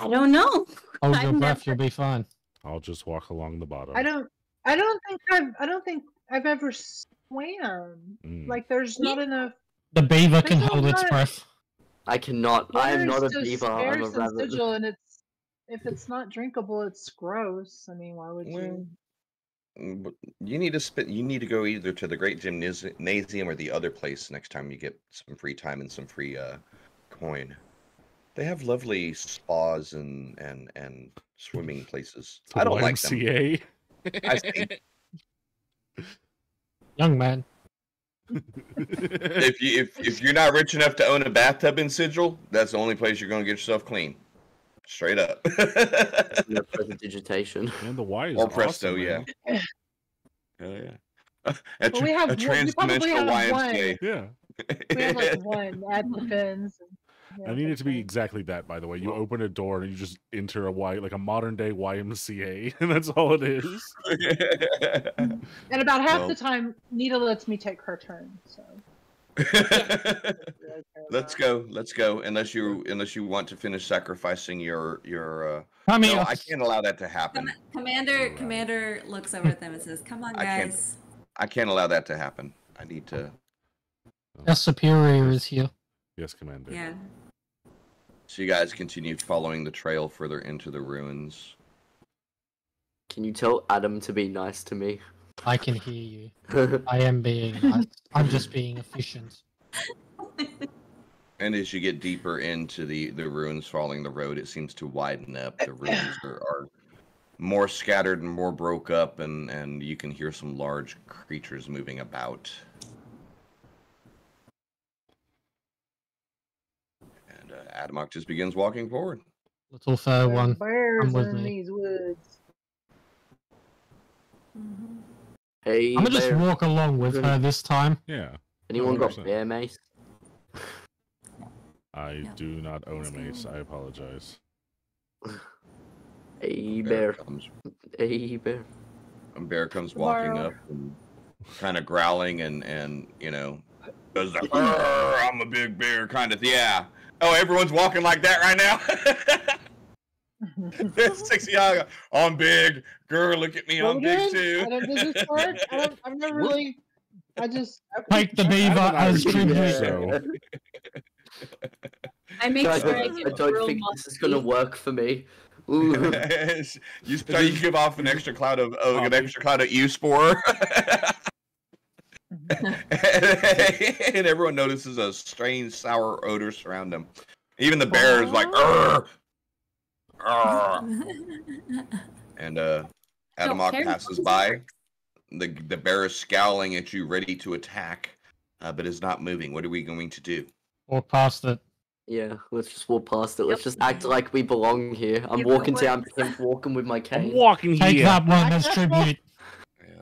I don't know. [LAUGHS] Hold I've your breath. never- You'll be fine. I'll just walk along the bottom. I don't. I don't think I've. I don't think I've ever swam. Mm. Like, there's not enough. The beaver can hold its breath. I cannot. I am not a is beaver. I'm a scarce and rabbit. sigil, and it's if it's not drinkable, it's gross. I mean, why would Well, you? Mm, You need to spit. You need to go either to the Great Gymnasium or the other place next time you get some free time and some free uh, coin. They have lovely spas and and and swimming places. [LAUGHS] The I don't like them. YMCA? I see. [LAUGHS] Young man. if you if, if you're not rich enough to own a bathtub in Sigil, that's the only place you're gonna get yourself clean. Straight up. No digitation. and the Y is or Presto, awesome, yeah. [LAUGHS] Hell yeah. A, a, Well, we have a one- we probably transdimensional have one. Yeah. We have like one at the fins. and- yeah, I need it to be fine. exactly that, by the way. You open a door and you just enter a Y, like a modern day YMCA, [LAUGHS] and that's all it is. [LAUGHS] And about half Well- the time, Nita lets me take her turn. So [LAUGHS] Let's go. Let's go. Unless you unless you want to finish sacrificing your your. Uh... Come here. No, I can't allow that to happen. Com- Commander Alright. Commander looks over at them and says, "Come on, I can't- guys." I can't allow that to happen. I need to. Your superior is here. Yes, Commander. Yeah. So you guys continue following the trail further into the ruins. Can you tell Adam to be nice to me? I can hear you. [LAUGHS] I am being nice. I'm just being efficient. And as you get deeper into the the ruins following the road, it seems to widen up. The ruins are, are more scattered and more broke up, and and you can hear some large creatures moving about. And uh, Adamok just begins walking forward. Little fur There's one. bears with in me. these woods. Mhm. Hey, I'm gonna just walk along with her this time. Yeah. Anyone got 100%. bear mace? I [LAUGHS] No. do not own a Let's mace. I apologize. Hey, bear. comes, Hey, bear. a bear comes walking Tomorrow. up and kind of growling and and you know does the [LAUGHS] "Arr, I'm a big bear kind of yeah. Oh, everyone's walking like that right now. This sexy young. I'm big. Girl, look at me. Well, I'm big too. I don't, does this work? I don't, I've never really. I just okay. [LAUGHS] Take the beaver I as tribute. so- I make I sure I don't, I don't real think this is gonna work for me. [LAUGHS] Ooh. you start you give off an extra cloud of oh, an extra cloud of U spore. [LAUGHS] [LAUGHS] and everyone notices a strange sour odor surround them. Even the bear is like, "Arr, arr." [LAUGHS] and uh, Adamok passes by. the The the bear is scowling at you, ready to attack, uh, but is not moving. What are we going to do? Walk past it. yeah, let's just walk past it. Let's Yep. just act like we belong here. I'm Yep, walking down, I'm walking with my I'm cane. walking Take here. that one as tribute.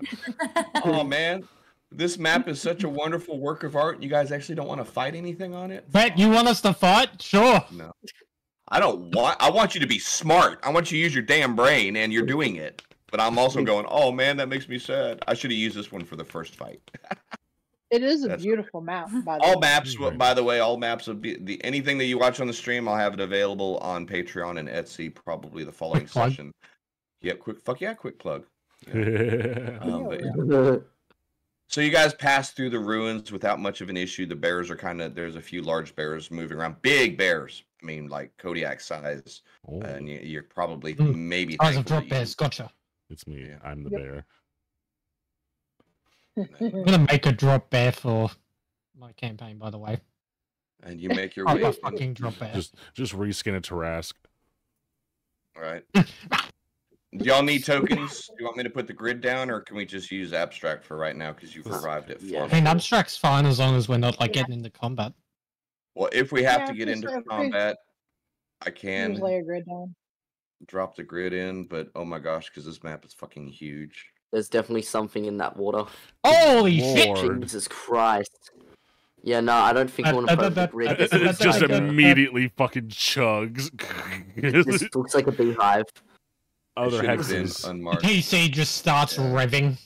[LAUGHS] oh man, this map is such a wonderful work of art. You guys actually don't want to fight anything on it? Bet you want us to fight? Sure. No. I don't want. I want you to be smart. I want you to use your damn brain, and you're doing it. But I'm also going. Oh man, that makes me sad. I should have used this one for the first fight. [LAUGHS] It is a That's- beautiful map, by the All way. maps, Very by the way, all maps will be the anything that you watch on the stream. I'll have it available on Patreon and Etsy probably the following Quick plug. session. Yep, quick fuck yeah, quick plug. [LAUGHS] Um, but- Yeah. So you guys pass through the ruins without much of an issue. The bears are kind of there's a few large bears moving around, big bears. I mean, like Kodiak size, Oh, and you, you're probably Mm. maybe Eyes of thankful drop that you- bears. Gotcha. it's me. Yeah. I'm the Yep. bear. I'm gonna make a drop bear for my campaign, by the way. And you make your [LAUGHS] Oh, way. a fucking drop bear. Just just reskin a Tarrasque. All right. [LAUGHS] Do y'all need tokens? Do you want me to put the grid down, or can we just use abstract for right now because you've arrived at Yeah. I mean, abstract's fine as long as we're not like getting into combat. Well, if we have Yeah, to get just into so free. combat, I Just can lay a grid down. drop the grid in, but oh my gosh, because this map is fucking huge. There's definitely something in that water. Holy shit! Lord. Jesus Christ. Yeah, no, I don't think I Uh, want to uh, put up the uh, grid. uh, uh, It looks just like a, immediately fucking chugs. this looks like a beehive. Other It should have been hexes. The unmarked. PC just starts Yeah. revving.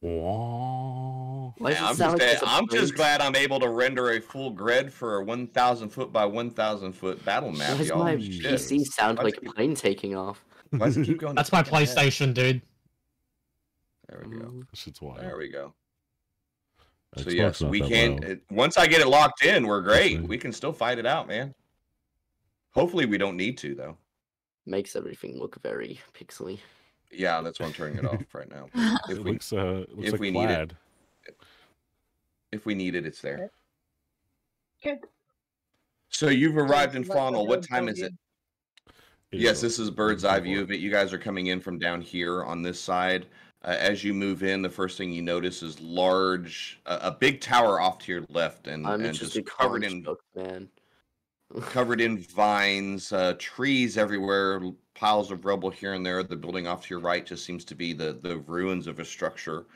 Wah. Why does Yeah, it I'm just, like a- there's a I'm just glad I'm able to render a full grid for a 1,000 foot by 1,000 foot battle Why map, does my Shit. PC sound Why like does a it keep- plane taking off? Why does it keep going? That's my fucking head? PlayStation, dude. There we go. Mm. Shit's wild. There we go. So Xbox yes, we can. It, once I get it locked in, we're great. We can still fight it out, man. Hopefully, we don't need to though. Makes everything look very pixely. Yeah, that's why I'm turning it off right now. [LAUGHS] If It we looks uh looks if like we need it. if we need it, it's there. Okay. So you've arrived in Let Faunel. What time is it? Yes, this is bird's eye view of it. You guys are coming in from down here on this side. Uh, as you move in, the first thing you notice is large, uh, a big tower off to your left, and, I'm and just covered in construct, man. Covered in vines, uh, trees everywhere, piles of rubble here and there. The building off to your right just seems to be the the ruins of a structure,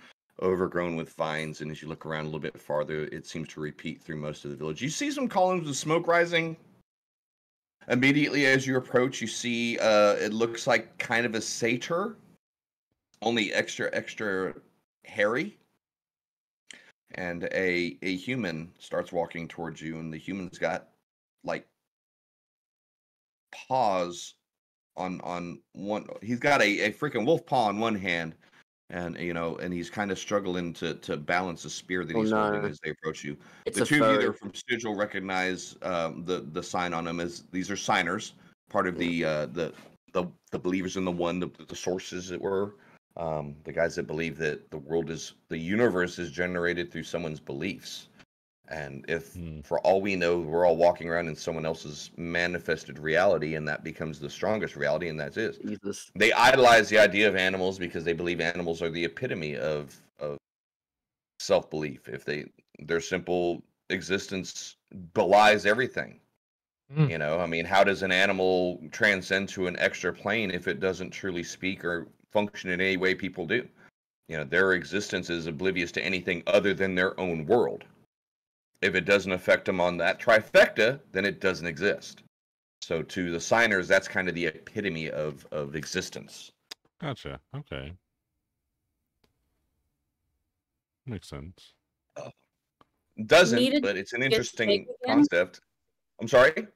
overgrown with vines. And as you look around a little bit farther, it seems to repeat through most of the village. You see some columns of smoke rising. Immediately as you approach, you see uh, it looks like kind of a satyr, only extra extra hairy. And a a human starts walking towards you, and the human's got like paws on on one he's got a, a freaking wolf paw on one hand and you know and he's kind of struggling to to balance a spear that Oh, he's holding as they approach you. It's the two of you that are from sigil recognize um, the the sign on them as these are signers part of the uh the the, the believers in the one the, the sources that were um the guys that believe that the world is the universe is generated through someone's beliefs and if Hmm. for all we know we're all walking around in someone else's manifested reality and that becomes the strongest reality and that's it Jesus. they idolize the idea of animals because they believe animals are the epitome of of self-belief if they their simple existence belies everything Mm. you know i mean how does an animal transcend to an extra plane if it doesn't truly speak or function in any way people do you know their existence is oblivious to anything other than their own world if it doesn't affect them on that trifecta then it doesn't exist so to the signers that's kind of the epitome of of existence Gotcha. Okay. Makes sense. doesn't Nita but it's an interesting concept i'm sorry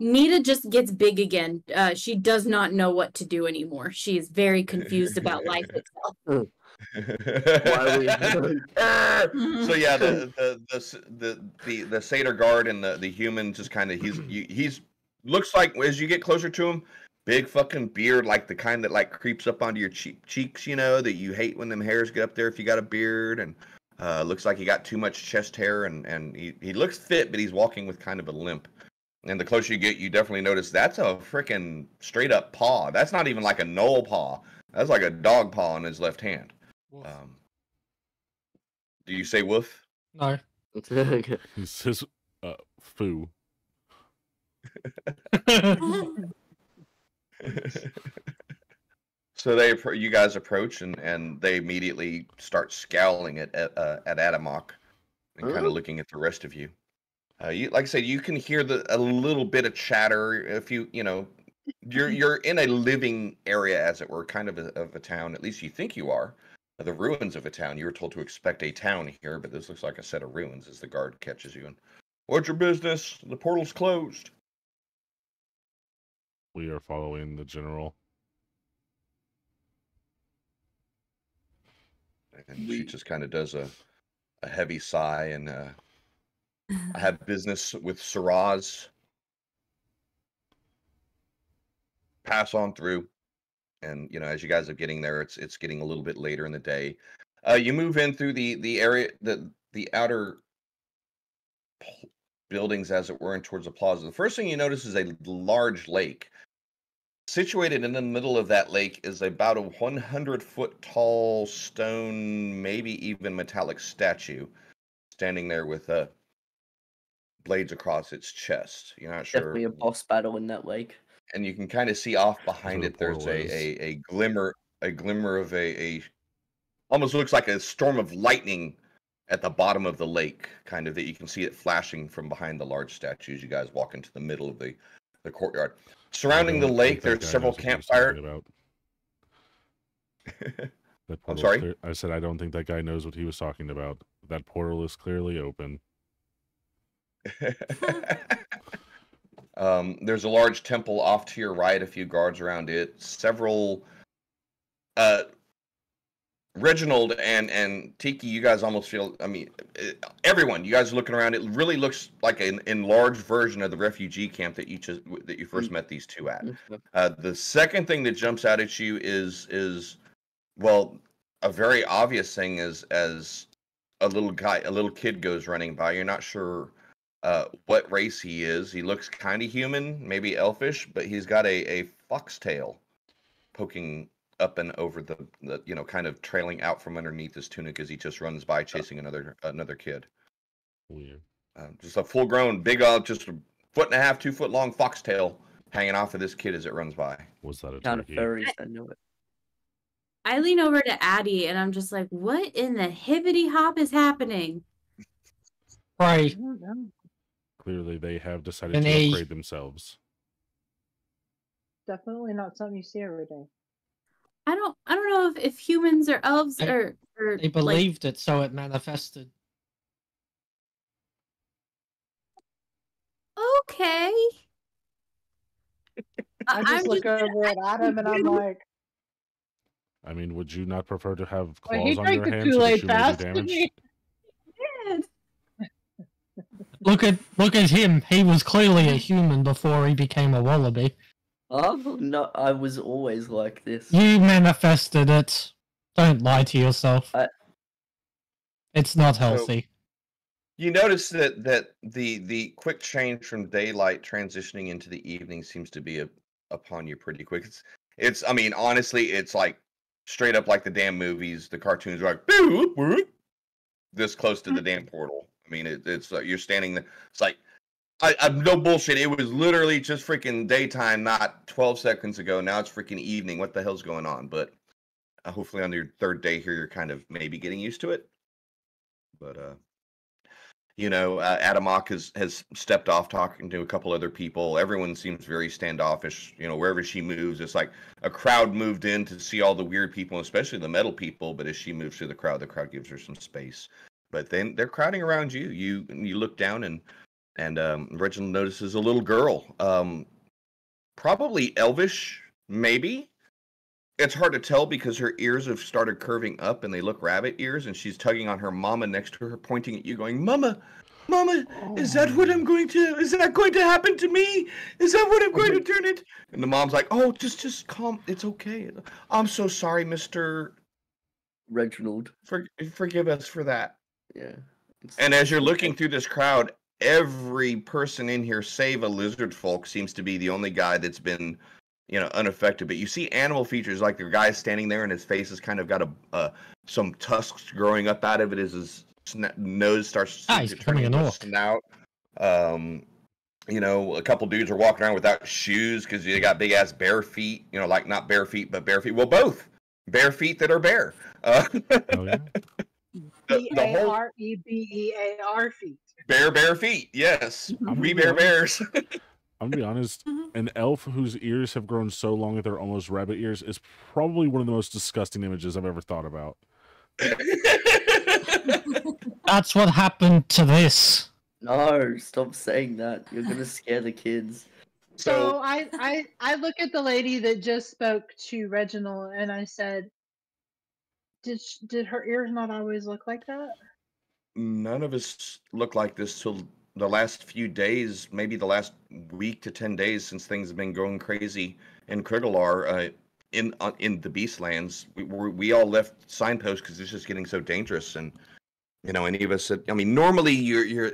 Nita just gets big again. Uh, she does not know what to do anymore. She is very confused about life [LAUGHS] itself. Why are we- [LAUGHS] [LAUGHS] so yeah, the the the the the, the satyr guard and the the human just kind of he's he's looks like as you get closer to him, big fucking beard like the kind that like creeps up onto your cheek cheeks, you know, that you hate when them hairs get up there if you got a beard and. Uh, looks like he got too much chest hair and, and he, he looks fit, but he's walking with kind of a limp. And the closer you get, you definitely notice that's a freaking straight up paw. That's not even like a gnoll paw. That's like a dog paw in his left hand. Um, do you say woof? No. [LAUGHS] He says uh foo. [LAUGHS] so they, you guys approach, and, and they immediately start scowling at at, uh, at Adamok, and kind Oh. of looking at the rest of you. Uh, you, like I said, you can hear the a little bit of chatter. If you, you know, you're you're in a living area, as it were, kind of a, of a town. At least you think you are. The ruins of a town. You were told to expect a town here, but this looks like a set of ruins. As the guard catches you, and what's your business? The portal's closed. We are following the general. And she just kind of does a, a heavy sigh and uh, I have [LAUGHS] business with Siraz. Pass on through. And you know, as you guys are getting there, it's it's getting a little bit later in the day. Uh, you move in through the the area the the outer buildings, as it were, and towards the plaza. The first thing you notice is a large lake. Situated in the middle of that lake is about a 100 foot tall stone, maybe even metallic statue, standing there with uh, blades across its chest. You're not sure Definitely a boss battle in that lake. And you can kind of see off behind it there's a, a a glimmer a glimmer of a, a almost looks like a storm of lightning at the bottom of the lake kind of that you can see it flashing from behind the large statues you guys walk into the middle of the the courtyard surrounding the lake there's several knows what he was talking campfire [LAUGHS] I'm sorry? clear- I said I don't think that guy knows what he was talking about. That portal is clearly open. [LAUGHS] [LAUGHS] um, there's a large temple off to your right, a few guards around it, several. Uh, Reginald and and Tiki, you guys almost feel. I mean, eh, everyone, you guys are looking around. It really looks like an enlarged version of the refugee camp that you just that you first met these two at. Uh, the second thing that jumps out at you is is well, a very obvious thing is as a little guy, a little kid goes running by. You're not sure uh, what race he is. He looks kind of human, maybe elfish, but he's got a a foxtail poking up and over the, the you know kind of trailing out from underneath his tunic as he just runs by chasing another another kid. Weird. Uh, just a full grown, big, uh, just a foot and a half, two foot long foxtail hanging off of this kid as it runs by. Was that a Kind of turkey? furries, I know it. I lean over to Addie and I'm just like, what in the hibbity hop is happening? Right. I don't know. Clearly, they have decided And to a- upgrade themselves. Definitely not something you see every day. I don't I don't know if, if humans or elves I- or, or They like, believed it, so it manifested. okay. [LAUGHS] I I'm just look just- over at Adam and I'm like, I mean, would you not prefer to have claws well, on your hands so Kool that Aid you may do damage? [LAUGHS] he? Look at look at him. He was clearly a human before he became a wallaby. Oh no, I was always like this. You manifested it. Don't lie to yourself. I- It's not healthy. You notice that that the the quick change from daylight transitioning into the evening seems to be a, upon you pretty quick. It's it's I mean honestly it's like straight up like the damn movies. The cartoons are like "Boop, boop," this close to the damn portal. I mean it, it's uh, you're standing there. It's like I, I'm no bullshit. It was literally just freaking daytime, not 12 seconds ago. Now it's freaking evening. What the hell's going on? But uh, hopefully on your third day here, you're kind of maybe getting used to it. But uh, you know, uh, Adamok has has stepped off talking to a couple other people. Everyone seems very standoffish. You know, wherever she moves, it's like a crowd moved in to see all the weird people, especially the metal people. But as she moves through the crowd, the crowd gives her some space. But then they're crowding around you. You you look down and and um, Reginald notices a little girl, um, probably elvish, maybe. It's hard to tell because her ears have started curving up and they look rabbit ears, and she's tugging on her mama next to her, pointing at you, going, "Mama, Mama, is that what I'm going to? Is that going to happen to me? Is that what I'm going to turn it?" And the mom's like, "Oh, just just calm. It's okay. I'm so sorry, Mister. Reginald. For, forgive us for that." Yeah. It's- And as you're looking through this crowd, every person in here, save a lizard folk, seems to be the only guy that's been, you know, unaffected. But you see animal features like the guy standing there, and his face has kind of got a uh, some tusks growing up out of it as his sna- nose starts Ah, he's to becoming an into a orc. snout. Um, you know, a couple dudes are walking around without shoes because they got big ass bare feet. You know, like not bare feet, but bare feet. Well, both bare feet that are bare. Uh, Oh yeah. [LAUGHS] the, the whole R E B E A R feet. bare bare feet. Yes, I'm we gonna bare bears. [LAUGHS] I'm gonna be honest. Mhm. An elf whose ears have grown so long that they're almost rabbit ears is probably one of the most disgusting images I've ever thought about. [LAUGHS] That's what happened to this. No, stop saying that. You're gonna scare the kids. So so I, I I look at the lady that just spoke to Reginald and I said, "Did did her ears not always look like that?" none of us look like this till the last few days, maybe the last week to ten days since things have been going crazy in Krigala. Uh, in uh, in the Beastlands. We we, we all left signposts because it's just getting so dangerous, and you know, any of us said. I mean, normally you're you're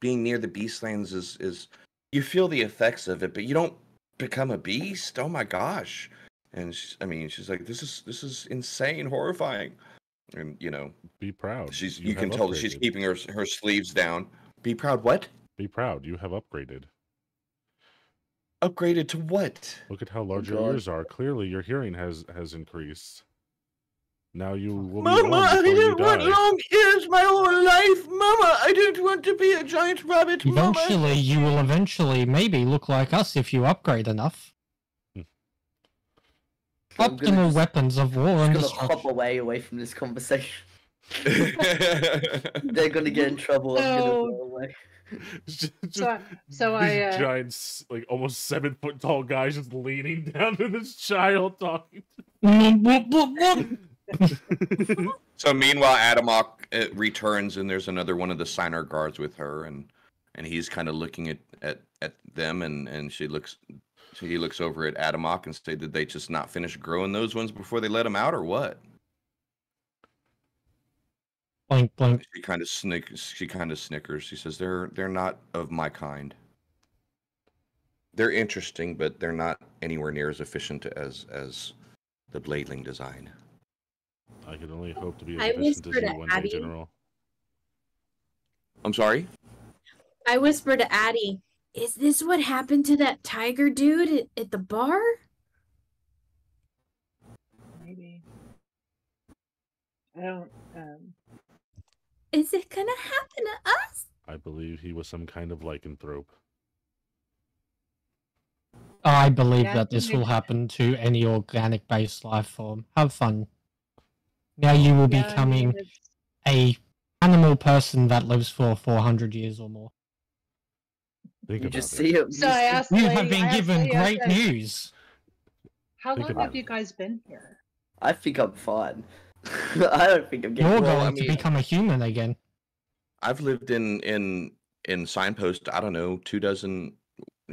being near the Beastlands is is you feel the effects of it, but you don't become a beast. Oh my gosh! And she's, I mean, she's like, this is this is insane, horrifying, and you know, Be proud. she's you, have can tell that she's keeping her her sleeves down. Be proud. What? Be proud. You have upgraded. Upgraded to what? Look at how large your ears are. Clearly, your hearing has has increased. Now you will be Mama, one I before you didn't want die. long ears my whole life. Mama, I didn't want to be a giant rabbit. Mama. Eventually, you will eventually maybe look like us if you upgrade enough. I'm gonna Optimal weapons of war I'm and gonna hop away away from this conversation. [LAUGHS] [LAUGHS] They're gonna get in trouble. I'm gonna So- go away. [LAUGHS] Just- So, I- so these I, uh, giant, like almost seven foot tall guys just leaning down to this child talking. So meanwhile, Adamok uh, returns, and there's another one of the signer guards with her, and and he's kind of looking at, at at them, and and she looks. So he looks over at Adamok and say, "Did they just not finish growing those ones before they let them out, or what?" Blink, blink. She kind of snick. She kind of snickers. She says, "They're they're not of my kind. They're interesting, but they're not anywhere near as efficient as as the Bladeling design." I can only hope to be I as efficient as you to one day, Abby. General. I'm sorry. I whispered to Addie, "Is this what happened to that tiger dude at, at the bar?" maybe. I don't. Um, Is it gonna happen to us? I believe he was some kind of lycanthrope. I believe Yeah, that this will happen to any organic based life form. Have fun. Now you will be yeah, becoming a animal person that lives for 400 years or more. Think You just see it. So I asked. [LAUGHS] You Lady, have been I given Lady, great said, news. How Think long have it. you guys been here? I think I'm fine. [LAUGHS] I don't think I'm getting. You're well, I going mean- to become a human again. I've lived in in in signpost. I don't know, two dozen.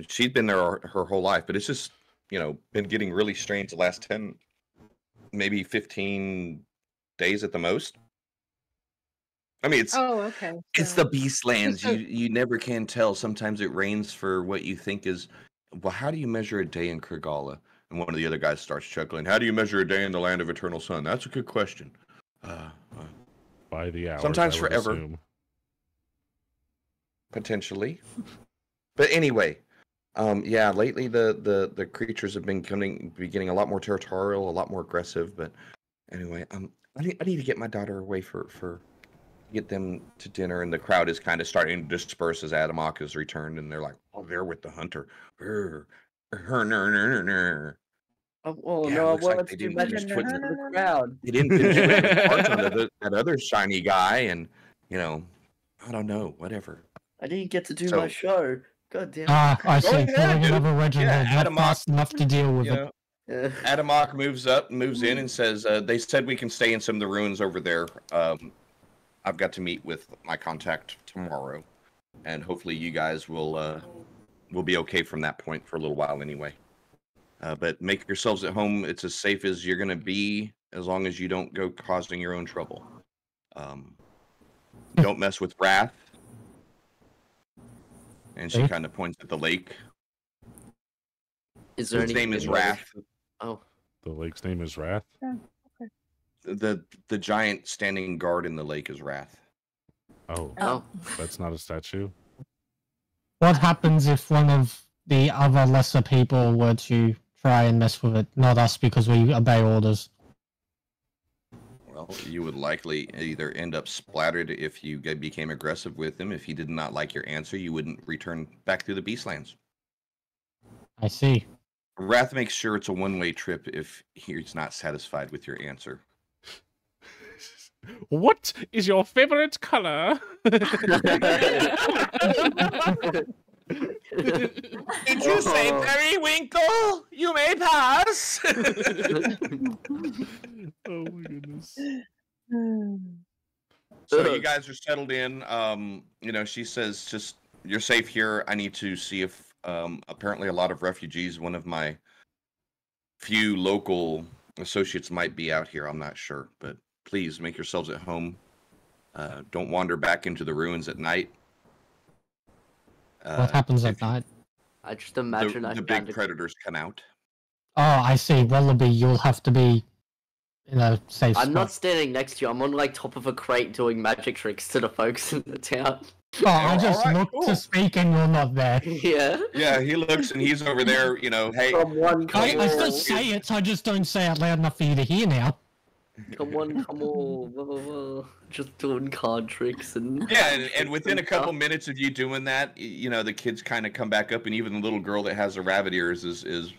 She's been there her, her whole life, but it's just you know been getting really strange the last ten, maybe fifteen days at the most. I mean, it's Oh, okay. it's so- the Beastlands. so- You you never can tell. Sometimes it rains for what you think is. Well, how do you measure a day in Krigala? And one of the other guys starts chuckling. How do you measure a day in the land of eternal sun? That's a good question. Uh, uh, By the hour. Sometimes forever. potentially. but anyway, um, yeah, lately the, the the creatures have been coming, be getting a lot more territorial, a lot more aggressive. But anyway, um, I need I need to get my daughter away for for get them to dinner, and the crowd is kind of starting to disperse as Adamok has returned, and they're like, oh, they're with the hunter. Her, her. Oh, oh Yeah, no, I looks like wanted they to do didn't magic finish tricks with for it. the [LAUGHS] crowd. They didn't finish with the parts on the, [LAUGHS] that other shiny guy, and you know, I don't know, whatever. I didn't get to do So- my show. God damn. Ah, I see. ahead, Killing dude. another Reginald. Yeah, not Adamok, fast enough to deal with You it. know, it. [LAUGHS] Adamok moves up, moves in, and says, uh, "They said we can stay in some of the ruins over there. Um, I've got to meet with my contact tomorrow, and hopefully you guys will uh, will be okay from that point for a little while anyway. Uh, but make yourselves at home. It's as safe as you're gonna be, as long as you don't go causing your own trouble. Um, don't mess with Wrath." And she kind of points at the lake. Is there His name is any Wrath. Oh, The lake's name is Wrath. The the giant standing guard in the lake is Wrath. Oh, oh. that's not a statue. What happens if one of the other lesser people were to try and mess with it? Not us because we obey orders. Well, you would likely either end up splattered if you became aggressive with him. If he did not like your answer, you wouldn't return back through the Beastlands. I see. Wrath makes sure it's a one-way trip if he's not satisfied with your answer. What is your favorite color? [LAUGHS] Did you say Oh. periwinkle? You may pass. [LAUGHS] oh my goodness. [SIGHS] so you guys are settled in. Um, you know, she says, "Just you're safe here. I need to see if um, apparently a lot of refugees. One of my few local associates might be out here. I'm not sure, but please make yourselves at home. Uh, don't wander back into the ruins at night. what Uh, happens at night? I just imagine I the found big a predators come out. Oh, I see. Wallaby, you'll have to be in a safe I'm spot. not standing next to you. I'm on like top of a crate doing magic tricks to the folks in the town. Oh, I Oh, just alright, looked cool. to speak and you're not there. [LAUGHS] yeah. Yeah, he looks and he's over there. You know, hey, Come on, I, I still say it, I just don't say it loud enough for you to hear now. Come on, come on. Just doing card tricks and Yeah, [LAUGHS] and, and within a couple stuff. minutes of you doing that, you know, the kids kind of come back up, and even the little girl that has the rabbit ears is is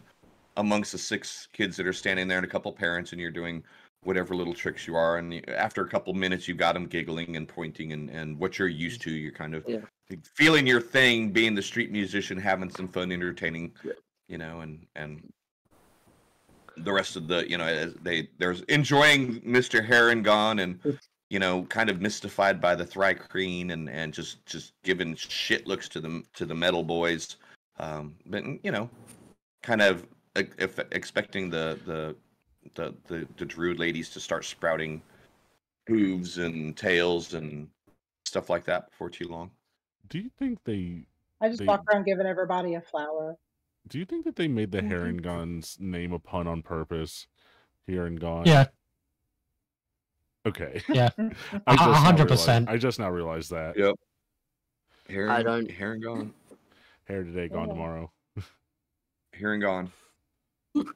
amongst the six kids that are standing there, and a couple parents, and you're doing whatever little tricks you are, and after a couple minutes, you got them giggling and pointing, and and what you're used to, you're kind of Yeah. feeling your thing, being the street musician, having some fun, entertaining, Yeah. you know, and and the rest of the, you know, as they there's enjoying Mr. Harengon and you know, kind of mystified by the Thri-kreen and and just just giving shit looks to the to the metal boys, um, but you know, kind of e- if, expecting the the the the, the druid ladies to start sprouting hooves and tails and stuff like that before too long. Do you think they? I just They- walk around giving everybody a flower. Do you think that they made the. Harengon's name a pun on purpose? Here and gone. Yeah, Okay. Yeah. [LAUGHS] I A- just a hundred percent. I just now realized that. Yep. Here I and, don't- here and gone. Hair today, gone Yeah. tomorrow. Here and gone.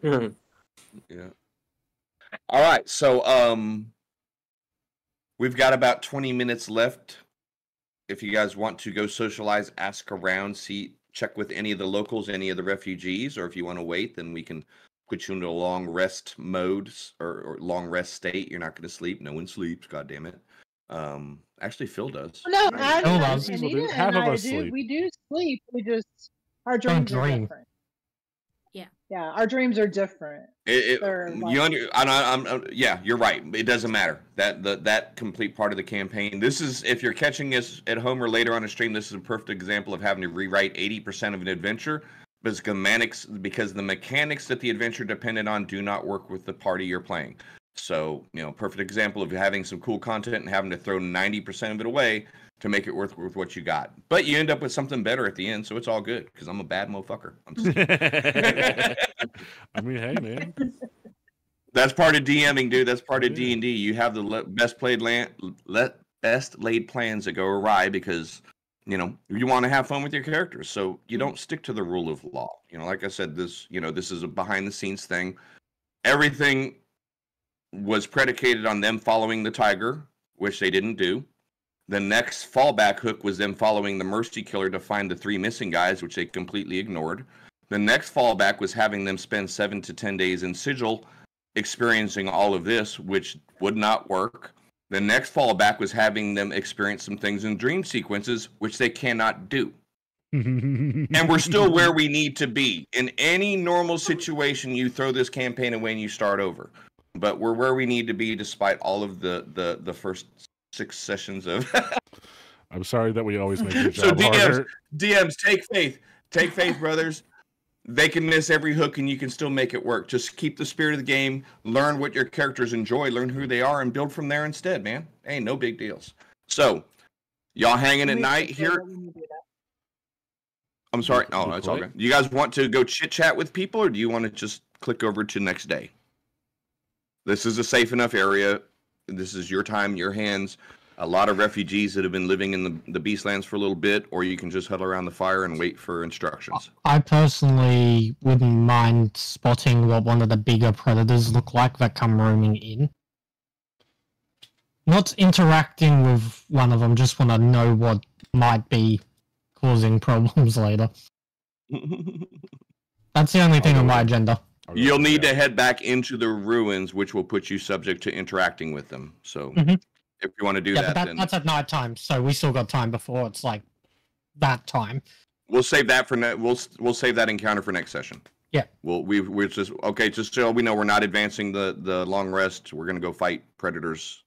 Yeah. All right. So um we've got about 20 minutes left. If you guys want to go socialize, ask around, see check with any of the locals, any of the refugees, or if you want to wait, then we can put you into a long rest mode or, or long rest state. You're not going to sleep. No one sleeps. God damn it. Um, actually, Phil does. No, Right. I, Hold I, on. People do- Anita half and of I us do. sleep. We do sleep. We just our Don't dreams are dream. Yeah. Our dreams are different. It, it, They're you under, I, I, I'm, yeah, you're right. It doesn't matter that the, that complete part of the campaign. This is if you're catching us at home or later on a stream. This is a perfect example of having to rewrite 80% of an adventure because the mechanics because the mechanics that the adventure depended on do not work with the party you're playing. So you know, perfect example of having some cool content and having to throw 90% of it away to make it worth with what you got. But you end up with something better at the end, so it's all good because I'm a bad motherfucker. I'm just [LAUGHS] I mean, hey, man. That's part of DMing, dude. That's part of D and D. You have the le- best played land, let best laid plans that go awry because you know you want to have fun with your characters. So you hmm. don't stick to the rule of law. You know, like I said, this you know this is a behind the scenes thing. Everything was predicated on them following the tiger, which they didn't do. The next fallback hook was them following the mercy killer to find the three missing guys, which they completely ignored. The next fallback was having them spend seven to ten days in sigil experiencing all of this, which would not work. The next fallback was having them experience some things in dream sequences, which they cannot do. and [LAUGHS] And we're still where we need to be. In any normal situation, you throw this campaign away and you start over. But we're where we need to be despite all of the the, the first six sessions of [LAUGHS] I'm sorry that we always make your [LAUGHS] So DMs harder. DMs, take faith. Take faith, brothers. They can miss every hook and you can still make it work. Just keep the spirit of the game, learn what your characters enjoy, learn who they are, and build from there instead, man. Hey, no big deals. So, y'all hanging at night here? go when we do that. I'm sorry. You- Oh, you that's all quit? good. You guys want to go chit chat with people or do you want to just click over to next day? This is a safe enough area. This is your time, your hands. A lot of refugees that have been living in the, the Beastlands for a little bit, or you can just huddle around the fire and wait for instructions. I personally wouldn't mind spotting what one of the bigger predators look like that come roaming in. Not interacting with one of them, just want to know what might be causing problems [LAUGHS] later. [LAUGHS] That's the only thing on my agenda. I'll You'll need that. to head back into the ruins, which will put you subject to interacting with them. So, Mhm. if you want to do yeah, that, but that, then that's at night time, so we still got time before it's like that time. we'll save that for ne- we'll we'll save that encounter for next session. Yeah. Well, we we're just okay. Just so we know, we're not advancing the the long rest. We're gonna go fight predators,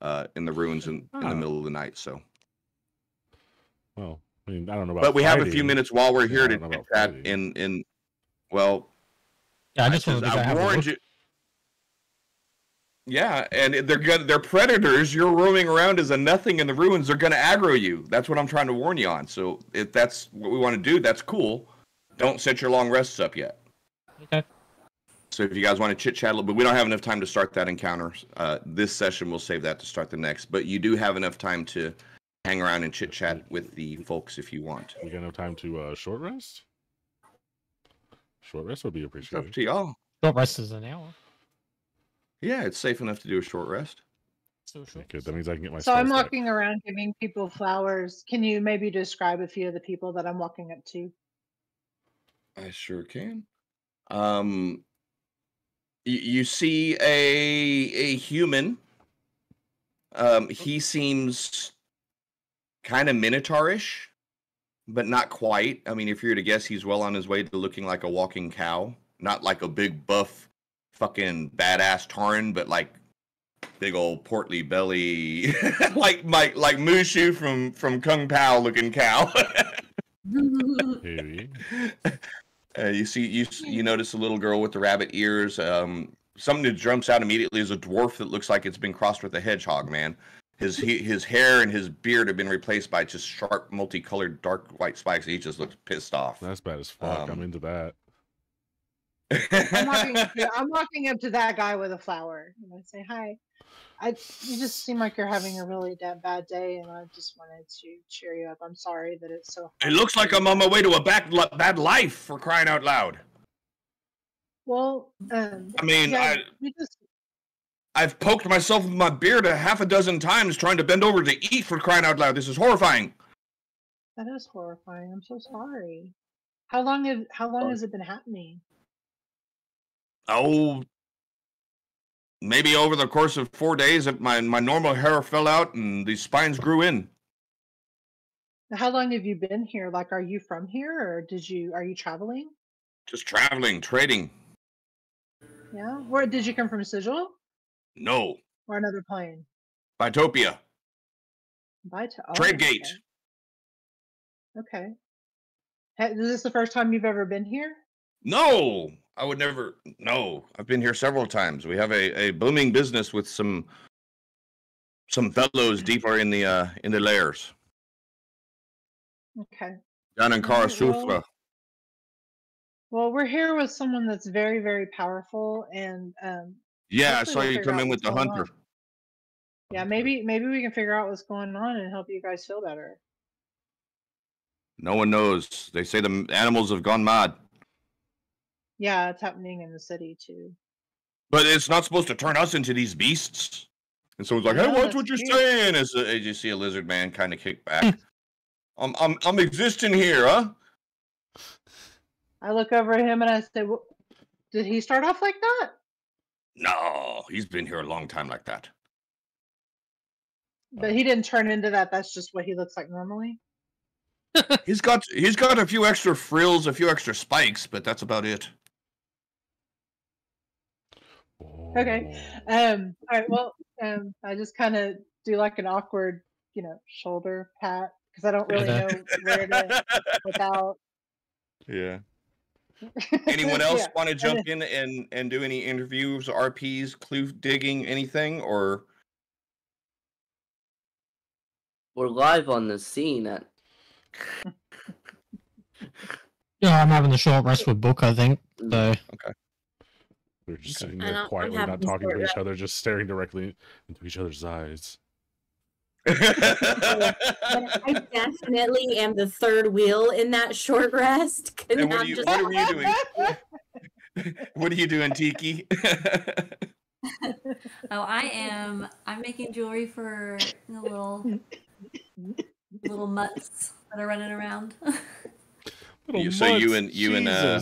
uh, in the ruins in, in the Ah. middle of the night. So, Well, I mean, I don't know about. but we have a few minutes while we're here I to don't know that in in. Well, Yeah, I just says, to go "I warned you. Yeah, and they're gonna, they're predators. You're roaming around as a nothing in the ruins. They're gonna aggro you. That's what I'm trying to warn you on. So if that's what we want to do, that's cool. Don't set your long rests up yet. Okay. So if you guys want to chit chat a little bit, we don't have enough time to start that encounter. Uh, this session, we'll save that to start the next. But you do have enough time to hang around and chit chat with the folks if you want. We got enough time to uh, short rest. Short rest would be It's up appreciated. to y'all. Short rest is an hour. Yeah, it's safe enough to do a short rest. Still short. Good. That means I can get my. So I'm spells back. walking around giving people flowers. Can you maybe describe a few of the people that I'm walking up to? I sure can. Um, you, you see a a human. Um, he seems kind of minotaurish, but not quite. I mean, if you were to guess, he's well on his way to looking like a walking cow. Not like a big buff, fucking badass Tauren, but like big old portly belly, [LAUGHS] like my like Mushu from from Kung Pao looking cow. [LAUGHS] Maybe. [LAUGHS] Uh, you see, you you notice a little girl with the rabbit ears. Um, something that jumps out immediately is a dwarf that looks like it's been crossed with a hedgehog. Man, his he, his hair and his beard have been replaced by just sharp, multicolored, dark white spikes. He just looks pissed off. That's bad as fuck. I'm Um, into that. I'm walking, [LAUGHS] up to, I'm walking up to that guy with a flower and I say, "Hi, I you just seem like you're having a really da- bad day, and I just wanted to cheer you up. I'm sorry that it's so." it looks like I'm on my way to a back, bad life for crying out loud. Well, um, I mean, yeah, I, we just I've poked myself with my beard a half a dozen times trying to bend over to eat for crying out loud. This is horrifying. that is horrifying. I'm so sorry. How long have how long Oh. has it been happening? Oh, maybe over the course of four days, my my normal hair fell out and the spines grew in. How long have you been here? Like, are you from here, or did you are you traveling? Just traveling, trading. Yeah. Where did you come from? Sigil No, or another plane? Bytopia. By to- oh, Trade okay. gate. Okay. Is this the first time you've ever been here? No, I would never. No, I've been here several times. We have a, a booming business with some some fellows deeper in the uh in the layers Okay. down in Kara Alright, well- Well, we're here with someone that's very, very powerful, and um, Yeah, I saw we'll you come in with the hunter. on. yeah, maybe maybe we can figure out what's going on and help you guys feel better. No one knows. They say the animals have gone mad, Yeah, it's happening in the city too. but it's not supposed to turn us into these beasts. And someone's like, "Hey, No, watch that's what you're weird. saying." As, uh, as you see a lizard man kind of kick back. I'm I'm I'm existing here, huh? I look over at him and I say, "Wh- "Did he start off like that?" No, he's been here a long time like that. But he didn't turn into that. That's just what he looks like normally. [LAUGHS] He's got he's got a few extra frills, a few extra spikes, but that's about it. Okay. Um. All right. Well, um, I just kind of do like an awkward, you know, shoulder pat because I don't really know where to [LAUGHS] without. yeah. Anyone [LAUGHS] else Yeah. want to jump in and and do any interviews, RPs, clue digging, anything, or We're live on the scene at [LAUGHS] Yeah, I'm having a short rest with Book, I think. So We're just sitting there I'm- I'm quietly, not talking to each other, just staring directly into each other's eyes. [LAUGHS] But I definitely am the third wheel in that short rest. [LAUGHS] And what are you- just- what are you doing? [LAUGHS] what are you doing, Tiki? Oh, I am. I'm making jewelry for the little little mutts that are running around. You- so you and- you and, uh,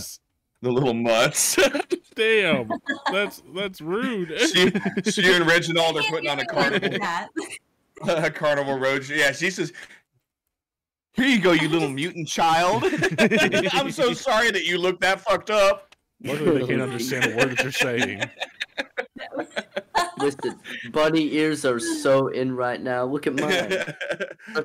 the little mutts. damn, that's that's rude. she, she and Reginald are putting on a do carnival, that. [LAUGHS] carnival road. Yeah, she says, "Here you go, you little mutant child. [LAUGHS] I'm so sorry that you look that fucked up." Luckily, they can't understand a word that you're saying. Listen, bunny ears are so in right now. Look at mine.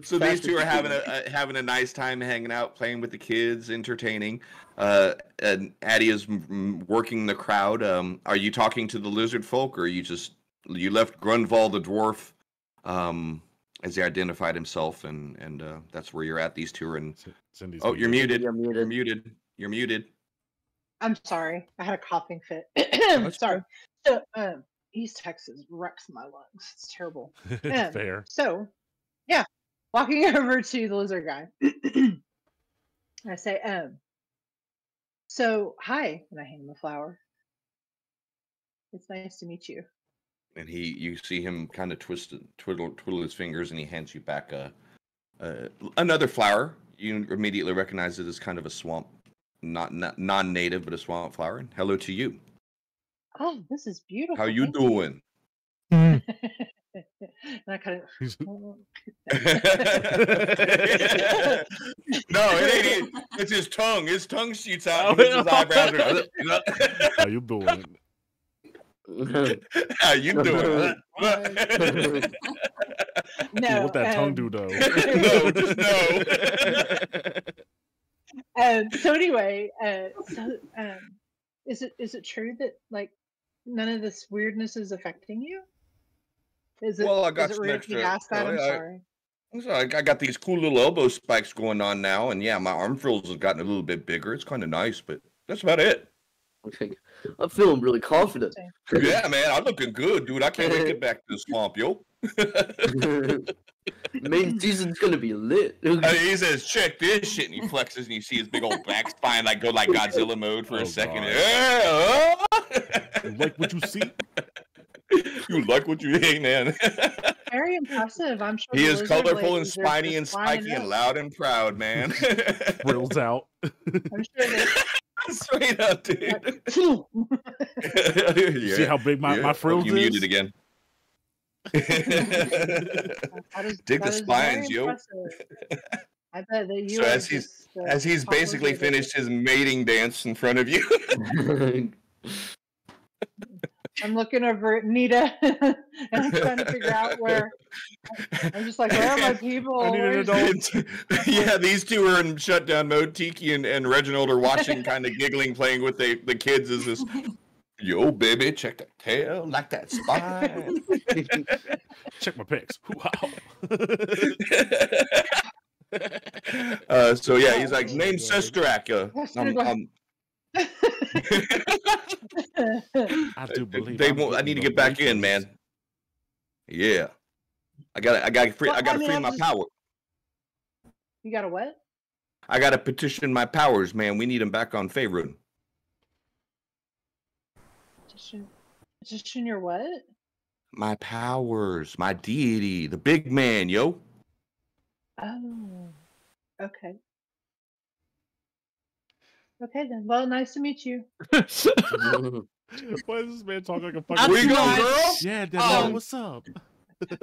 [LAUGHS] so these two are having a, a having a nice time hanging out, playing with the kids, entertaining. Uh, and Addie is m- m- working the crowd. Um, are you talking to the lizard folk, or you just you left Grunval the dwarf, um, as he identified himself, and and uh, that's where you're at. These two are in. Cindy's Oh, you're muted. You're You're muted. muted. You're muted. I'm sorry. I had a coughing fit. [COUGHS] that's sorry. So, um, East Texas wrecks my lungs. It's terrible. [LAUGHS] Um, Fair. So, yeah, walking [LAUGHS] over to the lizard guy, [CLEARS THROAT] I say, um, so hi, and I hand him a flower. It's nice to meet you. And he you see him kind of twist twiddle twiddle his fingers and he hands you back a, a another flower you immediately recognize it as kind of a swamp not, not non-native but a swamp flower and hello to you Oh, this is beautiful. how you thank doing [LAUGHS] and I kind of. [LAUGHS] [LAUGHS] no it ain't it. it's his tongue his tongue shoots out oh, and his eyebrows are, How you doing? How you doing [LAUGHS] [LAUGHS] No, what that tongue um, do though? [LAUGHS] no just no um, so anyway, uh, so um, is it is it true that like none of this weirdness is affecting you? Is it? Well, I is got it some rude extra- ask that? no, I'm I- sorry. So I, I got these cool little elbow spikes going on now, and yeah, my arm frills have gotten a little bit bigger. It's kind of nice, but that's about it. Okay. I'm feeling really confident. yeah, man, I'm looking good, dude. I can't wait to get back to the swamp, yo. [LAUGHS] Main season's gonna be lit. [LAUGHS] Uh, he says, "Check this shit," and he flexes, and you see his big old back spine like go like Godzilla mode for Oh, a second. Yeah, You like what you see? [LAUGHS] you like what you hey, man. Very impressive. I'm sure. he is colorful and spiny and just lining spiky and loud and proud, man. Frills out. I'm sure they. [LAUGHS] Straight up, dude. [LAUGHS] Phew. [LAUGHS] You See how big my, Yeah. my Oh, frills you is? muted again. That is- Dig the that is very spines, yo. I bet that you. So as he's- just, uh, As he's basically finished his mating dance in front of you. I'm looking over at Nita [LAUGHS] and I'm trying to figure out where. I'm just like, where are my people? I need an adult. [LAUGHS] yeah, these two are in shutdown mode. Tiki and, and Reginald are watching, kind of giggling, playing with the, the kids. Is this, yo, baby, check that tail, like that spine. [LAUGHS] Check my pics. Wow. uh, so yeah, he's like, Oh, name God. Sestrak. Yes, you're um, I do believe they I'm won't, I need to get back in, man. Yeah, I got, to I got, to free, Well, I got I to mean, free I'm my just- power. you got a what? I got to petition my powers, man. We need them back on Faerun. Petition, petition your what? My powers, my deity, the big man, yo. Oh, okay. Okay then. Well, nice to meet you. [LAUGHS] [LAUGHS] Why does this man talk like a fucking? That's Where you going, girl? Yeah, Danielle, Oh. what's up?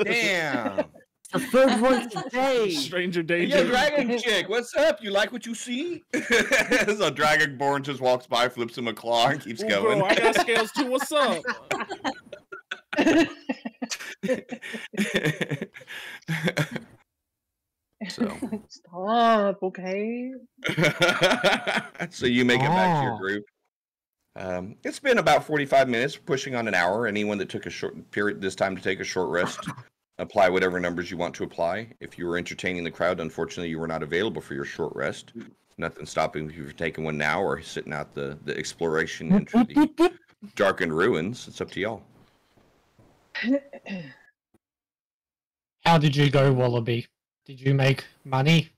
Damn. [LAUGHS] the third one today. Stranger danger. Yo, dragon chick, what's up? You like what you see? so dragonborn just walks by, flips him a claw, and keeps Ooh, going. girl, I got scales too. What's up? So, [LAUGHS] Stop. Okay. [LAUGHS] so you make it back to your Oh. group. Um, it's been about forty-five minutes, pushing on an hour. Anyone that took a short period this time to take a short rest, apply whatever numbers you want to apply. If you were entertaining the crowd, unfortunately, you were not available for your short rest. Nothing stopping you from taking one now or sitting out the the exploration into the darkened ruins. It's up to y'all. How did you go, Wallaby? Did you make money?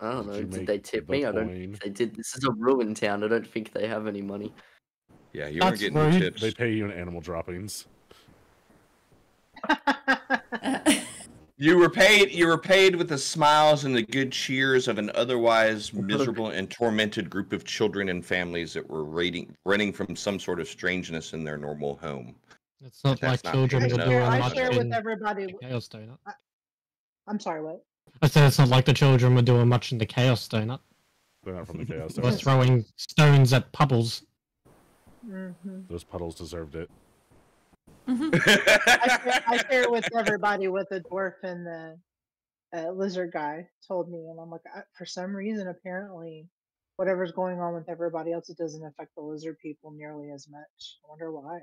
I don't know. Did Did they tip the me? I don't coin? they did. This is a ruined town. I don't think they have any money. Yeah, you weren't That's getting no rude. tips. They pay you in animal droppings. [LAUGHS] You were paid. You were paid with the smiles and the good cheers of an otherwise [LAUGHS] miserable and tormented group of children and families that were raiding, running from some sort of strangeness in their normal home. It's not That's like not children fair were enough. doing I share with in everybody. the Chaos Donut. I'm sorry. What? I said it's not like the children were doing much in the Chaos Donut. They're not from the chaos. [LAUGHS] They were Zone. throwing stones at puddles. hmm Those puddles deserved it. [LAUGHS] I share, I share with everybody what the dwarf and the uh, lizard guy told me, and I'm like, for some reason, apparently, whatever's going on with everybody else, it doesn't affect the lizard people nearly as much. I wonder why.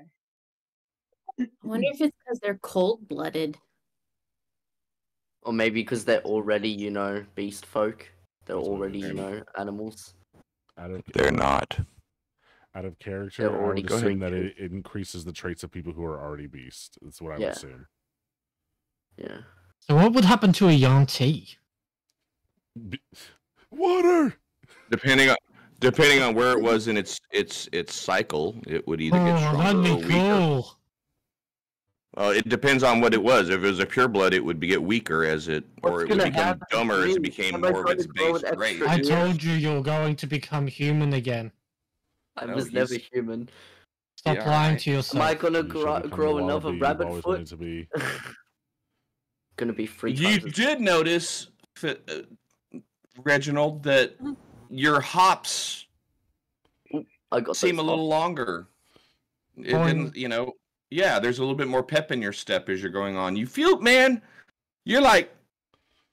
I wonder if it's because they're cold blooded. Or maybe because they're already, you know, beast folk. They're That's already, you know, animals. Out of They're not. out of character, They're I already would assume that it, it increases the traits of people who are already beast. That's what I would Yeah. assume. Yeah. So what would happen to a young T? Be- Water. Depending on depending on where it was in its its its cycle, it would either get Oh, stronger or weaker. cool. Well, it depends on what it was. If it was a pure blood, it would be, get weaker as it, or it would become dumber as it became Am more of its going to grow base an race. I told you you're going to become human again. I No, was never human. Stop Yeah, lying right. to yourself. Am I gonna You grow, grow another rabbit always foot? wanted to be. [LAUGHS] Gonna be three You did notice, Fi- uh, Reginald, that your hops I got seem a little longer. It didn't, you know. Yeah, there's a little bit more pep in your step as you're going on. You feel, man, you're like,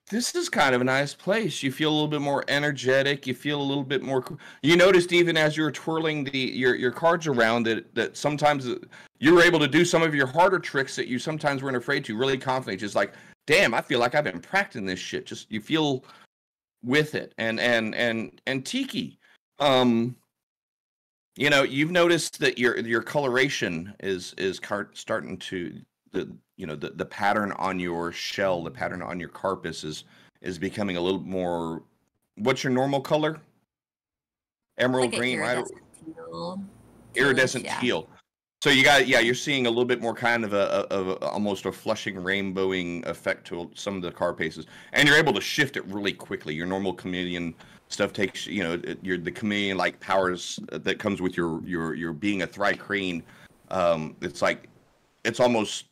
this is kind of a nice place. You feel a little bit more energetic. You feel a little bit more. You noticed even as you were twirling the your your cards around that that sometimes you were able to do some of your harder tricks that you sometimes weren't afraid to. Really confident, just like, damn, I feel like I've been practicing this shit. Just you feel with it, and and and and Tiki, um, you know, you've noticed that your your coloration is is car- starting to the you know the the pattern on your shell, the pattern on your carapace is is becoming a little more. What's your normal color? Emerald Like green, right? iridescent teal. Iridescent yeah. teal. So you got yeah, you're seeing a little bit more kind of a, a of a, almost a flushing rainbowing effect to some of the carapaces, and you're able to shift it really quickly. Your normal chameleon stuff takes you know it- your the chameleon like powers that comes with your your your being a Thri-kreen. Um, it's like it's almost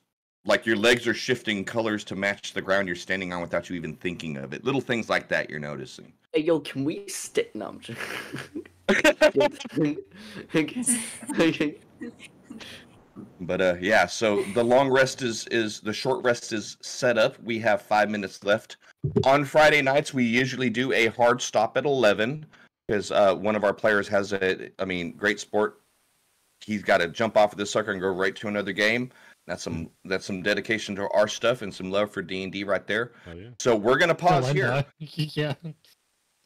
like your legs are shifting colors to match the ground you're standing on without you even thinking of it. Little things like that you're noticing. Hey, yo, can we stick? No, I'm just... [LAUGHS] [LAUGHS] [LAUGHS] But uh yeah, so the long rest is is the short rest is set up. We have 5 minutes left. On Friday nights we usually do a hard stop at 11 because uh one of our players has a I mean, great sport. He's got to jump off of this sucker and go right to another game. That's some that's some dedication to our stuff and some love for D&D right there. Oh yeah. So we're going to pause here. [LAUGHS] Yeah.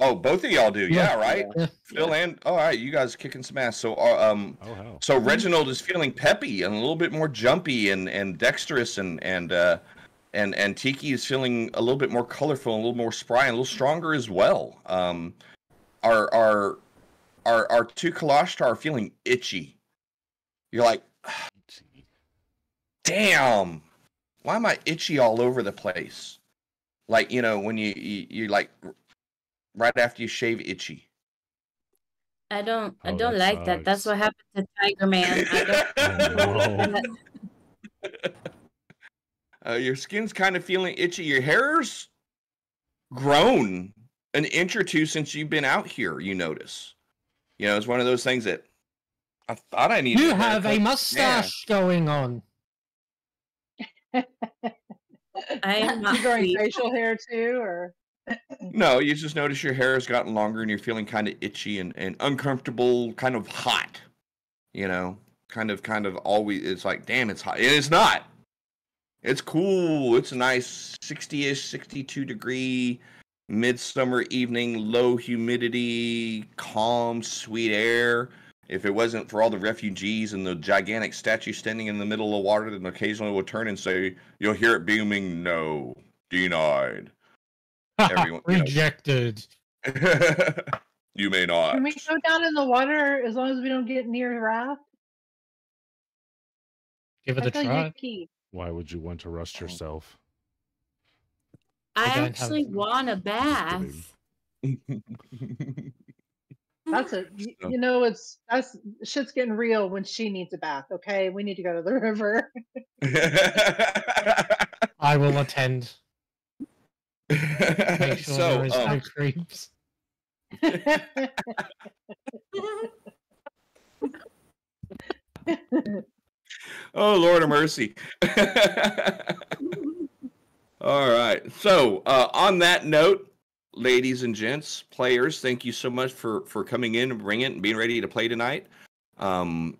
Oh, both of y'all do. Yeah, Yeah. right? Yeah. Phil and all right, you guys kicking some ass. So uh, um Oh hell. so Reginald is feeling peppy and a little bit more jumpy and, and dexterous and and uh, and and Tiki is feeling a little bit more colorful, and a little more spry, and a little stronger as well. Um, our our our our two Kalashtar are feeling itchy. You're like, damn, why am I itchy all over the place? Like you know when you you, you like right after you shave itchy. I don't I Oh, don't that like that. That's what happened to Tiger Man. Oh, [LAUGHS] [LAUGHS] Uh, your skin's kind of feeling itchy. Your hair's grown an inch or two since you've been out here. You notice, you know, it's one of those things that I thought I needed. You have a haircut. mustache going on. I am [LAUGHS] not you growing facial hair too, or [CLEARS THROAT] No, you just notice your hair has gotten longer and you're feeling kind of itchy and, and uncomfortable, kind of hot. You know, kind of, kind of always. It's like, damn, it's hot. And it's not. It's cool. It's a nice 60-ish, 62 degree midsummer evening, low humidity, calm, sweet air. If it wasn't for all the refugees and the gigantic statue standing in the middle of the water that occasionally will turn and say, you'll hear it booming, no, denied. Everyone- you know. Rejected. [LAUGHS] you may not. can we go down in the water as long as we don't get near the raft? Give it a I feel try. Why would you want to Oh. rust yourself? I I don't have- actually want a bath. [LAUGHS] That's it. You, you know, it's that's shit's getting real when she needs a bath. Okay, we need to go to the [LAUGHS] river. I will attend. Sure so, um, creeps. oh Lord of mercy. All right. So uh, on that note, ladies and gents, players, thank you so much for for coming in and bringing it and being ready to play tonight. Um,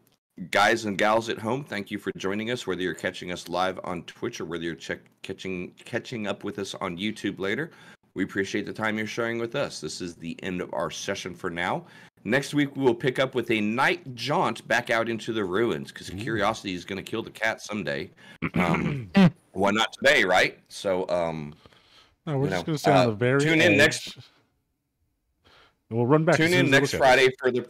guys and gals at home, thank you for joining us. Whether you're catching us live on Twitch or whether you're check, catching catching up with us on YouTube later, we appreciate the time you're sharing with us. This is the end of our session for now. Next week we will pick up with a night jaunt back out into the ruins because Ooh. curiosity is going to kill the cat someday. [CLEARS THROAT] Um, why not today, right? So, um, No, we're just gonna stay on uh, the very tune in next- edge. We'll run back. tune in next look at it. Friday for the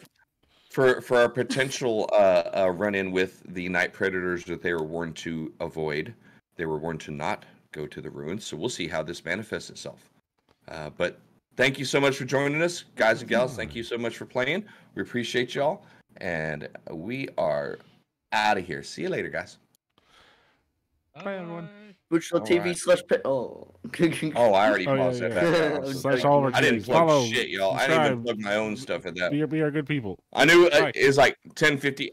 for for our potential uh, uh, run in with the night predators that they were warned to avoid. They were warned to not go to the ruins. So we'll see how this manifests itself. Uh, but thank you so much for joining us, guys and gals. Thank you so much for playing. We appreciate y'all, and we are out of here. See you later, guys. Bye, everyone. Twitch.tv Alright. slash pet. Oh. [LAUGHS] Oh, I already Oh, yeah, paused that yeah. Yeah. [LAUGHS] Slash all our I didn't TVs. plug Follow, shit, y'all. I didn't even subscribe. plug my own stuff at that. Be, be our good people. I knew uh, it, Bye. it was like 1050.